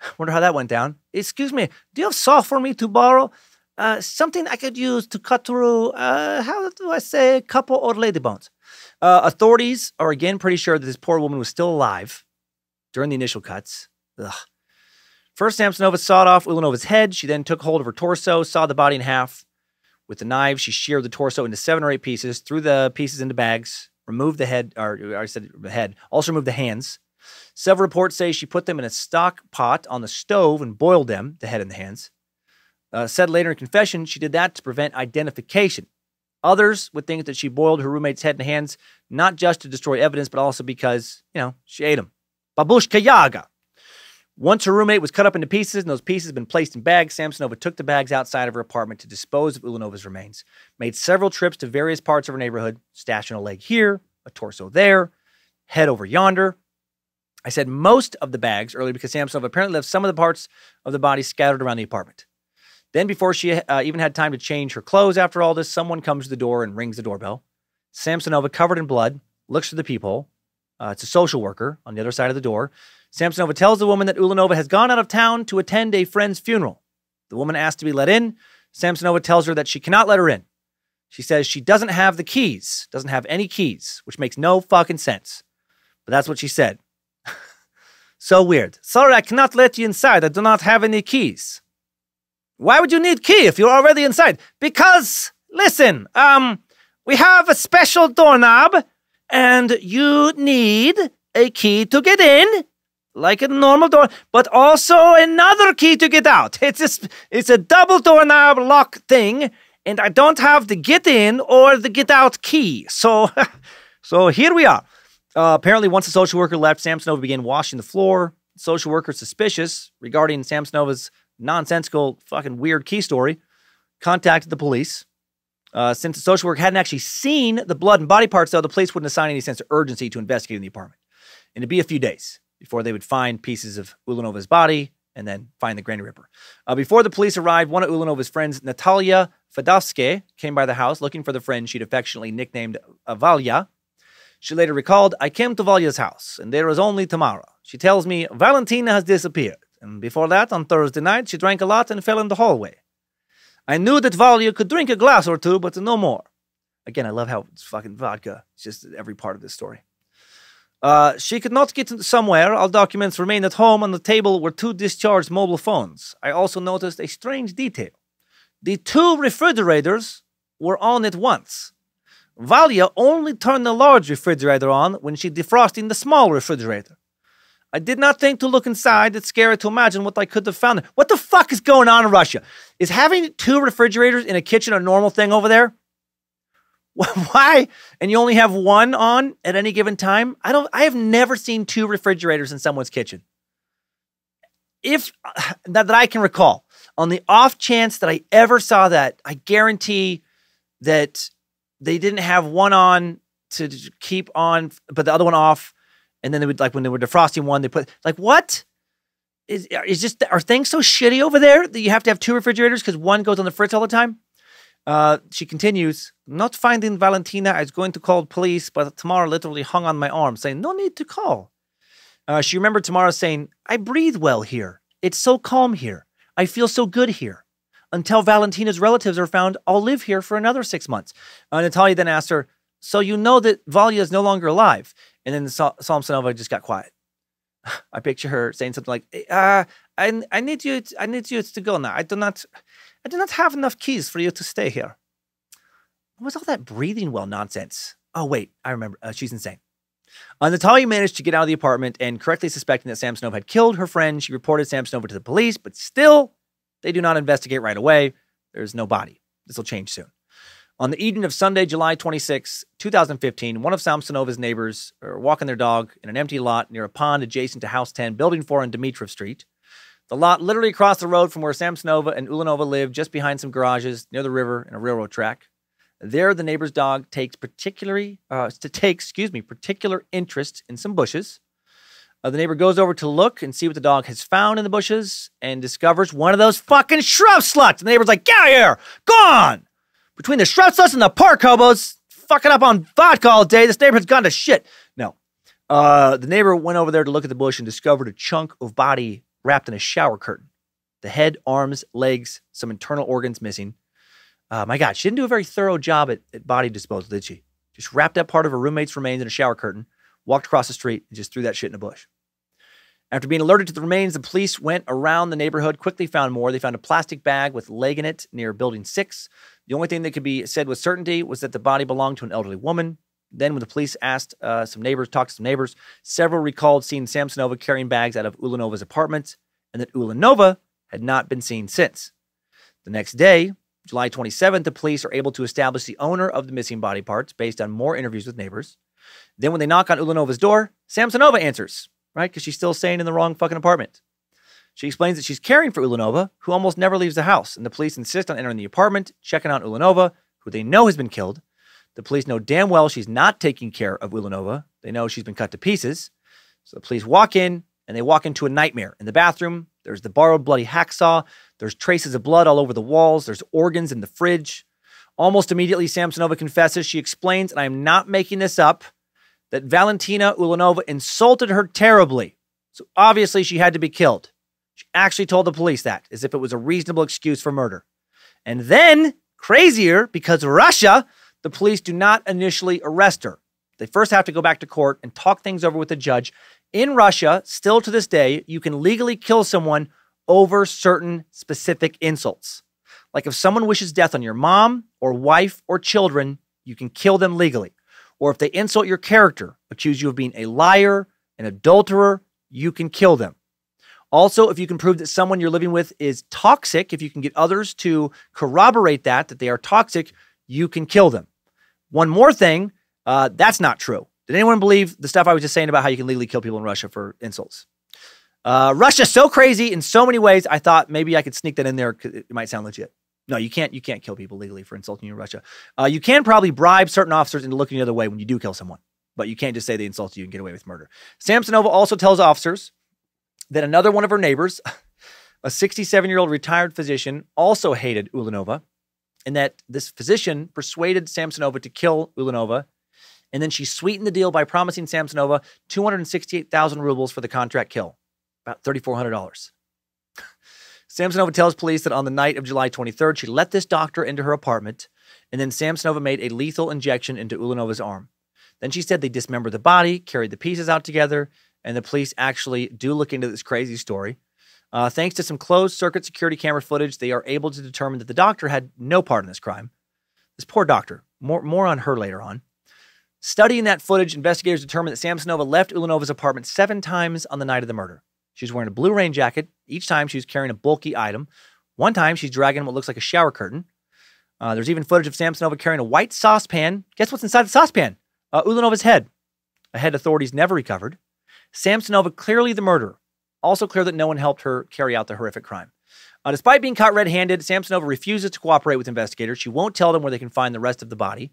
[SIGHS] Wonder how that went down. Excuse me, do you have saw for me to borrow? Uh, something I could use to cut through, uh, how do I say, a couple old lady bones. Uh, authorities are again pretty sure that this poor woman was still alive during the initial cuts. Ugh. First, Samsonova sawed off Ulanova's head. She then took hold of her torso, sawed the body in half. With the knife, she sheared the torso into seven or eight pieces, threw the pieces into bags, removed the head, or I said the head, also removed the hands. Several reports say she put them in a stock pot on the stove and boiled them, the head and the hands. Uh, said later in confession, she did that to prevent identification. Others would think that she boiled her roommate's head and hands not just to destroy evidence, but also because, you know, she ate them. Babushka Yaga. Once her roommate was cut up into pieces and those pieces had been placed in bags, Samsonova took the bags outside of her apartment to dispose of Ulanova's remains. Made several trips to various parts of her neighborhood, stashing a leg here, a torso there, head over yonder. I said most of the bags earlier because Samsonova apparently left some of the parts of the body scattered around the apartment. Then, before she uh, even had time to change her clothes after all this, someone comes to the door and rings the doorbell. Samsonova, covered in blood, looks through the peephole. Uh, it's a social worker on the other side of the door. Samsonova tells the woman that Ulanova has gone out of town to attend a friend's funeral. The woman asks to be let in. Samsonova tells her that she cannot let her in. She says she doesn't have the keys, doesn't have any keys, which makes no fucking sense. But that's what she said. [LAUGHS] so weird. Sorry, I cannot let you inside. I do not have any keys. Why would you need key if you're already inside? Because, listen, um, we have a special doorknob, and you need a key to get in like a normal door, but also another key to get out. [LAUGHS] It's it's a double doorknob lock thing, and I don't have the get in or the get out key. So, [LAUGHS] so here we are. Uh, apparently, once the social worker left, Samsonova began washing the floor. Social worker suspicious regarding Samsonova's nonsensical, fucking weird key story, contacted the police. Uh, since the social worker hadn't actually seen the blood and body parts, though, the police wouldn't assign any sense of urgency to investigating the apartment. And it'd be a few days before they would find pieces of Ulanova's body and then find the Granny Ripper. Uh, before the police arrived, one of Ulanova's friends, Natalia Fedovske, came by the house looking for the friend she'd affectionately nicknamed Valya. She later recalled, I came to Valya's house, and there was only Tamara. She tells me Valentina has disappeared. And before that, on Thursday night, she drank a lot and fell in the hallway. I knew that Valia could drink a glass or two, but no more. Again, I love how it's fucking vodka. It's just every part of this story. Uh, she could not get somewhere. All documents remained at home. On the table were two discharged mobile phones. I also noticed a strange detail. The two refrigerators were on at once. Valia only turned the large refrigerator on when she defrosting the small refrigerator. I did not think to look inside. It's scary to imagine what I could have found. What the fuck is going on in Russia? Is having two refrigerators in a kitchen a normal thing over there? [LAUGHS] Why? And you only have one on at any given time? I don't I have never seen two refrigerators in someone's kitchen. If [SIGHS] that, that I can recall, on the off chance that I ever saw that, I guarantee that they didn't have one on to keep on, but the other one off. And then they would like when they were defrosting one, they put like what? Is is just are things so shitty over there that you have to have two refrigerators because one goes on the fritz all the time? Uh, she continues, not finding Valentina, I was going to call police, but Tamara literally hung on my arm, saying, No need to call. Uh, she remembered Tamara saying, I breathe well here. It's so calm here. I feel so good here. Until Valentina's relatives are found, I'll live here for another six months. Uh, Natalia then asked her, So you know that Valia is no longer alive? And then Sol- Samsonova just got quiet. [SIGHS] I picture her saying something like, uh, I, I need you, I need you to go now. I do not, I do not have enough keys for you to stay here. What was all that breathing well nonsense? Oh, wait, I remember. Uh, she's insane. Uh, Natalia managed to get out of the apartment and correctly suspecting that Samsonov had killed her friend, she reported Samsonova to the police, but still, they do not investigate right away. There's no body. This will change soon. On the evening of Sunday, July 26, 2015, one of Samsonova's neighbors are walking their dog in an empty lot near a pond adjacent to House 10, Building 4 on Dmitrov Street. The lot literally across the road from where Samsonova and Ulanova live, just behind some garages near the river and a railroad track. There, the neighbor's dog takes particularly uh, to take, excuse me, particular interest in some bushes. Uh, the neighbor goes over to look and see what the dog has found in the bushes and discovers one of those fucking shrub sluts. And the neighbor's like, "Get out of here! Gone!" Between the shrub sluts and the park hobos, fucking up on vodka all day, this neighborhood's gone to shit. No. Uh, the neighbor went over there to look at the bush and discovered a chunk of body wrapped in a shower curtain. The head, arms, legs, some internal organs missing. Uh, my God, she didn't do a very thorough job at, at body disposal, did she? Just wrapped up part of her roommate's remains in a shower curtain, walked across the street, and just threw that shit in a bush. After being alerted to the remains, the police went around the neighborhood, quickly found more. They found a plastic bag with leg in it near Building 6. The only thing that could be said with certainty was that the body belonged to an elderly woman. Then, when the police asked uh, some neighbors, talked to some neighbors, several recalled seeing Samsonova carrying bags out of Ulanova's apartment and that Ulanova had not been seen since. The next day, July 27th, the police are able to establish the owner of the missing body parts based on more interviews with neighbors. Then, when they knock on Ulanova's door, Samsonova answers, right? Because she's still staying in the wrong fucking apartment. She explains that she's caring for Ulanova, who almost never leaves the house, and the police insist on entering the apartment, checking on Ulanova, who they know has been killed. The police know damn well she's not taking care of Ulanova. They know she's been cut to pieces. So the police walk in, and they walk into a nightmare. In the bathroom, there's the borrowed bloody hacksaw. There's traces of blood all over the walls. There's organs in the fridge. Almost immediately, Samsonova confesses. She explains, and I'm not making this up, that Valentina Ulanova insulted her terribly. So obviously, she had to be killed. She actually told the police that, as if it was a reasonable excuse for murder. And then, crazier, because Russia, the police do not initially arrest her. They first have to go back to court and talk things over with the judge. In Russia, still to this day, you can legally kill someone over certain specific insults. Like if someone wishes death on your mom or wife or children, you can kill them legally. Or if they insult your character, accuse you of being a liar, an adulterer, you can kill them. Also, if you can prove that someone you're living with is toxic, if you can get others to corroborate that, that they are toxic, you can kill them. One more thing, uh, that's not true. Did anyone believe the stuff I was just saying about how you can legally kill people in Russia for insults? Uh, Russia's so crazy in so many ways. I thought maybe I could sneak that in there. 'cause It might sound legit. No, you can't. You can't kill people legally for insulting you in Russia. Uh, you can probably bribe certain officers into looking the other way when you do kill someone, but you can't just say they insulted you and get away with murder. Samsonova also tells officers that another one of her neighbors, [LAUGHS] a 67 year old retired physician, also hated Ulanova, and that this physician persuaded Samsonova to kill Ulanova. And then she sweetened the deal by promising Samsonova 268,000 rubles for the contract kill, about $3,400. Samsonova tells police that on the night of July 23rd, she let this doctor into her apartment, and then Samsonova made a lethal injection into Ulanova's arm. Then she said they dismembered the body, carried the pieces out together, and the police actually do look into this crazy story. Uh, thanks to some closed circuit security camera footage, they are able to determine that the doctor had no part in this crime. This poor doctor. More, more on her later on. Studying that footage, investigators determined that Samsonova left Ulanova's apartment seven times on the night of the murder. She was wearing a blue rain jacket. Each time she was carrying a bulky item. One time she's dragging what looks like a shower curtain. Uh, there's even footage of Samsonova carrying a white saucepan. Guess what's inside the saucepan? Uh, Ulanova's head. A head authorities never recovered. Samsonova clearly the murderer. Also clear that no one helped her carry out the horrific crime. Uh, despite being caught red handed, Samsonova refuses to cooperate with investigators. She won't tell them where they can find the rest of the body.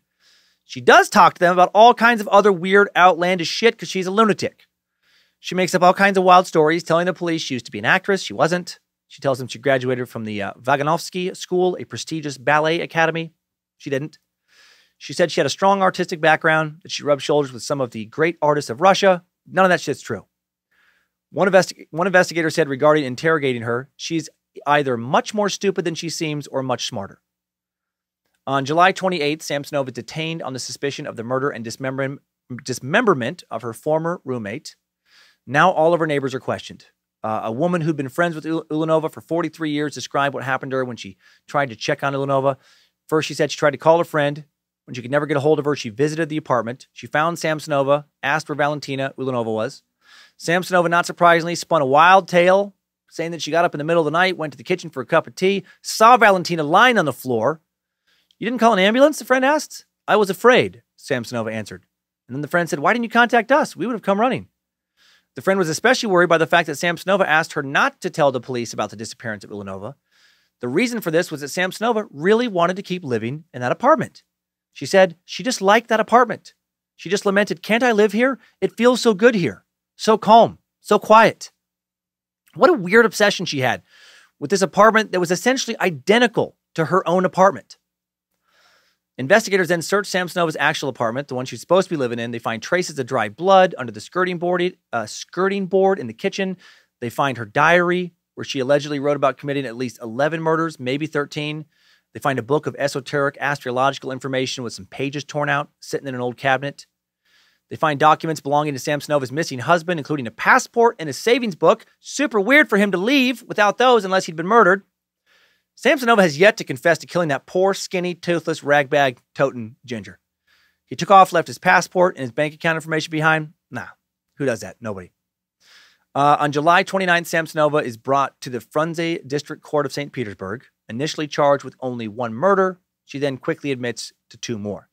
She does talk to them about all kinds of other weird, outlandish shit because she's a lunatic. She makes up all kinds of wild stories, telling the police she used to be an actress. She wasn't. She tells them she graduated from the uh, Vaganovsky School, a prestigious ballet academy. She didn't. She said she had a strong artistic background, that she rubbed shoulders with some of the great artists of Russia. None of that shit's true. One, investi- one investigator said regarding interrogating her, she's either much more stupid than she seems or much smarter. On July 28th, Samsonova detained on the suspicion of the murder and dismemberment, dismemberment of her former roommate. Now all of her neighbors are questioned. Uh, a woman who'd been friends with Ulanova for 43 years described what happened to her when she tried to check on Ulanova. First, she said she tried to call a friend. When she could never get a hold of her, she visited the apartment. She found Samsonova, asked where Valentina Ulanova was. Samsonova, not surprisingly, spun a wild tale, saying that she got up in the middle of the night, went to the kitchen for a cup of tea, saw Valentina lying on the floor. You didn't call an ambulance? The friend asked. I was afraid, Samsonova answered. And then the friend said, Why didn't you contact us? We would have come running. The friend was especially worried by the fact that Samsonova asked her not to tell the police about the disappearance of Ulanova. The reason for this was that Samsonova really wanted to keep living in that apartment. She said she just liked that apartment. She just lamented, Can't I live here? It feels so good here. So calm, so quiet. What a weird obsession she had with this apartment that was essentially identical to her own apartment. Investigators then search Samsonova's actual apartment, the one she's supposed to be living in. They find traces of dry blood under the skirting board, uh, skirting board in the kitchen. They find her diary, where she allegedly wrote about committing at least 11 murders, maybe 13. They find a book of esoteric astrological information with some pages torn out, sitting in an old cabinet. They find documents belonging to Samsonova's missing husband, including a passport and a savings book. Super weird for him to leave without those unless he'd been murdered. Samsonova has yet to confess to killing that poor, skinny, toothless, ragbag toting ginger. He took off, left his passport and his bank account information behind. Nah, who does that? Nobody. Uh, on July 29th, Samsonova is brought to the Frunze District Court of St. Petersburg, initially charged with only one murder. She then quickly admits to two more.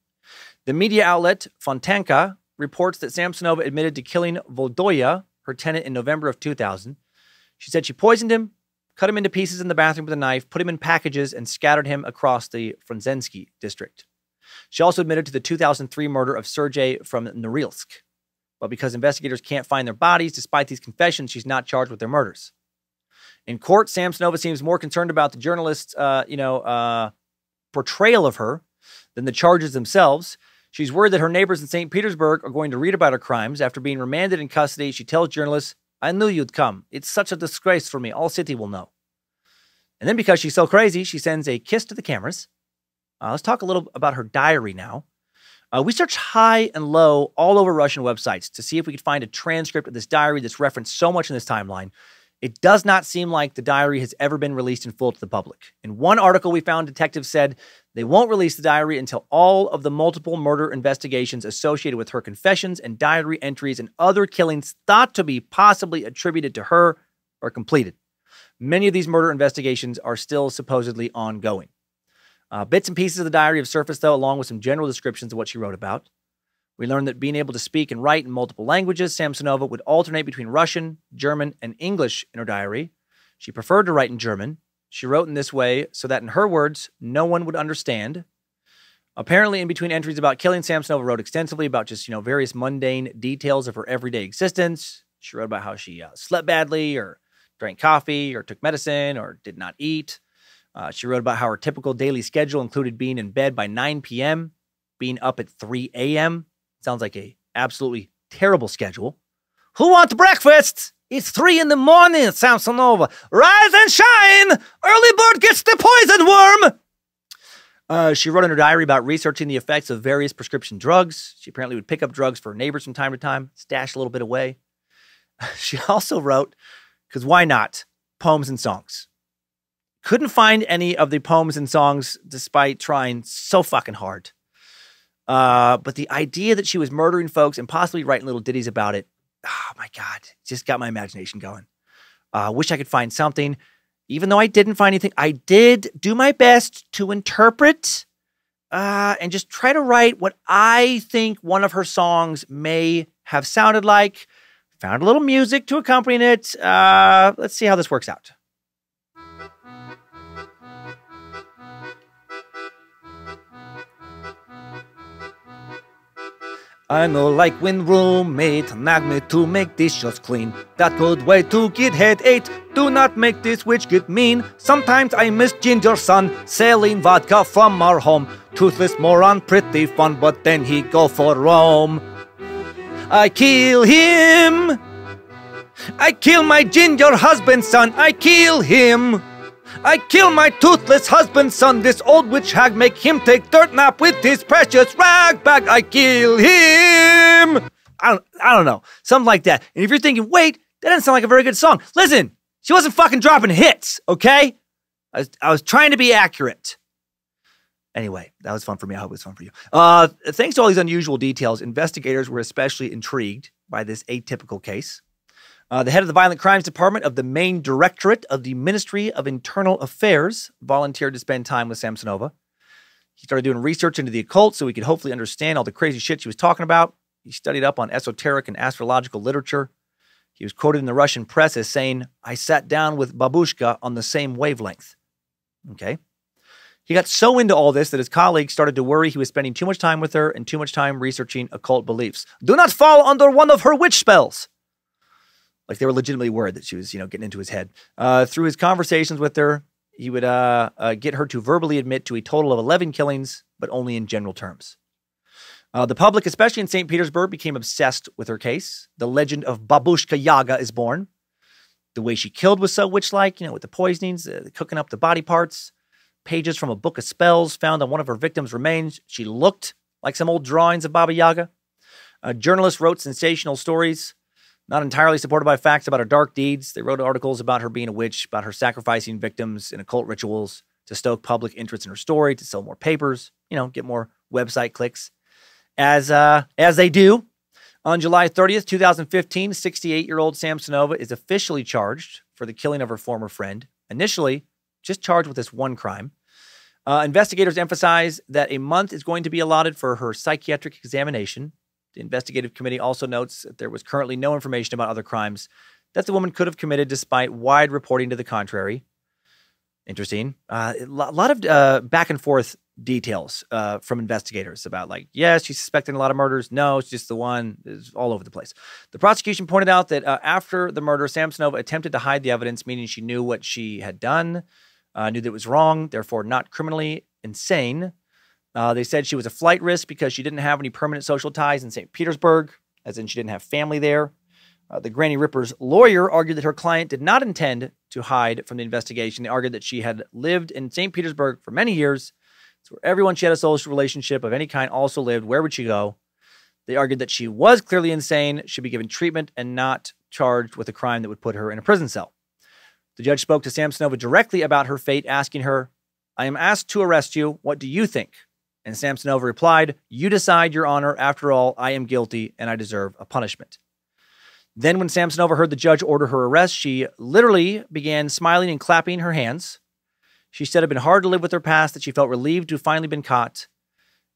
The media outlet Fontanka reports that Samsonova admitted to killing Volodya, her tenant, in November of 2000. She said she poisoned him, cut him into pieces in the bathroom with a knife, put him in packages, and scattered him across the Frunzensky district. She also admitted to the 2003 murder of Sergei from Norilsk. But because investigators can't find their bodies, despite these confessions, she's not charged with their murders. In court, Samsonova seems more concerned about the journalist's, uh, you know, uh, portrayal of her than the charges themselves. She's worried that her neighbors in St. Petersburg are going to read about her crimes. After being remanded in custody, she tells journalists, I knew you'd come. It's such a disgrace for me. All city will know. And then because she's so crazy, she sends a kiss to the cameras. Uh, let's talk a little about her diary now. Uh, we searched high and low all over Russian websites to see if we could find a transcript of this diary that's referenced so much in this timeline. It does not seem like the diary has ever been released in full to the public. In one article we found, detectives said they won't release the diary until all of the multiple murder investigations associated with her confessions and diary entries and other killings thought to be possibly attributed to her are completed. Many of these murder investigations are still supposedly ongoing. Uh, bits and pieces of the diary have surfaced, though, along with some general descriptions of what she wrote about. We learned that being able to speak and write in multiple languages, Samsonova would alternate between Russian, German, and English in her diary. She preferred to write in German. She wrote in this way so that, in her words, no one would understand. Apparently, in between entries about killing, Samsonova wrote extensively about just, you know, various mundane details of her everyday existence. She wrote about how she uh, slept badly, or drank coffee, or took medicine, or did not eat. Uh, she wrote about how her typical daily schedule included being in bed by 9 p.m., being up at 3 a.m., Sounds like a absolutely terrible schedule. Who wants breakfast? It's three in the morning, Samsonova. Rise and shine! Early bird gets the poison worm! Uh, she wrote in her diary about researching the effects of various prescription drugs. She apparently would pick up drugs for her neighbors from time to time, stash a little bit away. [LAUGHS] She also wrote, because why not, poems and songs. Couldn't find any of the poems and songs despite trying so fucking hard. Uh, but the idea that she was murdering folks and possibly writing little ditties about it, oh my God, just got my imagination going. I uh, wish I could find something. Even though I didn't find anything, I did do my best to interpret uh, and just try to write what I think one of her songs may have sounded like. Found a little music to accompany it. Uh, let's see how this works out. I know like when roommate nag me to make dishes clean. That good way to get head ate. Do not make this witch get mean. Sometimes I miss Ginger son selling vodka from our home. Toothless moron, pretty fun, but then he go for Rome. I kill him. I kill my ginger husband son. I kill him. I kill my toothless husband's son. This old witch hag make him take dirt nap with his precious rag bag. I kill him. I don't, I don't know. Something like that. And if you're thinking, wait, that doesn't sound like a very good song. Listen, she wasn't fucking dropping hits, okay? I was, I was trying to be accurate. Anyway, that was fun for me. I hope it was fun for you. Uh, thanks to all these unusual details, investigators were especially intrigued by this atypical case. Uh, the head of the Violent Crimes Department of the Main Directorate of the Ministry of Internal Affairs volunteered to spend time with Samsonova. He started doing research into the occult so he could hopefully understand all the crazy shit she was talking about. He studied up on esoteric and astrological literature. He was quoted in the Russian press as saying, I sat down with Babushka on the same wavelength. Okay. He got so into all this that his colleagues started to worry he was spending too much time with her and too much time researching occult beliefs. Do not fall under one of her witch spells. Like they were legitimately worried that she was, you know, getting into his head. Uh, through his conversations with her, he would uh, uh, get her to verbally admit to a total of 11 killings, but only in general terms. Uh, the public, especially in St. Petersburg, became obsessed with her case. The legend of Babushka Yaga is born. The way she killed was so witch like, you know, with the poisonings, uh, cooking up the body parts. Pages from a book of spells found on one of her victims' remains. She looked like some old drawings of Baba Yaga. A journalist wrote sensational stories not entirely supported by facts about her dark deeds. They wrote articles about her being a witch, about her sacrificing victims in occult rituals to stoke public interest in her story, to sell more papers, you know, get more website clicks. As uh, as they do. On July 30th, 2015, 68-year-old Samsonova is officially charged for the killing of her former friend. Initially, just charged with this one crime. Uh, investigators emphasize that a month is going to be allotted for her psychiatric examination the investigative committee also notes that there was currently no information about other crimes that the woman could have committed despite wide reporting to the contrary. Interesting. Uh, a lot of uh, back and forth details uh, from investigators about, like, yes, she's suspecting a lot of murders. No, it's just the one. Is all over the place. The prosecution pointed out that uh, after the murder, Samsonova attempted to hide the evidence, meaning she knew what she had done, uh, knew that it was wrong, therefore not criminally insane. Uh, they said she was a flight risk because she didn't have any permanent social ties in St. Petersburg, as in she didn't have family there. Uh, the Granny Ripper's lawyer argued that her client did not intend to hide from the investigation. They argued that she had lived in St. Petersburg for many years. It's where everyone she had a social relationship of any kind also lived. Where would she go? They argued that she was clearly insane, should be given treatment, and not charged with a crime that would put her in a prison cell. The judge spoke to Samsonova directly about her fate, asking her, I am asked to arrest you. What do you think? And Samsonova replied, You decide, Your Honor. After all, I am guilty and I deserve a punishment. Then, when Samsonova heard the judge order her arrest, she literally began smiling and clapping her hands. She said it had been hard to live with her past, that she felt relieved to have finally been caught.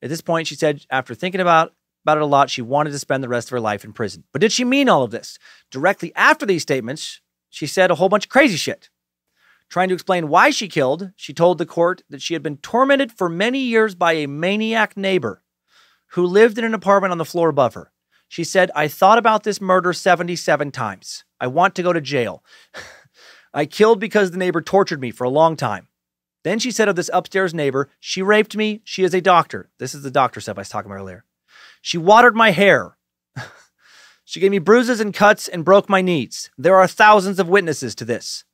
At this point, she said, after thinking about, about it a lot, she wanted to spend the rest of her life in prison. But did she mean all of this? Directly after these statements, she said a whole bunch of crazy shit. Trying to explain why she killed, she told the court that she had been tormented for many years by a maniac neighbor who lived in an apartment on the floor above her. She said, I thought about this murder 77 times. I want to go to jail. [LAUGHS] I killed because the neighbor tortured me for a long time. Then she said of this upstairs neighbor, she raped me. She is a doctor. This is the doctor stuff I was talking about earlier. She watered my hair. [LAUGHS] She gave me bruises and cuts and broke my knees. There are thousands of witnesses to this.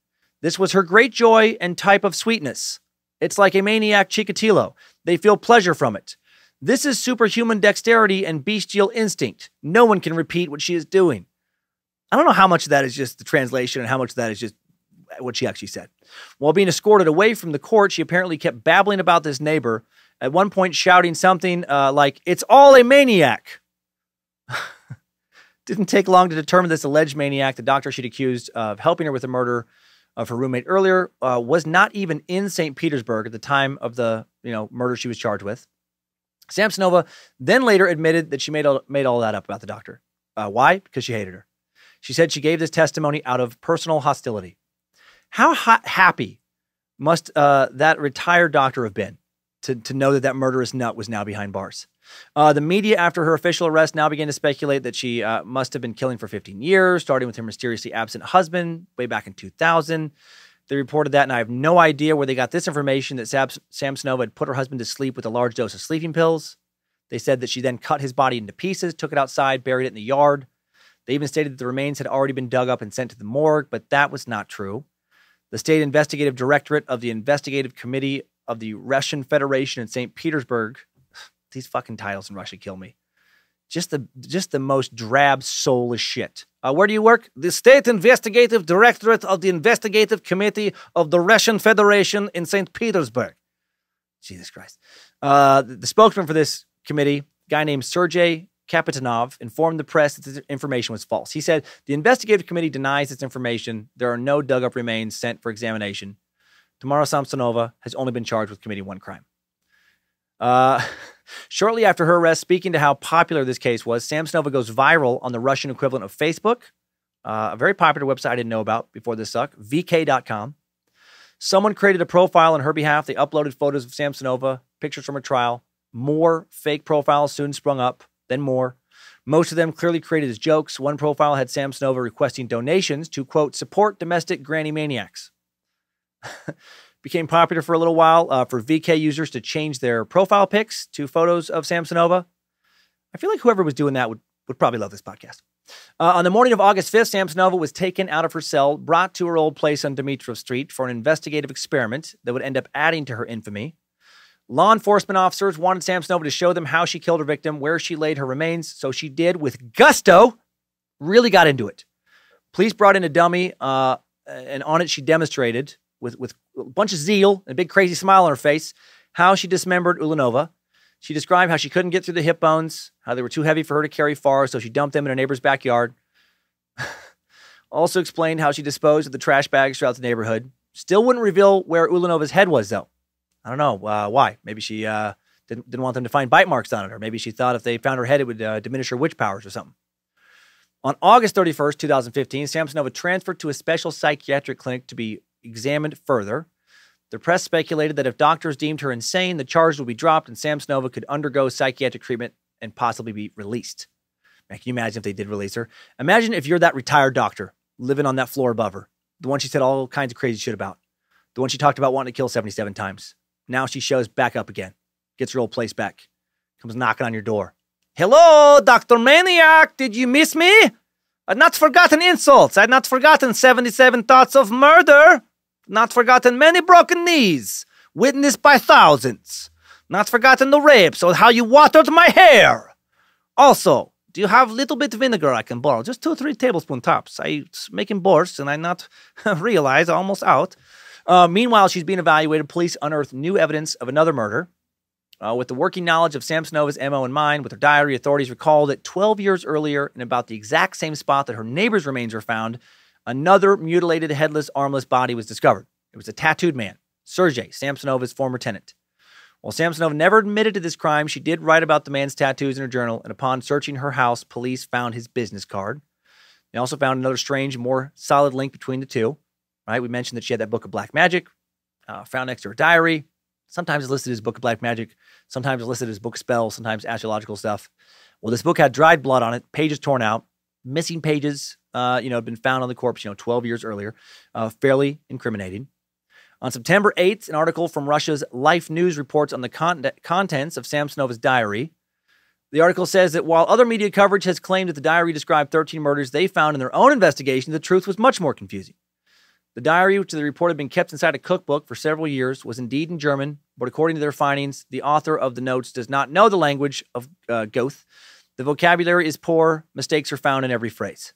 This was her great joy and type of sweetness. It's like a maniac Chikatilo. They feel pleasure from it. This is superhuman dexterity and bestial instinct. No one can repeat what she is doing. I don't know how much of that is just the translation and how much of that is just what she actually said. While being escorted away from the court, she apparently kept babbling about this neighbor, at one point shouting something uh, like, It's all a maniac. [LAUGHS] Didn't take long to determine this alleged maniac, the doctor she'd accused of helping her with the murder of her roommate earlier, uh, was not even in St. Petersburg at the time of the you know murder she was charged with. Samsonova then later admitted that she made all, made all that up about the doctor. Uh, why? Because she hated her. She said she gave this testimony out of personal hostility. How ha- happy must uh, that retired doctor have been to, to know that that murderous nut was now behind bars? Uh, the media, after her official arrest, now began to speculate that she uh, must have been killing for 15 years, starting with her mysteriously absent husband way back in 2000. They reported that, and I have no idea where they got this information that Sam- Samsonova had put her husband to sleep with a large dose of sleeping pills. They said that she then cut his body into pieces, took it outside, buried it in the yard. They even stated that the remains had already been dug up and sent to the morgue, but that was not true. The State Investigative Directorate of the Investigative Committee of the Russian Federation in St. Petersburg, [SIGHS] these fucking titles in Russia kill me. Just the just the most drab, soulless shit. Uh, where do you work? The State Investigative Directorate of the Investigative Committee of the Russian Federation in St. Petersburg. Jesus Christ. Uh, the, the spokesman for this committee, guy named Sergei Kapitanov informed the press that this information was false. He said the investigative committee denies this information. There are no dug up remains sent for examination. Tamara Samsonova has only been charged with committing one crime. Uh, [LAUGHS] shortly after her arrest, speaking to how popular this case was, Samsonova goes viral on the Russian equivalent of Facebook, uh, a very popular website I didn't know about before this suck, vk.com. Someone created a profile on her behalf. They uploaded photos of Samsonova, pictures from her trial. More fake profiles soon sprung up then more. Most of them clearly created as jokes. One profile had Samsonova requesting donations to, quote, support domestic granny maniacs. [LAUGHS] Became popular for a little while uh, for VK users to change their profile pics to photos of Samsonova. I feel like whoever was doing that would, would probably love this podcast. Uh, on the morning of August 5th, Samsonova was taken out of her cell, brought to her old place on Dimitrov Street for an investigative experiment that would end up adding to her infamy. Law enforcement officers wanted Samsonova to show them how she killed her victim, where she laid her remains. So she did with gusto, really got into it. Police brought in a dummy, uh, and on it she demonstrated with, with a bunch of zeal and a big crazy smile on her face how she dismembered Ulanova. She described how she couldn't get through the hip bones, how they were too heavy for her to carry far, so she dumped them in a neighbor's backyard. [LAUGHS] also explained how she disposed of the trash bags throughout the neighborhood. Still wouldn't reveal where Ulanova's head was, though. I don't know uh, why. Maybe she uh, didn't, didn't want them to find bite marks on it, or maybe she thought if they found her head, it would uh, diminish her witch powers or something. On August 31st, 2015, Samsonova transferred to a special psychiatric clinic to be examined further. The press speculated that if doctors deemed her insane, the charge would be dropped and Samsonova could undergo psychiatric treatment and possibly be released. Man, can you imagine if they did release her? Imagine if you're that retired doctor living on that floor above her, the one she said all kinds of crazy shit about, the one she talked about wanting to kill 77 times. Now she shows back up again, gets her old place back, comes knocking on your door. Hello, Dr. Maniac, did you miss me? I'd not forgotten insults. I'd not forgotten 77 thoughts of murder. Not forgotten many broken knees, witnessed by thousands. Not forgotten the rapes or how you watered my hair. Also, do you have a little bit of vinegar I can borrow? Just two or three tablespoon tops. I making borscht and I not [LAUGHS] realize almost out. Uh, meanwhile, she's being evaluated. Police unearthed new evidence of another murder. Uh, with the working knowledge of Samsonova's MO in mind, with her diary, authorities recall that 12 years earlier, in about the exact same spot that her neighbor's remains were found, another mutilated, headless, armless body was discovered. It was a tattooed man, Sergei, Samsonova's former tenant. While Samsonova never admitted to this crime, she did write about the man's tattoos in her journal, and upon searching her house, police found his business card. They also found another strange, more solid link between the two right? We mentioned that she had that book of black magic uh, found next to her diary. Sometimes it's listed as book of black magic. Sometimes it's listed as book spells. Sometimes astrological stuff. Well, this book had dried blood on it, pages torn out, missing pages. Uh, you know, had been found on the corpse. You know, 12 years earlier. Uh, fairly incriminating. On September 8th, an article from Russia's Life News reports on the con- contents of Samsonova's diary. The article says that while other media coverage has claimed that the diary described 13 murders, they found in their own investigation the truth was much more confusing. The diary, which the report had been kept inside a cookbook for several years, was indeed in German, but according to their findings, the author of the notes does not know the language of uh, Goethe. The vocabulary is poor, mistakes are found in every phrase.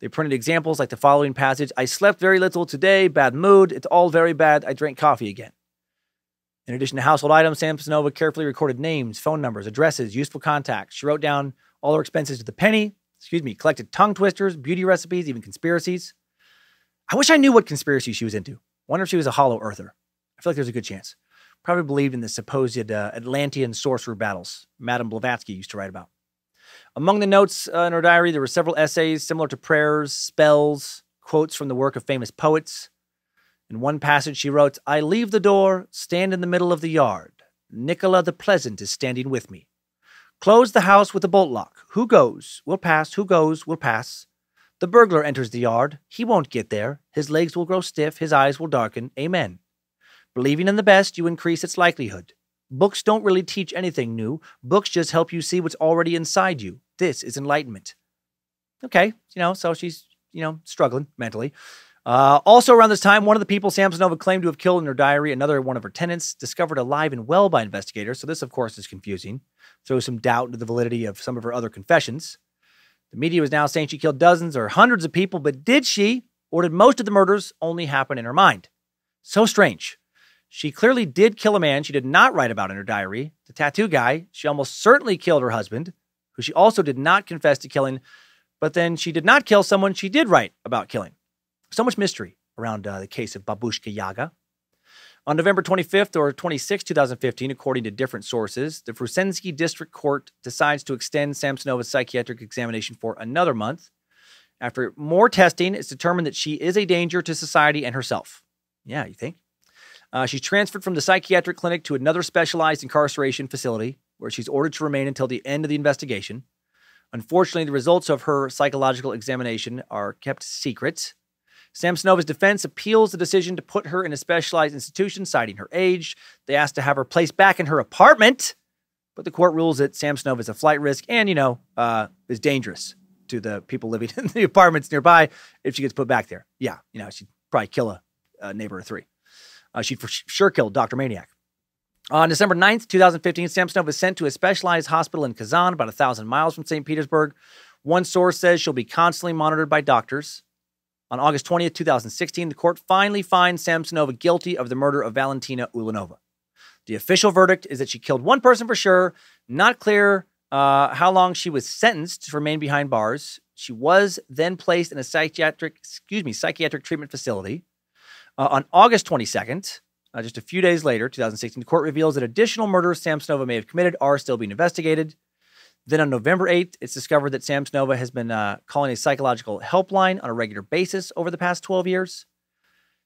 They printed examples like the following passage I slept very little today, bad mood, it's all very bad, I drank coffee again. In addition to household items, Samsonova carefully recorded names, phone numbers, addresses, useful contacts. She wrote down all her expenses to the penny, excuse me, collected tongue twisters, beauty recipes, even conspiracies. I wish I knew what conspiracy she was into. Wonder if she was a hollow earther. I feel like there's a good chance. Probably believed in the supposed uh, Atlantean sorcerer battles Madame Blavatsky used to write about. Among the notes uh, in her diary, there were several essays similar to prayers, spells, quotes from the work of famous poets. In one passage, she wrote, I leave the door, stand in the middle of the yard. Nicola the Pleasant is standing with me. Close the house with a bolt lock. Who goes We'll pass, who goes We'll pass. The burglar enters the yard. He won't get there. His legs will grow stiff, his eyes will darken. Amen. Believing in the best, you increase its likelihood. Books don't really teach anything new. Books just help you see what's already inside you. This is enlightenment. Okay, you know, so she's, you know, struggling mentally. Uh, also, around this time, one of the people Samsonova claimed to have killed in her diary, another one of her tenants, discovered alive and well by investigators. So, this, of course, is confusing. Throws some doubt into the validity of some of her other confessions. The media was now saying she killed dozens or hundreds of people, but did she, or did most of the murders only happen in her mind? So strange. She clearly did kill a man she did not write about in her diary, the tattoo guy. She almost certainly killed her husband, who she also did not confess to killing, but then she did not kill someone she did write about killing. So much mystery around uh, the case of Babushka Yaga. On November 25th or 26, 2015, according to different sources, the Frunzensky District Court decides to extend Samsonova's psychiatric examination for another month. After more testing, it's determined that she is a danger to society and herself. Yeah, you think? Uh, she's transferred from the psychiatric clinic to another specialized incarceration facility where she's ordered to remain until the end of the investigation. Unfortunately, the results of her psychological examination are kept secret. Samsonova's defense appeals the decision to put her in a specialized institution, citing her age. They ask to have her placed back in her apartment, but the court rules that Samsonova is a flight risk and, you know, uh, is dangerous to the people living [LAUGHS] in the apartments nearby if she gets put back there. Yeah, you know, she'd probably kill a, a neighbor or three. Uh, she'd for sure killed Dr. Maniac. On December 9th, 2015, Samsonova was sent to a specialized hospital in Kazan, about a thousand miles from St. Petersburg. One source says she'll be constantly monitored by doctors. On August 20th, 2016, the court finally finds Samsonova guilty of the murder of Valentina Ulanova. The official verdict is that she killed one person for sure. Not clear uh, how long she was sentenced to remain behind bars. She was then placed in a psychiatric, excuse me, psychiatric treatment facility. Uh, on August 22nd, uh, just a few days later, 2016, the court reveals that additional murders Samsonova may have committed are still being investigated. Then on November 8th, it's discovered that Samsonova has been uh, calling a psychological helpline on a regular basis over the past 12 years.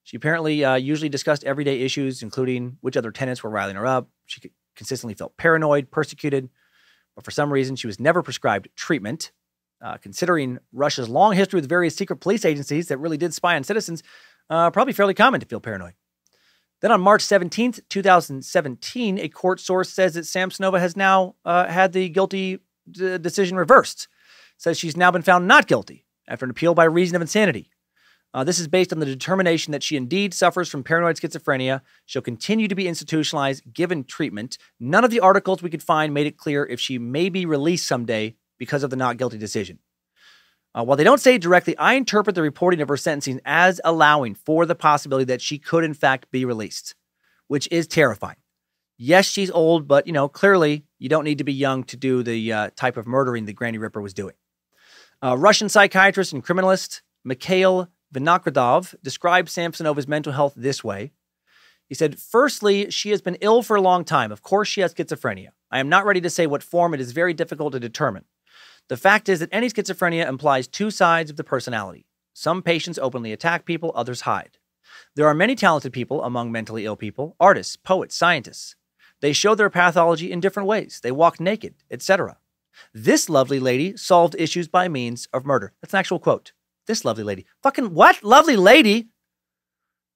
She apparently uh, usually discussed everyday issues, including which other tenants were riling her up. She consistently felt paranoid, persecuted, but for some reason, she was never prescribed treatment. Uh, considering Russia's long history with various secret police agencies that really did spy on citizens, uh, probably fairly common to feel paranoid. Then on March 17th, 2017, a court source says that Samsonova has now uh, had the guilty d- decision reversed. Says she's now been found not guilty after an appeal by reason of insanity. Uh, this is based on the determination that she indeed suffers from paranoid schizophrenia. She'll continue to be institutionalized given treatment. None of the articles we could find made it clear if she may be released someday because of the not guilty decision. Uh, while they don't say it directly, I interpret the reporting of her sentencing as allowing for the possibility that she could, in fact, be released, which is terrifying. Yes, she's old, but you know, clearly you don't need to be young to do the uh, type of murdering that Granny Ripper was doing. Uh, Russian psychiatrist and criminalist Mikhail Vinogradov described Samsonova's mental health this way. He said, Firstly, she has been ill for a long time. Of course, she has schizophrenia. I am not ready to say what form it is very difficult to determine. The fact is that any schizophrenia implies two sides of the personality. Some patients openly attack people, others hide. There are many talented people among mentally ill people artists, poets, scientists. They show their pathology in different ways. They walk naked, etc. This lovely lady solved issues by means of murder. That's an actual quote. This lovely lady. Fucking what? Lovely lady?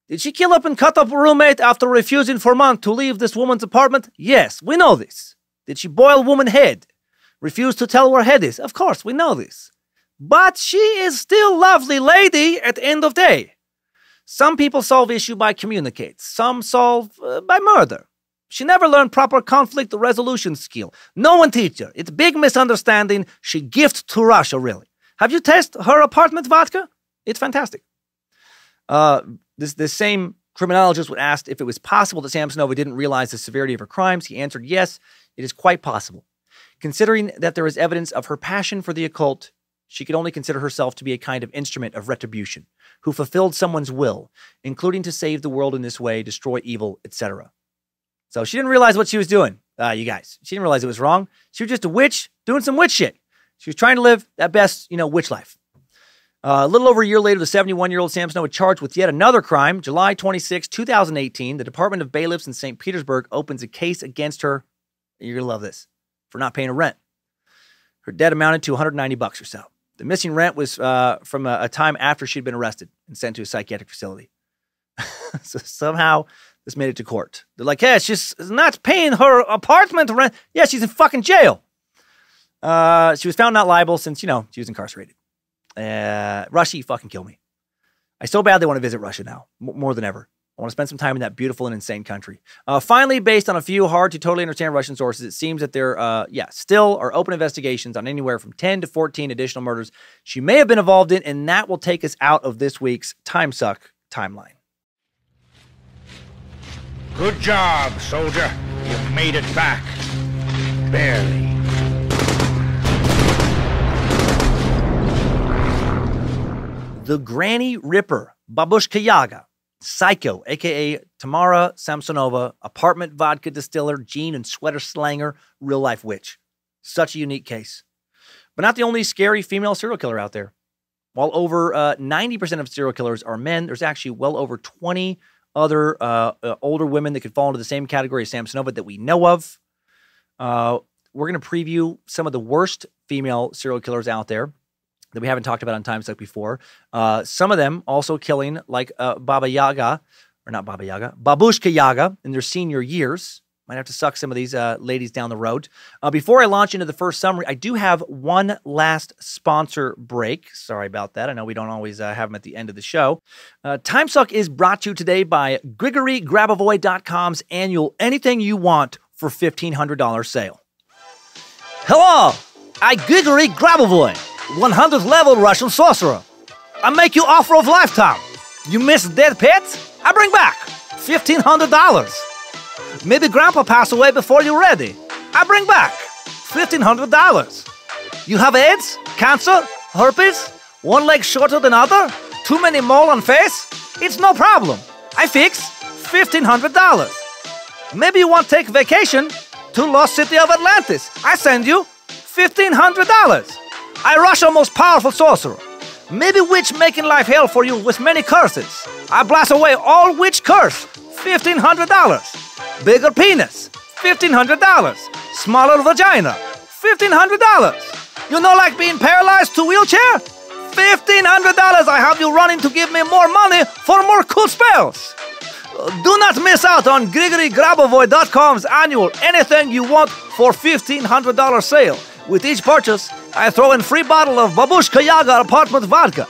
Did she kill up and cut up a roommate after refusing for months to leave this woman's apartment? Yes, we know this. Did she boil woman head? Refused to tell where her head is. Of course, we know this. But she is still lovely lady at the end of day. Some people solve issue by communicate. Some solve uh, by murder. She never learned proper conflict resolution skill. No one teach her. It's big misunderstanding. She gift to Russia, really. Have you tasted her apartment vodka? It's fantastic. Uh, this this same criminologist was asked if it was possible that Samsonova didn't realize the severity of her crimes. He answered, yes, it is quite possible. Considering that there is evidence of her passion for the occult, she could only consider herself to be a kind of instrument of retribution, who fulfilled someone's will, including to save the world in this way, destroy evil, etc. So she didn't realize what she was doing, uh, you guys. She didn't realize it was wrong. She was just a witch doing some witch shit. She was trying to live that best, you know, witch life. Uh, a little over a year later, the 71 year old Samsonova was charged with yet another crime. July 26, 2018, the Department of Bailiffs in St. Petersburg opens a case against her. You're going to love this for not paying her rent. Her debt amounted to 190 bucks or so. The missing rent was uh, from a, a, time after she'd been arrested and sent to a psychiatric facility. [LAUGHS] so somehow this made it to court. They're like, yeah, she's not paying her apartment rent. Yeah, she's in fucking jail. Uh, she was found not liable since, you know, she was incarcerated. Uh, Russia, you fucking kill me. I so badly want to visit Russia now, more than ever. I want to spend some time in that beautiful and insane country. Uh, finally, based on a few hard to totally understand Russian sources, it seems that there, uh, yeah, still are open investigations on anywhere from 10 to 14 additional murders she may have been involved in, and that will take us out of this week's Time Suck timeline. Good job, soldier. You've made it back. Barely. The Granny Ripper, Babushka Yaga, Psycho, aka Tamara Samsonova, apartment vodka distiller, jean and sweater slanger, real life witch. Such a unique case. But not the only scary female serial killer out there. While over uh, 90% of serial killers are men, there's actually well over 20 other uh, uh, older women that could fall into the same category as Samsonova that we know of. Uh, we're going to preview some of the worst female serial killers out there that we haven't talked about on Time Suck before. Uh, some of them also killing like uh, Baba Yaga, or not Baba Yaga, Babushka Yaga in their senior years. Might have to suck some of these uh, ladies down the road. Uh, before I launch into the first summary, I do have one last sponsor break. Sorry about that. I know we don't always uh, have them at the end of the show. Uh, Time Suck is brought to you today by GrigoryGrabovoy.com's annual Anything You Want for $1,500 sale. Hello, I Grigory Grabovoy 100th level Russian sorcerer. I make you offer of lifetime. You miss dead pets? I bring back $1,500. Maybe grandpa passed away before you're ready. I bring back $1,500. You have AIDS, cancer, herpes, one leg shorter than other, too many mole on face? It's no problem. I fix $1,500. Maybe you want to take vacation to lost city of Atlantis. I send you $1,500. I Russia's most powerful sorcerer. Maybe witch making life hell for you with many curses. I blast away all witch curse. $1,500. Bigger penis. $1,500. Smaller vagina. $1,500. You know like being paralyzed to wheelchair? $1,500 I have you running to give me more money for more cool spells. Do not miss out on GrigoryGrabovoy.com's annual Anything You Want for $1,500 sale. With each purchase, I throw in free bottle of Babushka Yaga apartment vodka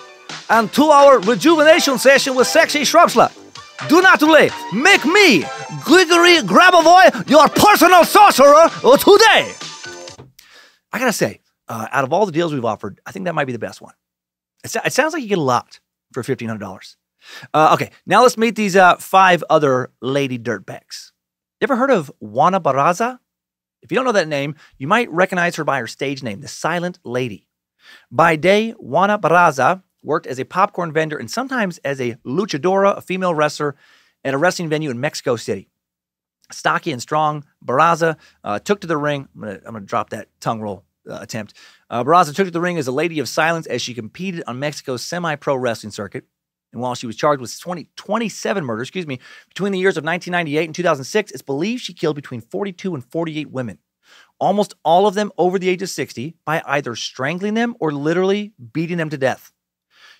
and two-hour rejuvenation session with sexy Shrubsla. Do not delay. Make me, Grigory Grabovoy, your personal sorcerer today. I gotta say, uh, out of all the deals we've offered, I think that might be the best one. It, it sounds like you get a lot for fifteen hundred dollars. Uh, okay, now let's meet these uh, five other lady dirtbags. You ever heard of Juana Barraza? If you don't know that name, you might recognize her by her stage name, the Silent Lady. By day, Juana Barraza worked as a popcorn vendor and sometimes as a luchadora, a female wrestler, at a wrestling venue in Mexico City. Stocky and strong, Barraza uh, took to the ring. I'm going to drop that tongue roll uh, attempt. Uh, Barraza took to the ring as a lady of silence as she competed on Mexico's semi pro wrestling circuit. And while she was charged with 20, 27 murders, excuse me, between the years of 1998 and 2006, it's believed she killed between 42 and 48 women, almost all of them over the age of 60, by either strangling them or literally beating them to death.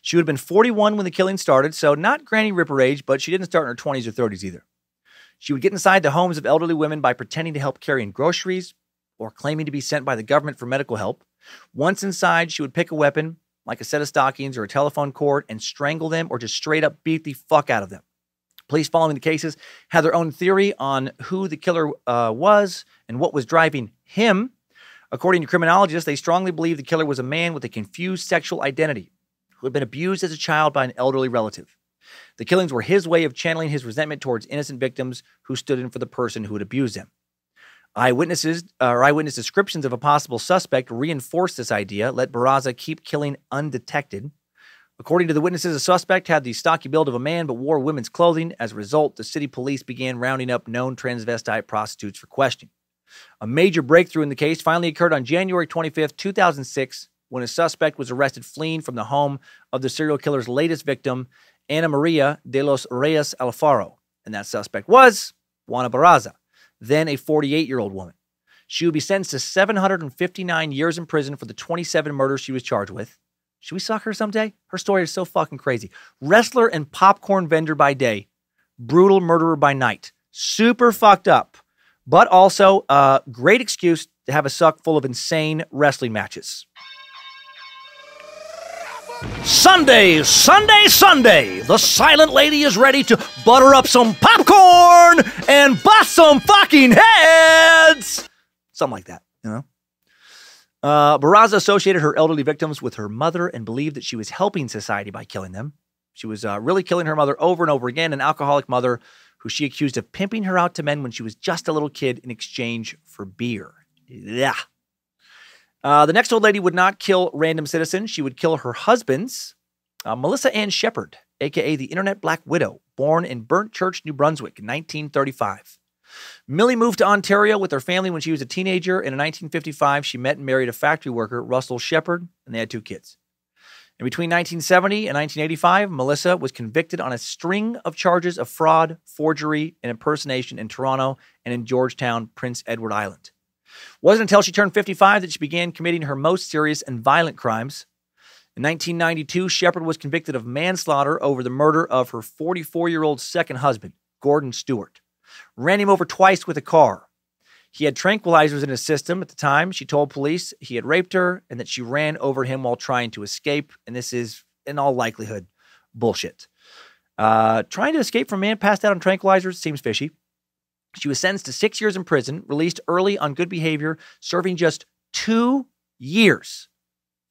She would have been 41 when the killing started, so not Granny Ripper age, but she didn't start in her 20s or 30s either. She would get inside the homes of elderly women by pretending to help carry in groceries, or claiming to be sent by the government for medical help. Once inside, she would pick a weapon, like a set of stockings or a telephone cord, and strangle them or just straight up beat the fuck out of them. Police following the cases had their own theory on who the killer uh, was and what was driving him. According to criminologists, they strongly believe the killer was a man with a confused sexual identity who had been abused as a child by an elderly relative. The killings were his way of channeling his resentment towards innocent victims who stood in for the person who had abused him. Eyewitnesses or eyewitness descriptions of a possible suspect reinforced this idea. Let Barraza keep killing undetected. According to the witnesses, the suspect had the stocky build of a man but wore women's clothing. As a result, the city police began rounding up known transvestite prostitutes for questioning. A major breakthrough in the case finally occurred on January 25, 2006, when a suspect was arrested fleeing from the home of the serial killer's latest victim, Ana Maria de los Reyes Alfaro. And that suspect was Juana Barraza, then a 48 year old woman. She would be sentenced to 759 years in prison for the 27 murders she was charged with. Should we suck her someday? Her story is so fucking crazy. Wrestler and popcorn vendor by day, brutal murderer by night. Super fucked up, but also a great excuse to have a suck full of insane wrestling matches. Sunday, Sunday, Sunday. The silent lady is ready to butter up some popcorn and bust some fucking heads. Something like that, you know? Uh, Barraza associated her elderly victims with her mother and believed that she was helping society by killing them. She was uh, really killing her mother over and over again, an alcoholic mother who she accused of pimping her out to men when she was just a little kid in exchange for beer. Yeah. Uh, the next old lady would not kill random citizens. She would kill her husbands. Uh, Melissa Ann Shepard, aka the Internet Black Widow, born in Burnt Church, New Brunswick in 1935. Millie moved to Ontario with her family when she was a teenager, and in 1955, she met and married a factory worker, Russell Shepard, and they had two kids. And between 1970 and 1985, Melissa was convicted on a string of charges of fraud, forgery, and impersonation in Toronto and in Georgetown, Prince Edward Island. Wasn't until she turned 55 that she began committing her most serious and violent crimes. In 1992, Shepard was convicted of manslaughter over the murder of her 44 year old second husband, Gordon Stewart. Ran him over twice with a car. He had tranquilizers in his system at the time. She told police he had raped her and that she ran over him while trying to escape. And this is, in all likelihood, bullshit. Uh, trying to escape from a man passed out on tranquilizers seems fishy. She was sentenced to six years in prison, released early on good behavior, serving just two years.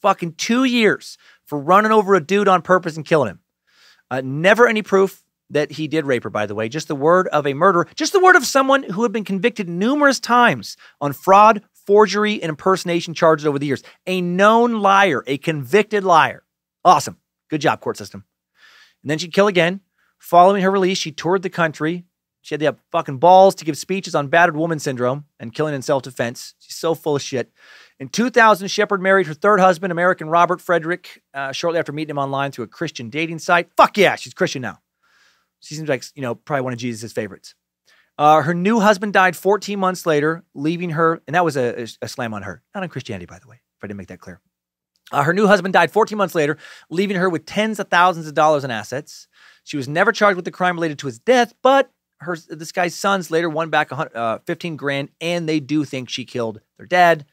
Fucking two years for running over a dude on purpose and killing him. Uh, never any proof that he did rape her, by the way. Just the word of a murderer, just the word of someone who had been convicted numerous times on fraud, forgery, and impersonation charges over the years. A known liar, a convicted liar. Awesome. Good job, court system. And then she'd kill again. Following her release, she toured the country. She had the fucking balls to give speeches on battered woman syndrome and killing in self defense. She's so full of shit. In 2000, Shepard married her third husband, American Robert Frederick, uh, shortly after meeting him online through a Christian dating site. Fuck yeah, she's Christian now. She seems like, you know, probably one of Jesus' favorites. Uh, her new husband died 14 months later, leaving her, and that was a, a, slam on her. Not on Christianity, by the way, if I didn't make that clear. Uh, her new husband died 14 months later, leaving her with tens of thousands of dollars in assets. She was never charged with the crime related to his death, but her this guy's sons later won back uh, 15 grand, and they do think she killed their dad.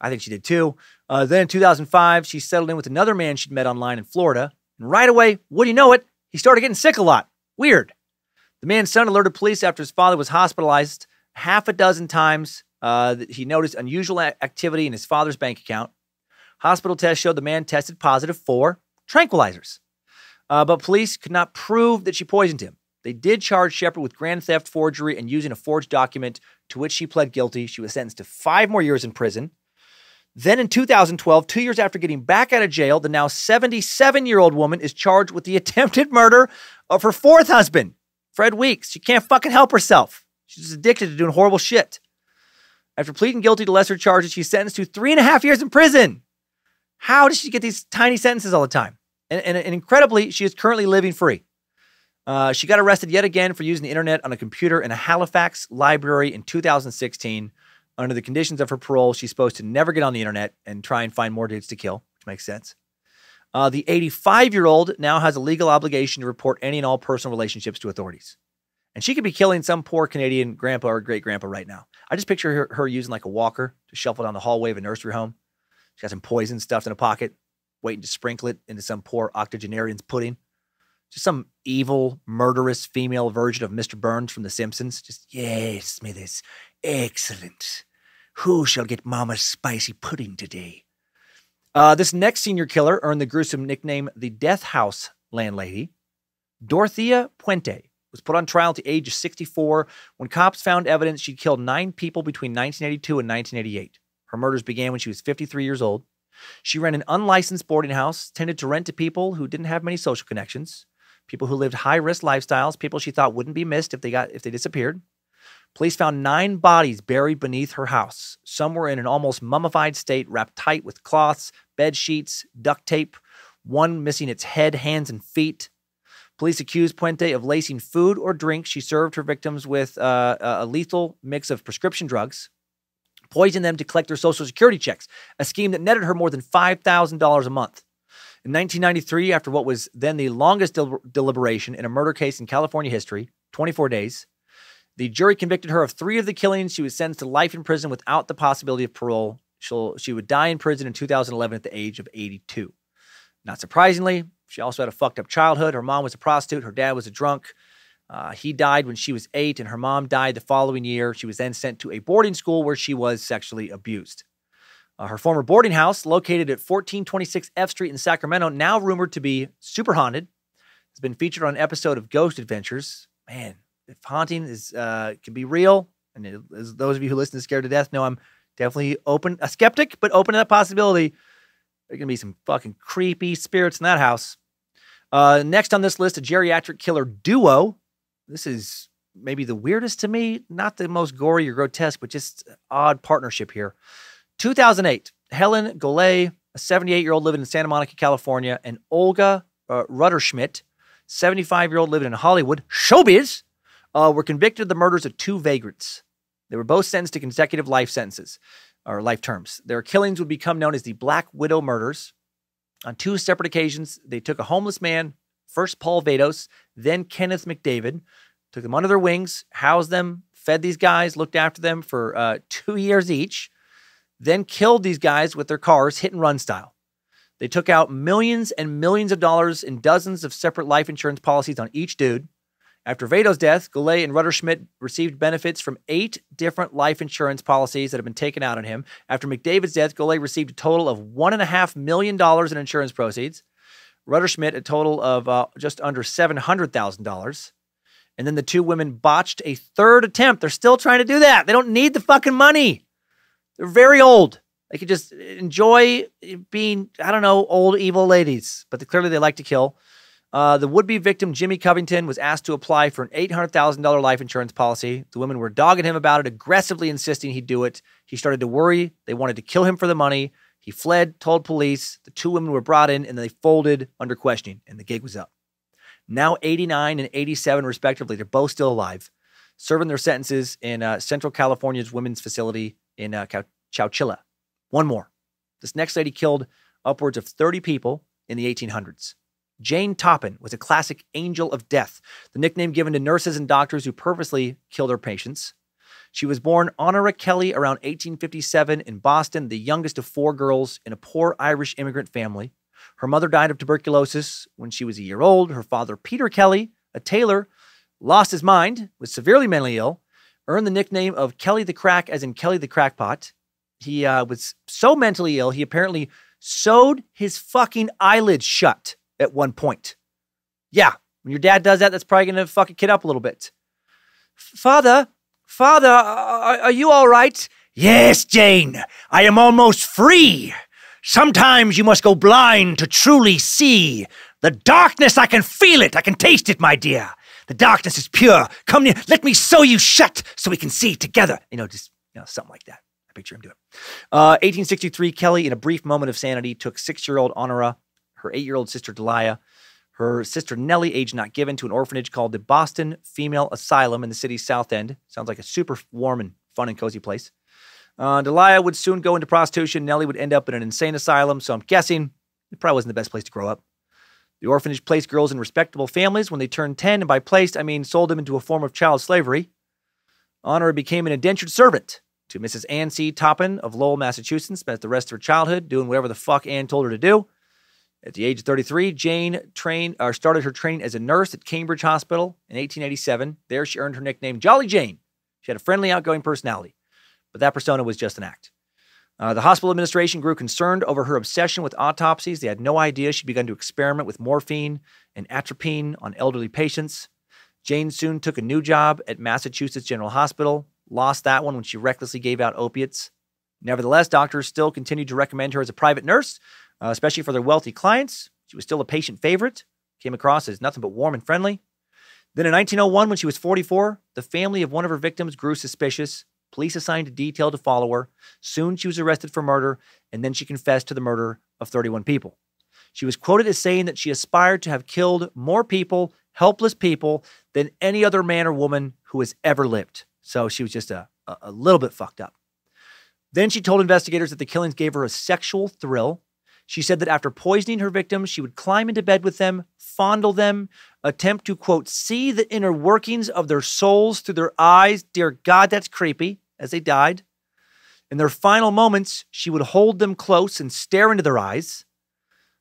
I think she did too. Uh, then in 2005, she settled in with another man she'd met online in Florida. And right away, what do you know it? He started getting sick a lot. Weird. The man's son alerted police after his father was hospitalized half a dozen times. Uh, he noticed unusual activity in his father's bank account. Hospital tests showed the man tested positive for tranquilizers. Uh, but police could not prove that she poisoned him. They did charge Shepard with grand theft, forgery, and using a forged document, to which she pled guilty. She was sentenced to five more years in prison. Then in 2012, two years after getting back out of jail, the now 77 year old woman is charged with the [LAUGHS] attempted murder of her fourth husband, Fred Weeks. She can't fucking help herself. She's addicted to doing horrible shit. After pleading guilty to lesser charges, she's sentenced to three and a half years in prison. How does she get these tiny sentences all the time? And, and, and incredibly, she is currently living free. Uh, she got arrested yet again for using the internet on a computer in a Halifax library in 2016. Under the conditions of her parole, she's supposed to never get on the internet and try and find more dudes to kill, which makes sense. Uh, the 85 year old now has a legal obligation to report any and all personal relationships to authorities. And she could be killing some poor Canadian grandpa or great grandpa right now. I just picture her, her using like a walker to shuffle down the hallway of a nursery home. She's got some poison stuffed in a pocket, waiting to sprinkle it into some poor octogenarian's pudding. Just some evil, murderous female version of Mr. Burns from The Simpsons. Just, yes, Smithers, excellent. Who shall get Mama's spicy pudding today? Uh, this next senior killer earned the gruesome nickname the Death House Landlady. Dorothea Puente was put on trial at the age of 64 when cops found evidence she'd killed nine people between 1982 and 1988. Her murders began when she was 53 years old. She ran an unlicensed boarding house, tended to rent to people who didn't have many social connections, people who lived high risk lifestyles, people she thought wouldn't be missed if they got if they disappeared. Police found nine bodies buried beneath her house. Some were in an almost mummified state, wrapped tight with cloths, bed sheets, duct tape, one missing its head, hands, and feet. Police accused Puente of lacing food or drink she served her victims with uh, a lethal mix of prescription drugs, poisoned them to collect their Social Security checks, a scheme that netted her more than $5,000 a month. In 1993, after what was then the longest del- deliberation in a murder case in California history, 24 days, the jury convicted her of three of the killings. She was sentenced to life in prison without the possibility of parole. She'll, she would die in prison in 2011 at the age of 82. Not surprisingly, she also had a fucked up childhood. Her mom was a prostitute, her dad was a drunk. Uh, he died when she was eight, and her mom died the following year. She was then sent to a boarding school where she was sexually abused. Uh, her former boarding house, located at 1426 F Street in Sacramento, now rumored to be super haunted, has been featured on an episode of Ghost Adventures. Man, if haunting is uh, can be real, and it, as those of you who listen to Scared to Death know, I'm definitely open, a skeptic, but open to that possibility. There can be some fucking creepy spirits in that house. Uh, next on this list, a geriatric killer duo. This is maybe the weirdest to me, not the most gory or grotesque, but just odd partnership here. 2008, Helen Golay, a 78 year old living in Santa Monica, California, and Olga uh, Rutterschmidt, 75 year old living in Hollywood, showbiz, uh, were convicted of the murders of two vagrants. They were both sentenced to consecutive life sentences or life terms. Their killings would become known as the Black Widow murders. On two separate occasions, they took a homeless man, first Paul Vados, then Kenneth McDavid, took them under their wings, housed them, fed these guys, looked after them for uh, two [LAUGHS] years each, then killed these guys with their cars, hit and run style. They took out millions and millions of dollars in dozens of separate life insurance policies on each dude. After Vado's death, Golay and Rutterschmidt received benefits from eight different life insurance policies that have been taken out on him. After McDavid's death, Golay received a total of $1.5 million in insurance proceeds. Rutterschmidt, a total of uh, just under $700,000. And then the two women botched a third attempt. They're still trying to do that. They don't need the fucking money. They're very old. They could just enjoy being, I don't know, old evil ladies, but clearly they like to kill. Uh, the would be victim, Jimmy Covington, was asked to apply for an $800,000 life insurance policy. The women were dogging him about it, aggressively insisting he do it. He started to worry. They wanted to kill him for the money. He fled, told police. The two women were brought in and they folded under questioning, and the gig was up. Now 89 and 87, respectively, they're both still alive, serving their sentences in uh, Central California's women's facility in uh, Chowchilla. One more. This next lady killed upwards of 30 people in the 1800s. Jane Toppan was a classic angel of death, the nickname given to nurses and doctors who purposely kill their patients. She was born Honora Kelly around 1857 in Boston, the youngest of four girls in a poor Irish immigrant family. Her mother died of tuberculosis when she was a year old. Her father, Peter Kelly, a tailor, lost his mind, was severely mentally ill, earned the nickname of Kelly the Crack, as in Kelly the Crackpot. He uh, was so mentally ill, he apparently sewed his fucking eyelids shut at one point. Yeah, when your dad does that, that's probably going to fuck a kid up a little bit. Father, Father, are, are you all right? Yes, Jane, I am almost free. Sometimes you must go blind to truly see. The darkness, I can feel it. I can taste it, my dear. The darkness is pure. Come near. Let me sew you shut so we can see together. You know, just you know, something like that. I picture him doing. Uh, 1863, Kelly, in a brief moment of sanity, took six-year-old Honora her eight year old sister Delia, her sister Nellie, age not given, to an orphanage called the Boston Female Asylum in the city's South End. Sounds like a super warm and fun and cozy place. Uh, Delia would soon go into prostitution. Nellie would end up in an insane asylum, so I'm guessing it probably wasn't the best place to grow up. The orphanage placed girls in respectable families when they turned 10, and by placed, I mean sold them into a form of child slavery. Honor became an indentured servant to Mrs. Ann C. Toppan of Lowell, Massachusetts, spent the rest of her childhood doing whatever the fuck Ann told her to do. At the age of 33, Jane trained or started her training as a nurse at Cambridge Hospital in 1887. There, she earned her nickname Jolly Jane. She had a friendly, outgoing personality, but that persona was just an act. Uh, the hospital administration grew concerned over her obsession with autopsies. They had no idea she'd begun to experiment with morphine and atropine on elderly patients. Jane soon took a new job at Massachusetts General Hospital, lost that one when she recklessly gave out opiates. Nevertheless, doctors still continued to recommend her as a private nurse, uh, especially for their wealthy clients. She was still a patient favorite, came across as nothing but warm and friendly. Then in 1901, when she was 44, the family of one of her victims grew suspicious. Police assigned a detail to follow her. Soon she was arrested for murder, and then she confessed to the murder of 31 people. She was quoted as saying that she aspired to have killed more people, helpless people, than any other man or woman who has ever lived. So she was just a, a, a little bit fucked up. Then she told investigators that the killings gave her a sexual thrill. She said that after poisoning her victims, she would climb into bed with them, fondle them, attempt to, quote, see the inner workings of their souls through their eyes. Dear God, that's creepy, as they died. In their final moments, she would hold them close and stare into their eyes.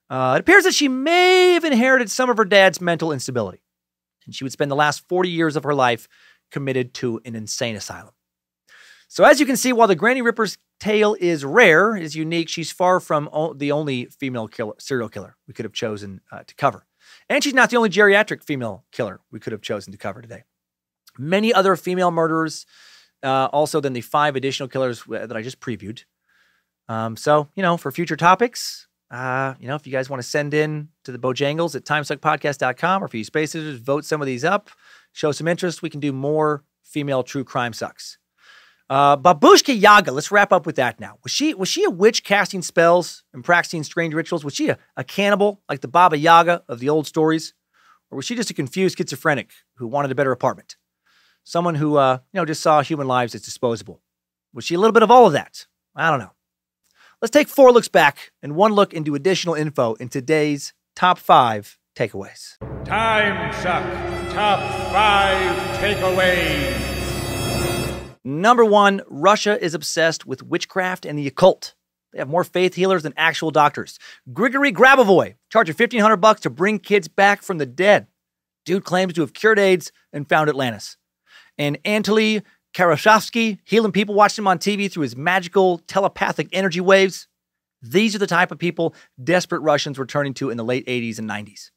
Uh, it appears that she may have inherited some of her dad's mental instability, and she would spend the last 40 years of her life committed to an insane asylum. So, as you can see, while the Granny Ripper's tale is rare, is unique, she's far from o- the only female killer, serial killer we could have chosen uh, to cover. And she's not the only geriatric female killer we could have chosen to cover today. Many other female murderers, uh, also than the five additional killers that I just previewed. Um, so, you know, for future topics, uh, you know, if you guys want to send in to the Bojangles at timesuckpodcast.com or if you spaces, vote some of these up, show some interest, we can do more female true crime sucks. Uh, Babushka Yaga, let's wrap up with that now. Was she was she a witch casting spells and practicing strange rituals? Was she a, a cannibal like the Baba Yaga of the old stories? Or was she just a confused schizophrenic who wanted a better apartment? Someone who uh, you know just saw human lives as disposable. Was she a little bit of all of that? I don't know. Let's take four looks back and one look into additional info in today's top five takeaways. Time Suck Top 5 Takeaways. Number one, Russia is obsessed with witchcraft and the occult. They have more faith healers than actual doctors. Grigory Grabovoy charging 1500 bucks to bring kids back from the dead. Dude claims to have cured AIDS and found Atlantis. And Anatoly Kashpirovsky healing people watching him on TV through his magical telepathic energy waves. These are the type of people desperate Russians were turning to in the late 80s and 90s.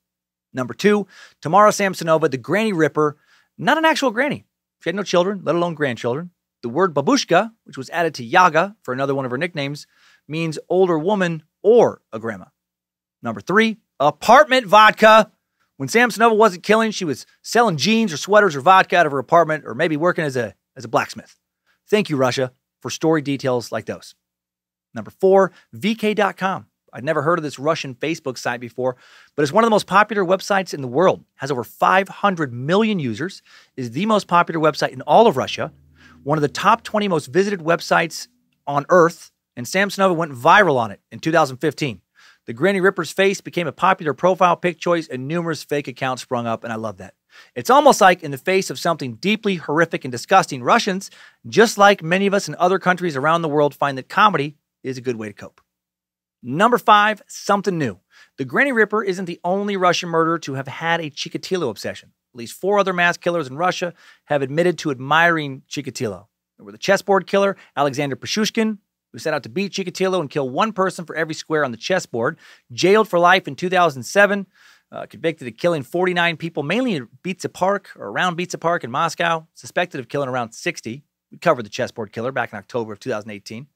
Number two, Tamara Samsonova, the Granny Ripper, not an actual granny. She had no children, let alone grandchildren. The word babushka, which was added to Yaga for another one of her nicknames, means older woman or a grandma. Number three, apartment vodka. When Samsonova wasn't killing, she was selling jeans or sweaters or vodka out of her apartment or maybe working as a, as a blacksmith. Thank you, Russia, for story details like those. Number four, VK.com. I'd never heard of this Russian Facebook site before, but it's one of the most popular websites in the world. Has over 500 million users. Is the most popular website in all of Russia. One of the top 20 most visited websites on Earth, and Samsonova went viral on it in 2015. The Granny Ripper's face became a popular profile pic choice, and numerous fake accounts sprung up, and I love that. It's almost like in the face of something deeply horrific and disgusting, Russians, just like many of us in other countries around the world, find that comedy is a good way to cope. Number five, something new. The Granny Ripper isn't the only Russian murderer to have had a Chikatilo obsession. At least four other mass killers in Russia have admitted to admiring Chikatilo. There were the chessboard killer, Alexander Pichushkin, who set out to beat Chikatilo and kill one person for every square on the chessboard, jailed for life in 2007, uh, convicted of killing 49 people, mainly in Bitsa Park or around Bitsa Park in Moscow, suspected of killing around 60. We covered the chessboard killer back in October of 2018.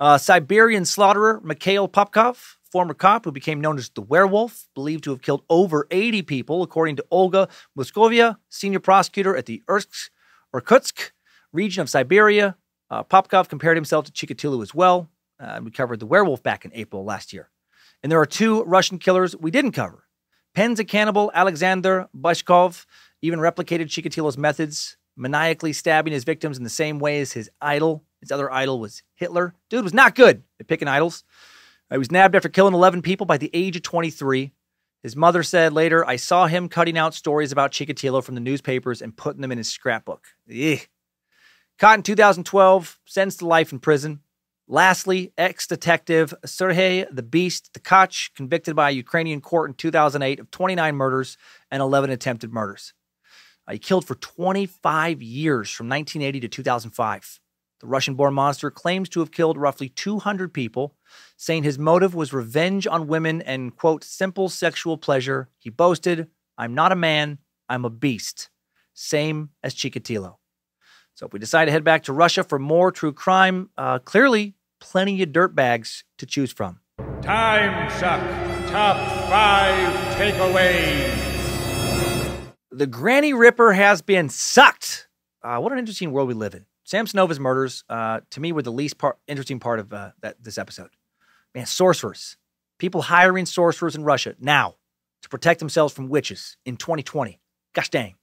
Uh, Siberian slaughterer Mikhail Popkov, former cop who became known as the werewolf, believed to have killed over 80 people, according to Olga Muskovia, senior prosecutor at the Irkutsk, Irkutsk region of Siberia. Uh, Popkov compared himself to Chikatilo as well. Uh, we covered the werewolf back in April last year. And there are two Russian killers we didn't cover. Penza cannibal Alexander Bychkov even replicated Chikatilo's methods, maniacally stabbing his victims in the same way as his idol. His other idol was Hitler. Dude was not good at picking idols. He was nabbed after killing 11 people by the age of 23. His mother said later, I saw him cutting out stories about Chikatilo from the newspapers and putting them in his scrapbook. Ugh. Caught in 2012, sentenced to life in prison. Lastly, ex detective Sergei the Beast Tkach, convicted by a Ukrainian court in 2008 of 29 murders and 11 attempted murders. Uh, he killed for 25 years from 1980 to 2005. The Russian born monster claims to have killed roughly 200 people, saying his motive was revenge on women and, quote, simple sexual pleasure. He boasted, I'm not a man, I'm a beast. Same as Chikatilo. So if we decide to head back to Russia for more true crime, uh, clearly plenty of dirt bags to choose from. Time Suck Top 5 Takeaways. The Granny Ripper has been sucked. Uh, what an interesting world we live in. Samsonova's murders, uh, to me, were the least part, interesting part of uh, that this episode. Man, sorcerers, people hiring sorcerers in Russia now to protect themselves from witches in 2020. Gosh dang.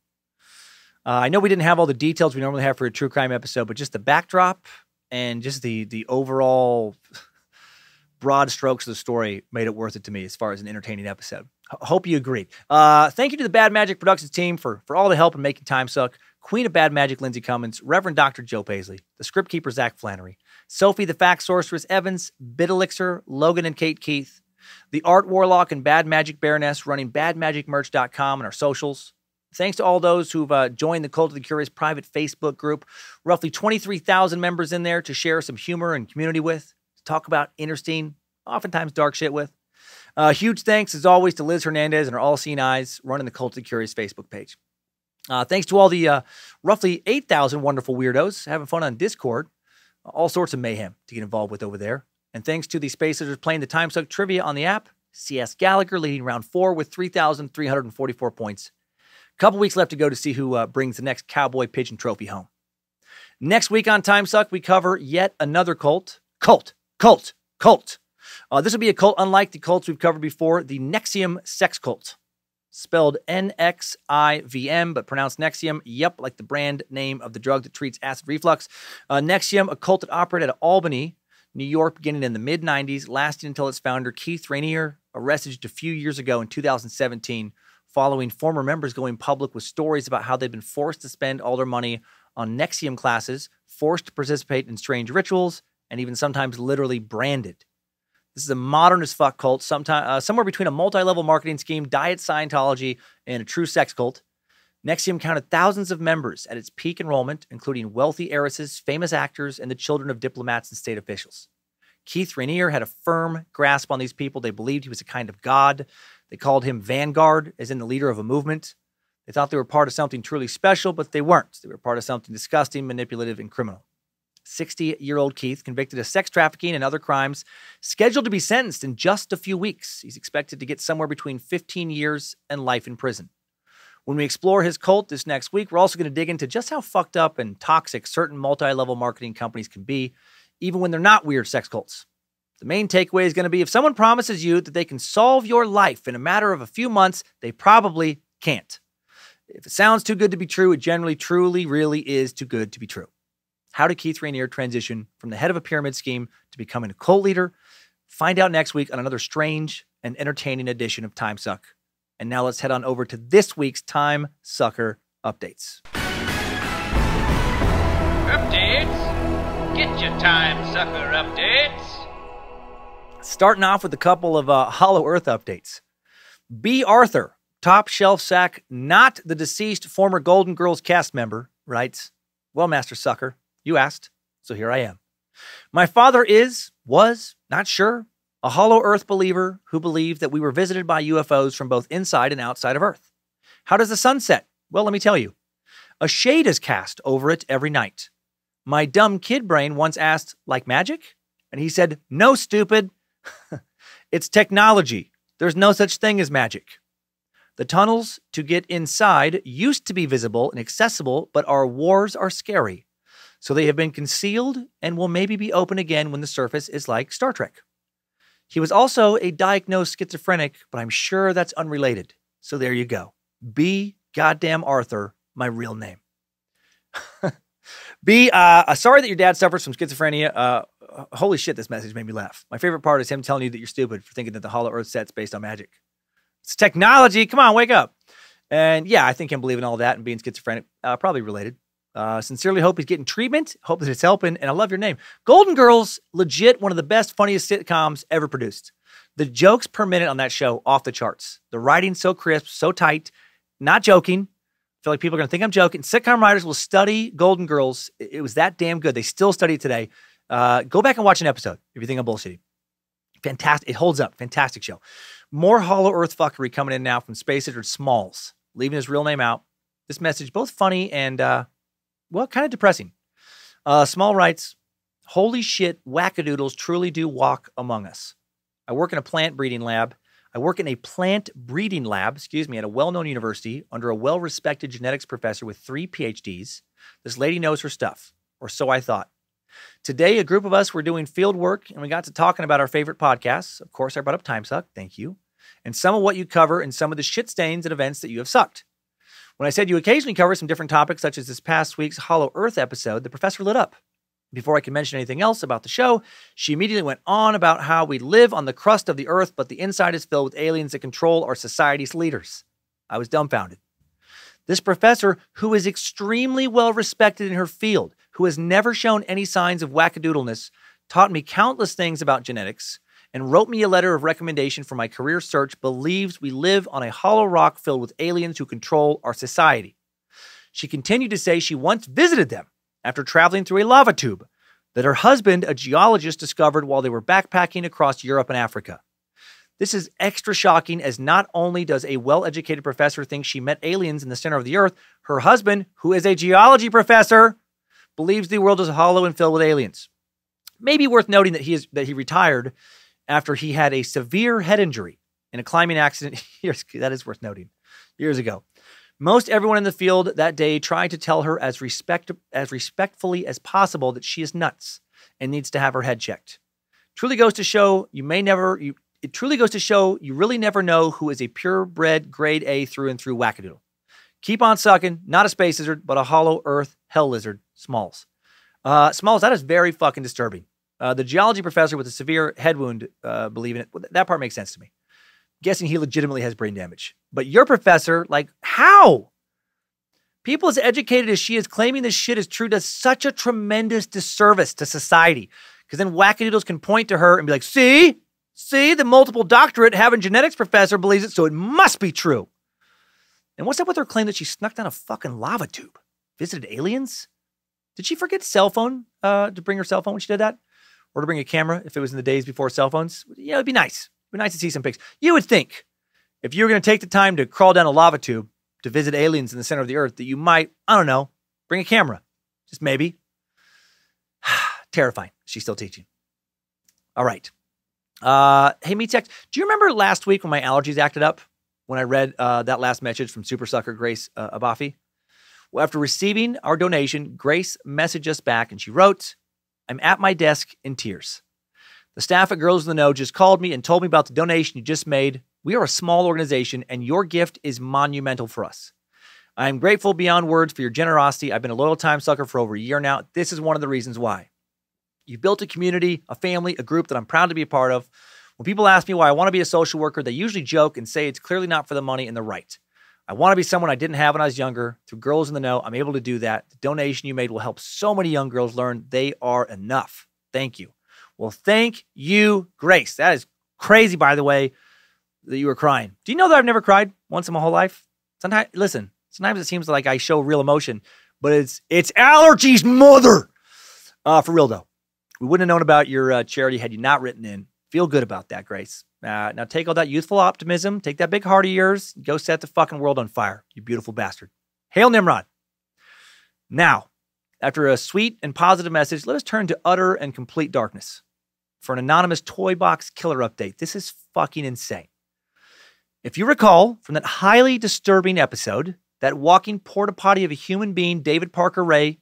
Uh, I know we didn't have all the details we normally have for a true crime episode, but just the backdrop and just the the overall [LAUGHS] broad strokes of the story made it worth it to me as far as an entertaining episode. H- hope you agreed. Uh, thank you to the Bad Magic Productions team for for all the help in making time suck. Queen of Bad Magic, Lindsay Cummins, Reverend Dr. Joe Paisley, the script keeper, Zach Flannery, Sophie the Fact Sorceress Evans, Bit Elixir, Logan and Kate Keith, the Art Warlock and Bad Magic Baroness running badmagicmerch.com and our socials. Thanks to all those who've uh, joined the Cult of the Curious private Facebook group. Roughly 23,000 members in there to share some humor and community with, to talk about interesting, oftentimes dark shit with. Uh, huge thanks, as always, to Liz Hernandez and her All Seeing Eyes running the Cult of the Curious Facebook page. Uh, thanks to all the uh, roughly 8,000 wonderful weirdos having fun on Discord. All sorts of mayhem to get involved with over there. And thanks to the Spacers playing the Time Suck trivia on the app, CS Gallagher leading round four with 3,344 points. A Couple weeks left to go to see who uh, brings the next Cowboy Pigeon Trophy home. Next week on Time Suck, we cover yet another cult. Cult, cult, cult. Uh, this will be a cult unlike the cults we've covered before, the NXIVM sex cult. Spelled N X I V M, but pronounced Nexium. Yep, like the brand name of the drug that treats acid reflux. Uh, NXIVM, a cult that operated at Albany, New York, beginning in the mid 90s, lasting until its founder, Keith Raniere, arrested just a few years ago in 2017 following former members going public with stories about how they'd been forced to spend all their money on NXIVM classes, forced to participate in strange rituals, and even sometimes literally branded. This is a modern as fuck cult, sometime, uh, somewhere between a multi level marketing scheme, diet Scientology, and a true sex cult. NXIVM counted thousands of members at its peak enrollment, including wealthy heiresses, famous actors, and the children of diplomats and state officials. Keith Raniere had a firm grasp on these people. They believed he was a kind of god. They called him Vanguard, as in the leader of a movement. They thought they were part of something truly special, but they weren't. They were part of something disgusting, manipulative, and criminal. 60 year old Keith, convicted of sex trafficking and other crimes, scheduled to be sentenced in just a few weeks. He's expected to get somewhere between 15 years and life in prison. When we explore his cult this next week, we're also going to dig into just how fucked up and toxic certain multi level marketing companies can be, even when they're not weird sex cults. The main takeaway is going to be if someone promises you that they can solve your life in a matter of a few months, they probably can't. If it sounds too good to be true, it generally, truly, really is too good to be true. How did Keith Raniere transition from the head of a pyramid scheme to becoming a cult leader? Find out next week on another strange and entertaining edition of Time Suck. And now let's head on over to this week's Time Sucker updates. Updates? Get your time sucker updates. Starting off with a couple of uh, Hollow Earth updates. B. Arthur, top shelf sack, not the deceased former Golden Girls cast member, writes, Well, Master Sucker, you asked, so here I am. My father is, was, not sure, a Hollow Earth believer who believed that we were visited by UFOs from both inside and outside of Earth. How does the sun set? Well, let me tell you. A shade is cast over it every night. My dumb kid brain once asked, like magic? And he said, No, stupid. [LAUGHS] it's technology. There's no such thing as magic. The tunnels to get inside used to be visible and accessible, but our wars are scary. So they have been concealed and will maybe be open again when the surface is like Star Trek. He was also a diagnosed schizophrenic, but I'm sure that's unrelated. So there you go. B. Goddamn Arthur, my real name. [LAUGHS] B. Uh, sorry that your dad suffers from schizophrenia. Uh, holy shit, this message made me laugh. My favorite part is him telling you that you're stupid for thinking that the Hollow Earth set's based on magic. It's technology. Come on, wake up. And yeah, I think him believing all that and being schizophrenic, uh, probably related. Uh, sincerely hope he's getting treatment. Hope that it's helping. And I love your name. Golden Girls, legit one of the best, funniest sitcoms ever produced. The jokes per minute on that show, off the charts. The writing so crisp, so tight. Not joking. I feel like people are going to think I'm joking. Sitcom writers will study Golden Girls. It was that damn good. They still study it today. Uh, go back and watch an episode if you think I'm bullshitting. Fantastic. It holds up. Fantastic show. More Hollow Earth fuckery coming in now from Space Lizard Smalls, leaving his real name out. This message, both funny and, uh, well, kind of depressing. Uh, Small writes, Holy shit, wackadoodles truly do walk among us. I work in a plant breeding lab. I work in a plant breeding lab, excuse me, at a well known university under a well respected genetics professor with three PhDs. This lady knows her stuff, or so I thought. Today, a group of us were doing field work and we got to talking about our favorite podcasts. Of course, I brought up Time Suck, thank you, and some of what you cover and some of the shit stains and events that you have sucked. When I said you occasionally cover some different topics, such as this past week's Hollow Earth episode, the professor lit up. Before I could mention anything else about the show, she immediately went on about how we live on the crust of the earth, but the inside is filled with aliens that control our society's leaders. I was dumbfounded. This professor, who is extremely well respected in her field, who has never shown any signs of wackadoodleness, taught me countless things about genetics, and wrote me a letter of recommendation for my career search, believes we live on a hollow rock filled with aliens who control our society. She continued to say she once visited them after traveling through a lava tube that her husband, a geologist, discovered while they were backpacking across Europe and Africa. This is extra shocking as not only does a well educated professor think she met aliens in the center of the earth, her husband, who is a geology professor, believes the world is hollow and filled with aliens. Maybe worth noting that he is that he retired after he had a severe head injury in a climbing accident [LAUGHS] years that is worth noting years ago. Most everyone in the field that day tried to tell her as respect as respectfully as possible that she is nuts and needs to have her head checked. Truly goes to show you may never you it truly goes to show you really never know who is a purebred grade A through and through wackadoodle. Keep on sucking, not a space lizard, but a hollow earth hell lizard, Smalls. Uh, Smalls, that is very fucking disturbing. Uh, the geology professor with a severe head wound, uh, believing it, that part makes sense to me. Guessing he legitimately has brain damage. But your professor, like, how? People as educated as she is claiming this shit is true does such a tremendous disservice to society. Because then wackadoodles can point to her and be like, see, see, the multiple doctorate having genetics professor believes it, so it must be true. And what's up with her claim that she snuck down a fucking lava tube? Visited aliens? Did she forget cell phone uh, to bring her cell phone when she did that? Or to bring a camera if it was in the days before cell phones? Yeah, it'd be nice. It'd be nice to see some pics. You would think if you were going to take the time to crawl down a lava tube to visit aliens in the center of the earth that you might, I don't know, bring a camera. Just maybe. [SIGHS] Terrifying. She's still teaching. All right. Uh, hey, Meatsex, do you remember last week when my allergies acted up? When I read uh, that last message from Super Sucker Grace uh, Abafi? Well, after receiving our donation, Grace messaged us back and she wrote, I'm at my desk in tears. The staff at Girls in the Know just called me and told me about the donation you just made. We are a small organization and your gift is monumental for us. I am grateful beyond words for your generosity. I've been a loyal time sucker for over a year now. This is one of the reasons why. You built a community, a family, a group that I'm proud to be a part of. When people ask me why I want to be a social worker, they usually joke and say it's clearly not for the money and the right. I want to be someone I didn't have when I was younger. Through Girls in the Know, I'm able to do that. The donation you made will help so many young girls learn they are enough. Thank you. Well, thank you, Grace. That is crazy, by the way, that you were crying. Do you know that I've never cried once in my whole life? Sometimes, listen, sometimes it seems like I show real emotion, but it's it's allergies, mother. Uh, for real though, we wouldn't have known about your uh, charity had you not written in. Feel good about that, Grace. Uh, now take all that youthful optimism, take that big heart of yours, go set the fucking world on fire, you beautiful bastard. Hail Nimrod. Now, after a sweet and positive message, let us turn to utter and complete darkness for an anonymous toy box killer update. This is fucking insane. If you recall from that highly disturbing episode, that walking porta potty of a human being, David Parker Ray,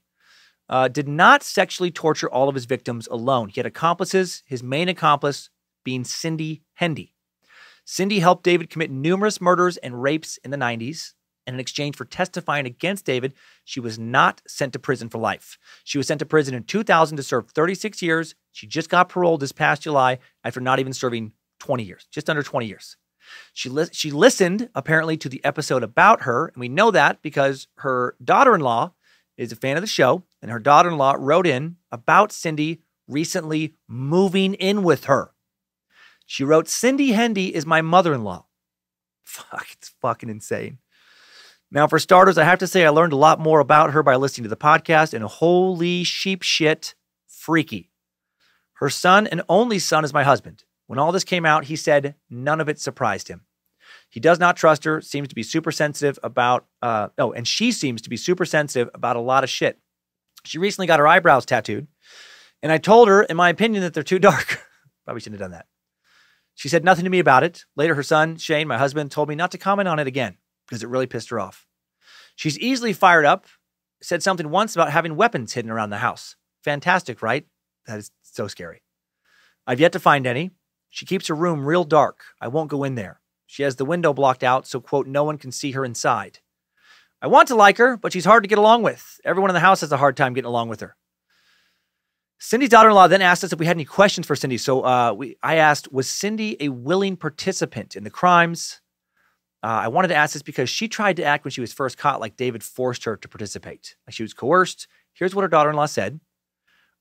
uh, did not sexually torture all of his victims alone. He had accomplices, his main accomplice being Cindy Hendy. Cindy helped David commit numerous murders and rapes in the 90s. And in exchange for testifying against David, she was not sent to prison for life. She was sent to prison in 2000 to serve 36 years. She just got paroled this past July after not even serving 20 years, just under 20 years. She, li- she listened apparently to the episode about her, and we know that because her daughter in law is a fan of the show, and her daughter in law wrote in about Cindy recently moving in with her. She wrote, Cindy Hendy is my mother in law. Fuck, it's fucking insane. Now, for starters, I have to say I learned a lot more about her by listening to the podcast, and holy sheep shit, freaky. Her son and only son is my husband. When all this came out, he said none of it surprised him. He does not trust her, seems to be super sensitive about, uh, oh, and she seems to be super sensitive about a lot of shit. She recently got her eyebrows tattooed, and I told her, in my opinion, that they're too dark. [LAUGHS] Probably shouldn't have done that. She said nothing to me about it. Later, her son, Shane, my husband, told me not to comment on it again because it really pissed her off. She's easily fired up, said something once about having weapons hidden around the house. Fantastic, right? That is so scary. I've yet to find any. She keeps her room real dark. I won't go in there. She has the window blocked out so, quote, no one can see her inside. I want to like her, but she's hard to get along with. Everyone in the house has a hard time getting along with her. Cindy's daughter-in-law then asked us if we had any questions for Cindy. So uh, we, I asked, was Cindy a willing participant in the crimes? Uh, I wanted to ask this because she tried to act when she was first caught like David forced her to participate. Like she was coerced. Here's what her daughter-in-law said.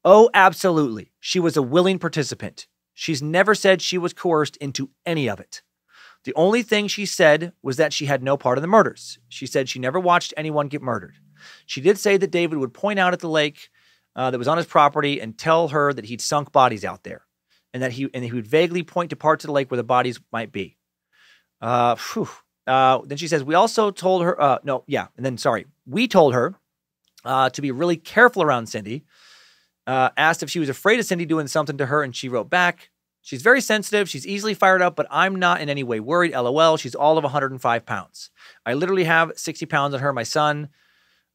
Oh, absolutely. She was a willing participant. She's never said she was coerced into any of it. The only thing she said was that she had no part in the murders. She said she never watched anyone get murdered. She did say that David would point out at the lake uh, that was on his property and tell her that he'd sunk bodies out there, and that he and he would vaguely point to parts of the lake where the bodies might be. Uh, uh, then she says we also told her uh, no, yeah, and then sorry, we told her uh, to be really careful around Cindy. Uh, asked if she was afraid of Cindy doing something to her, and she wrote back. She's very sensitive. She's easily fired up, but I'm not in any way worried. LOL. She's all of 105 pounds. I literally have 60 pounds on her. My son,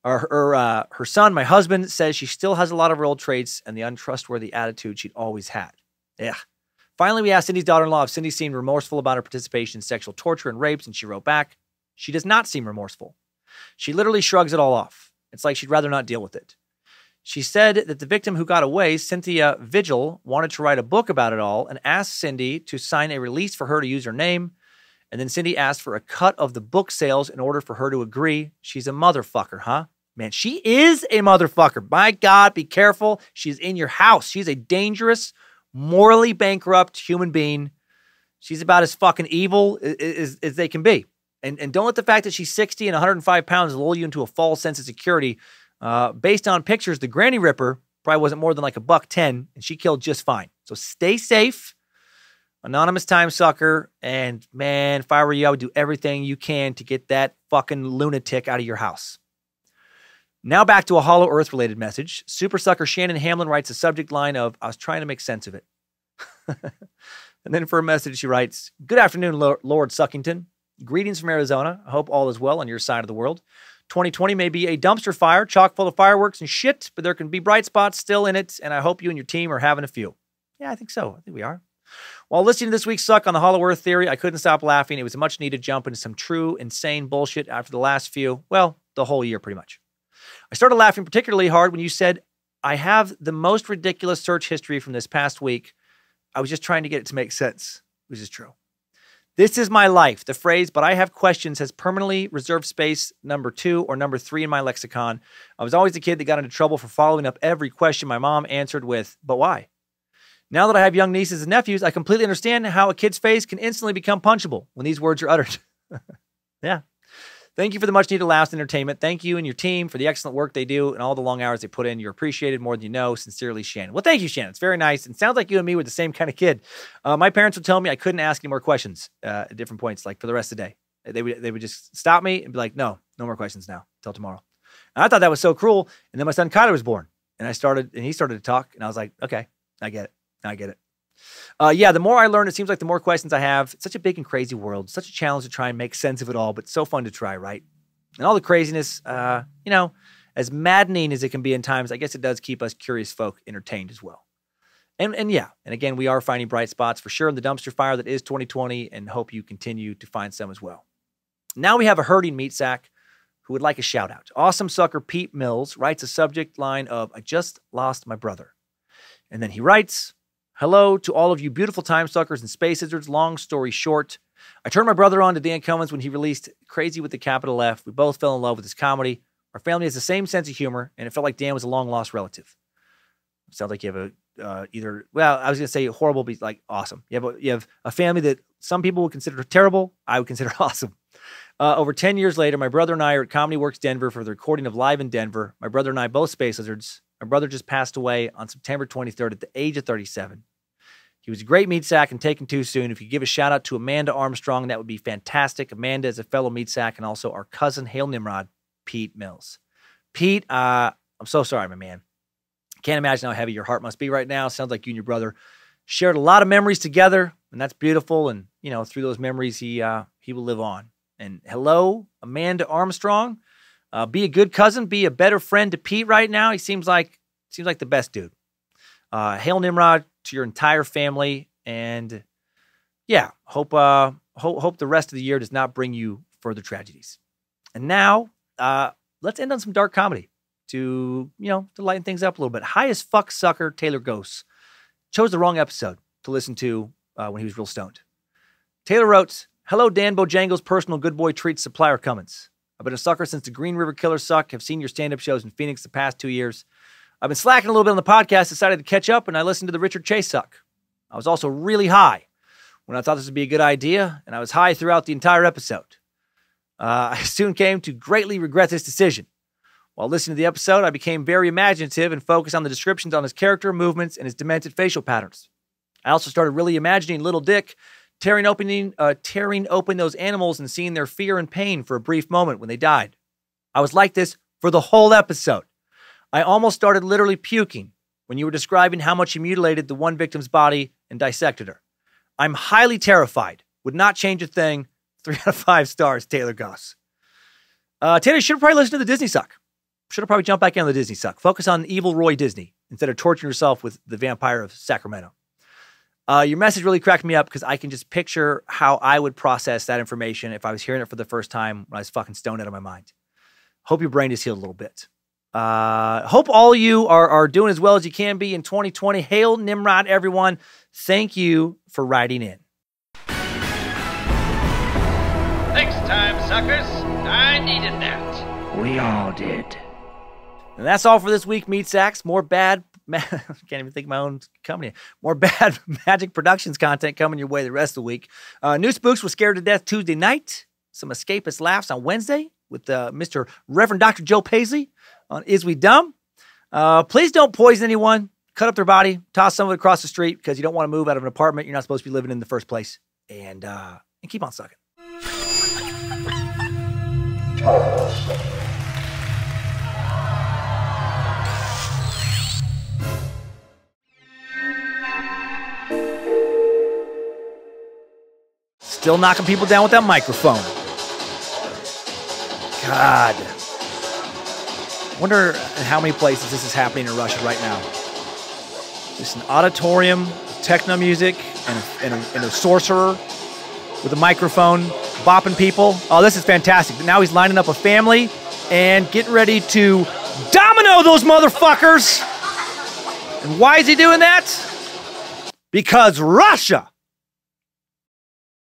or her, uh, her son, my husband, says she still has a lot of her old traits and the untrustworthy attitude she'd always had. Yeah. Finally, we asked Cindy's daughter in law if Cindy seemed remorseful about her participation in sexual torture and rapes, and she wrote back, She does not seem remorseful. She literally shrugs it all off. It's like she'd rather not deal with it. She said that the victim who got away, Cynthia Vigil, wanted to write a book about it all and asked Cindy to sign a release for her to use her name. And then Cindy asked for a cut of the book sales in order for her to agree. She's a motherfucker, huh? Man, she is a motherfucker. My God, be careful. She's in your house. She's a dangerous, morally bankrupt human being. She's about as fucking evil as, as they can be. And, and don't let the fact that she's 60 and 105 pounds lull you into a false sense of security. Uh, based on pictures, the Granny Ripper probably wasn't more than like a buck 10, and she killed just fine. So stay safe. Anonymous time sucker. And man, if I were you, I would do everything you can to get that fucking lunatic out of your house. Now back to a Hollow Earth related message. Super sucker Shannon Hamlin writes a subject line of, I was trying to make sense of it. [LAUGHS] and then for a message, she writes, Good afternoon, Lord Suckington. Greetings from Arizona. I hope all is well on your side of the world. 2020 may be a dumpster fire, chock full of fireworks and shit, but there can be bright spots still in it, and I hope you and your team are having a few. Yeah, I think so. I think we are. While listening to this week's Suck on the Hollow Earth Theory, I couldn't stop laughing. It was a much needed jump into some true, insane bullshit after the last few, well, the whole year pretty much. I started laughing particularly hard when you said, I have the most ridiculous search history from this past week. I was just trying to get it to make sense, which is true. This is my life. The phrase, but I have questions, has permanently reserved space number two or number three in my lexicon. I was always the kid that got into trouble for following up every question my mom answered with, but why? Now that I have young nieces and nephews, I completely understand how a kid's face can instantly become punchable when these words are uttered. [LAUGHS] yeah, Thank you for the much needed last entertainment. Thank you and your team for the excellent work they do and all the long hours they put in. You're appreciated more than you know. Sincerely, Shannon. Well, thank you, Shannon. It's very nice. And sounds like you and me were the same kind of kid. Uh, my parents would tell me I couldn't ask any more questions uh, at different points, like for the rest of the day. They would, they would just stop me and be like, no, no more questions now till tomorrow. And I thought that was so cruel. And then my son Kyler was born and I started, and he started to talk. And I was like, okay, I get it. I get it. Uh, yeah, the more I learn, it seems like the more questions I have. It's such a big and crazy world, such a challenge to try and make sense of it all, but so fun to try, right? And all the craziness, uh, you know, as maddening as it can be in times, I guess it does keep us curious folk entertained as well. And, and yeah, and again, we are finding bright spots for sure in the dumpster fire that is 2020 and hope you continue to find some as well. Now we have a hurting meat sack who would like a shout out. Awesome sucker Pete Mills writes a subject line of, I just lost my brother. And then he writes, Hello to all of you beautiful time suckers and space lizards. Long story short, I turned my brother on to Dan Cummins when he released Crazy with the Capital F. We both fell in love with his comedy. Our family has the same sense of humor, and it felt like Dan was a long lost relative. Sounds like you have a uh, either well, I was gonna say horrible, but like awesome. You have a, you have a family that some people would consider terrible. I would consider [LAUGHS] awesome. Uh, over 10 years later, my brother and I are at Comedy Works Denver for the recording of Live in Denver. My brother and I both space lizards. My brother just passed away on September 23rd at the age of 37. He was a great meat sack and taken too soon. If you give a shout out to Amanda Armstrong, that would be fantastic. Amanda is a fellow meat sack and also our cousin, Hail Nimrod, Pete Mills. Pete, uh, I'm so sorry, my man. Can't imagine how heavy your heart must be right now. Sounds like you and your brother shared a lot of memories together, and that's beautiful. And you know, through those memories, he uh, he will live on. And hello, Amanda Armstrong. Uh, be a good cousin. Be a better friend to Pete right now. He seems like seems like the best dude. Uh, hail Nimrod to your entire family, and yeah, hope uh, hope hope the rest of the year does not bring you further tragedies. And now, uh, let's end on some dark comedy to you know to lighten things up a little bit. High as fuck sucker Taylor Ghosts chose the wrong episode to listen to uh, when he was real stoned. Taylor wrote, "Hello, Dan Bojangles, personal good boy treat supplier Cummins. I've been a sucker since the Green River Killer suck. Have seen your stand up shows in Phoenix the past two years. I've been slacking a little bit on the podcast. Decided to catch up, and I listened to the Richard Chase suck. I was also really high when I thought this would be a good idea, and I was high throughout the entire episode. Uh, [LAUGHS] I soon came to greatly regret this decision. While listening to the episode, I became very imaginative and focused on the descriptions on his character, movements, and his demented facial patterns. I also started really imagining Little Dick tearing opening, uh, tearing open those animals and seeing their fear and pain for a brief moment when they died. I was like this for the whole episode. I almost started literally puking when you were describing how much you mutilated the one victim's body and dissected her. I'm highly terrified. Would not change a thing. [LAUGHS] Three out of five stars, Taylor Goss. Uh, Taylor, should probably listened to the Disney suck. Should have probably jumped back in on the Disney suck. Focus on evil Roy Disney instead of torturing yourself with the vampire of Sacramento. Uh, your message really cracked me up because I can just picture how I would process that information if I was hearing it for the first time when I was fucking stoned out of my mind. Hope your brain is healed a little bit. Uh, hope all you are, are doing as well as you can be in 2020. Hail Nimrod, everyone. Thank you for writing in. Next time suckers. I needed that. We all did. And that's all for this week, Meat Sacks. More bad, ma- [LAUGHS] can't even think of my own company. More bad [LAUGHS] Magic Productions content coming your way the rest of the week. Uh, new Spooks was scared to death Tuesday night. Some escapist laughs on Wednesday with uh, Mr. Reverend Dr. Joe Paisley on Is We Dumb? Uh, please don't poison anyone. Cut up their body, toss someone across the street because you don't want to move out of an apartment you're not supposed to be living in the first place. And, uh, and keep on sucking. Still knocking people down with that microphone. God. I wonder how many places this is happening in Russia right now. Just an auditorium, techno music, and a, and a, and a sorcerer with a microphone bopping people. Oh, this is fantastic. Now he's lining up a family and getting ready to domino those motherfuckers. And why is he doing that? Because Russia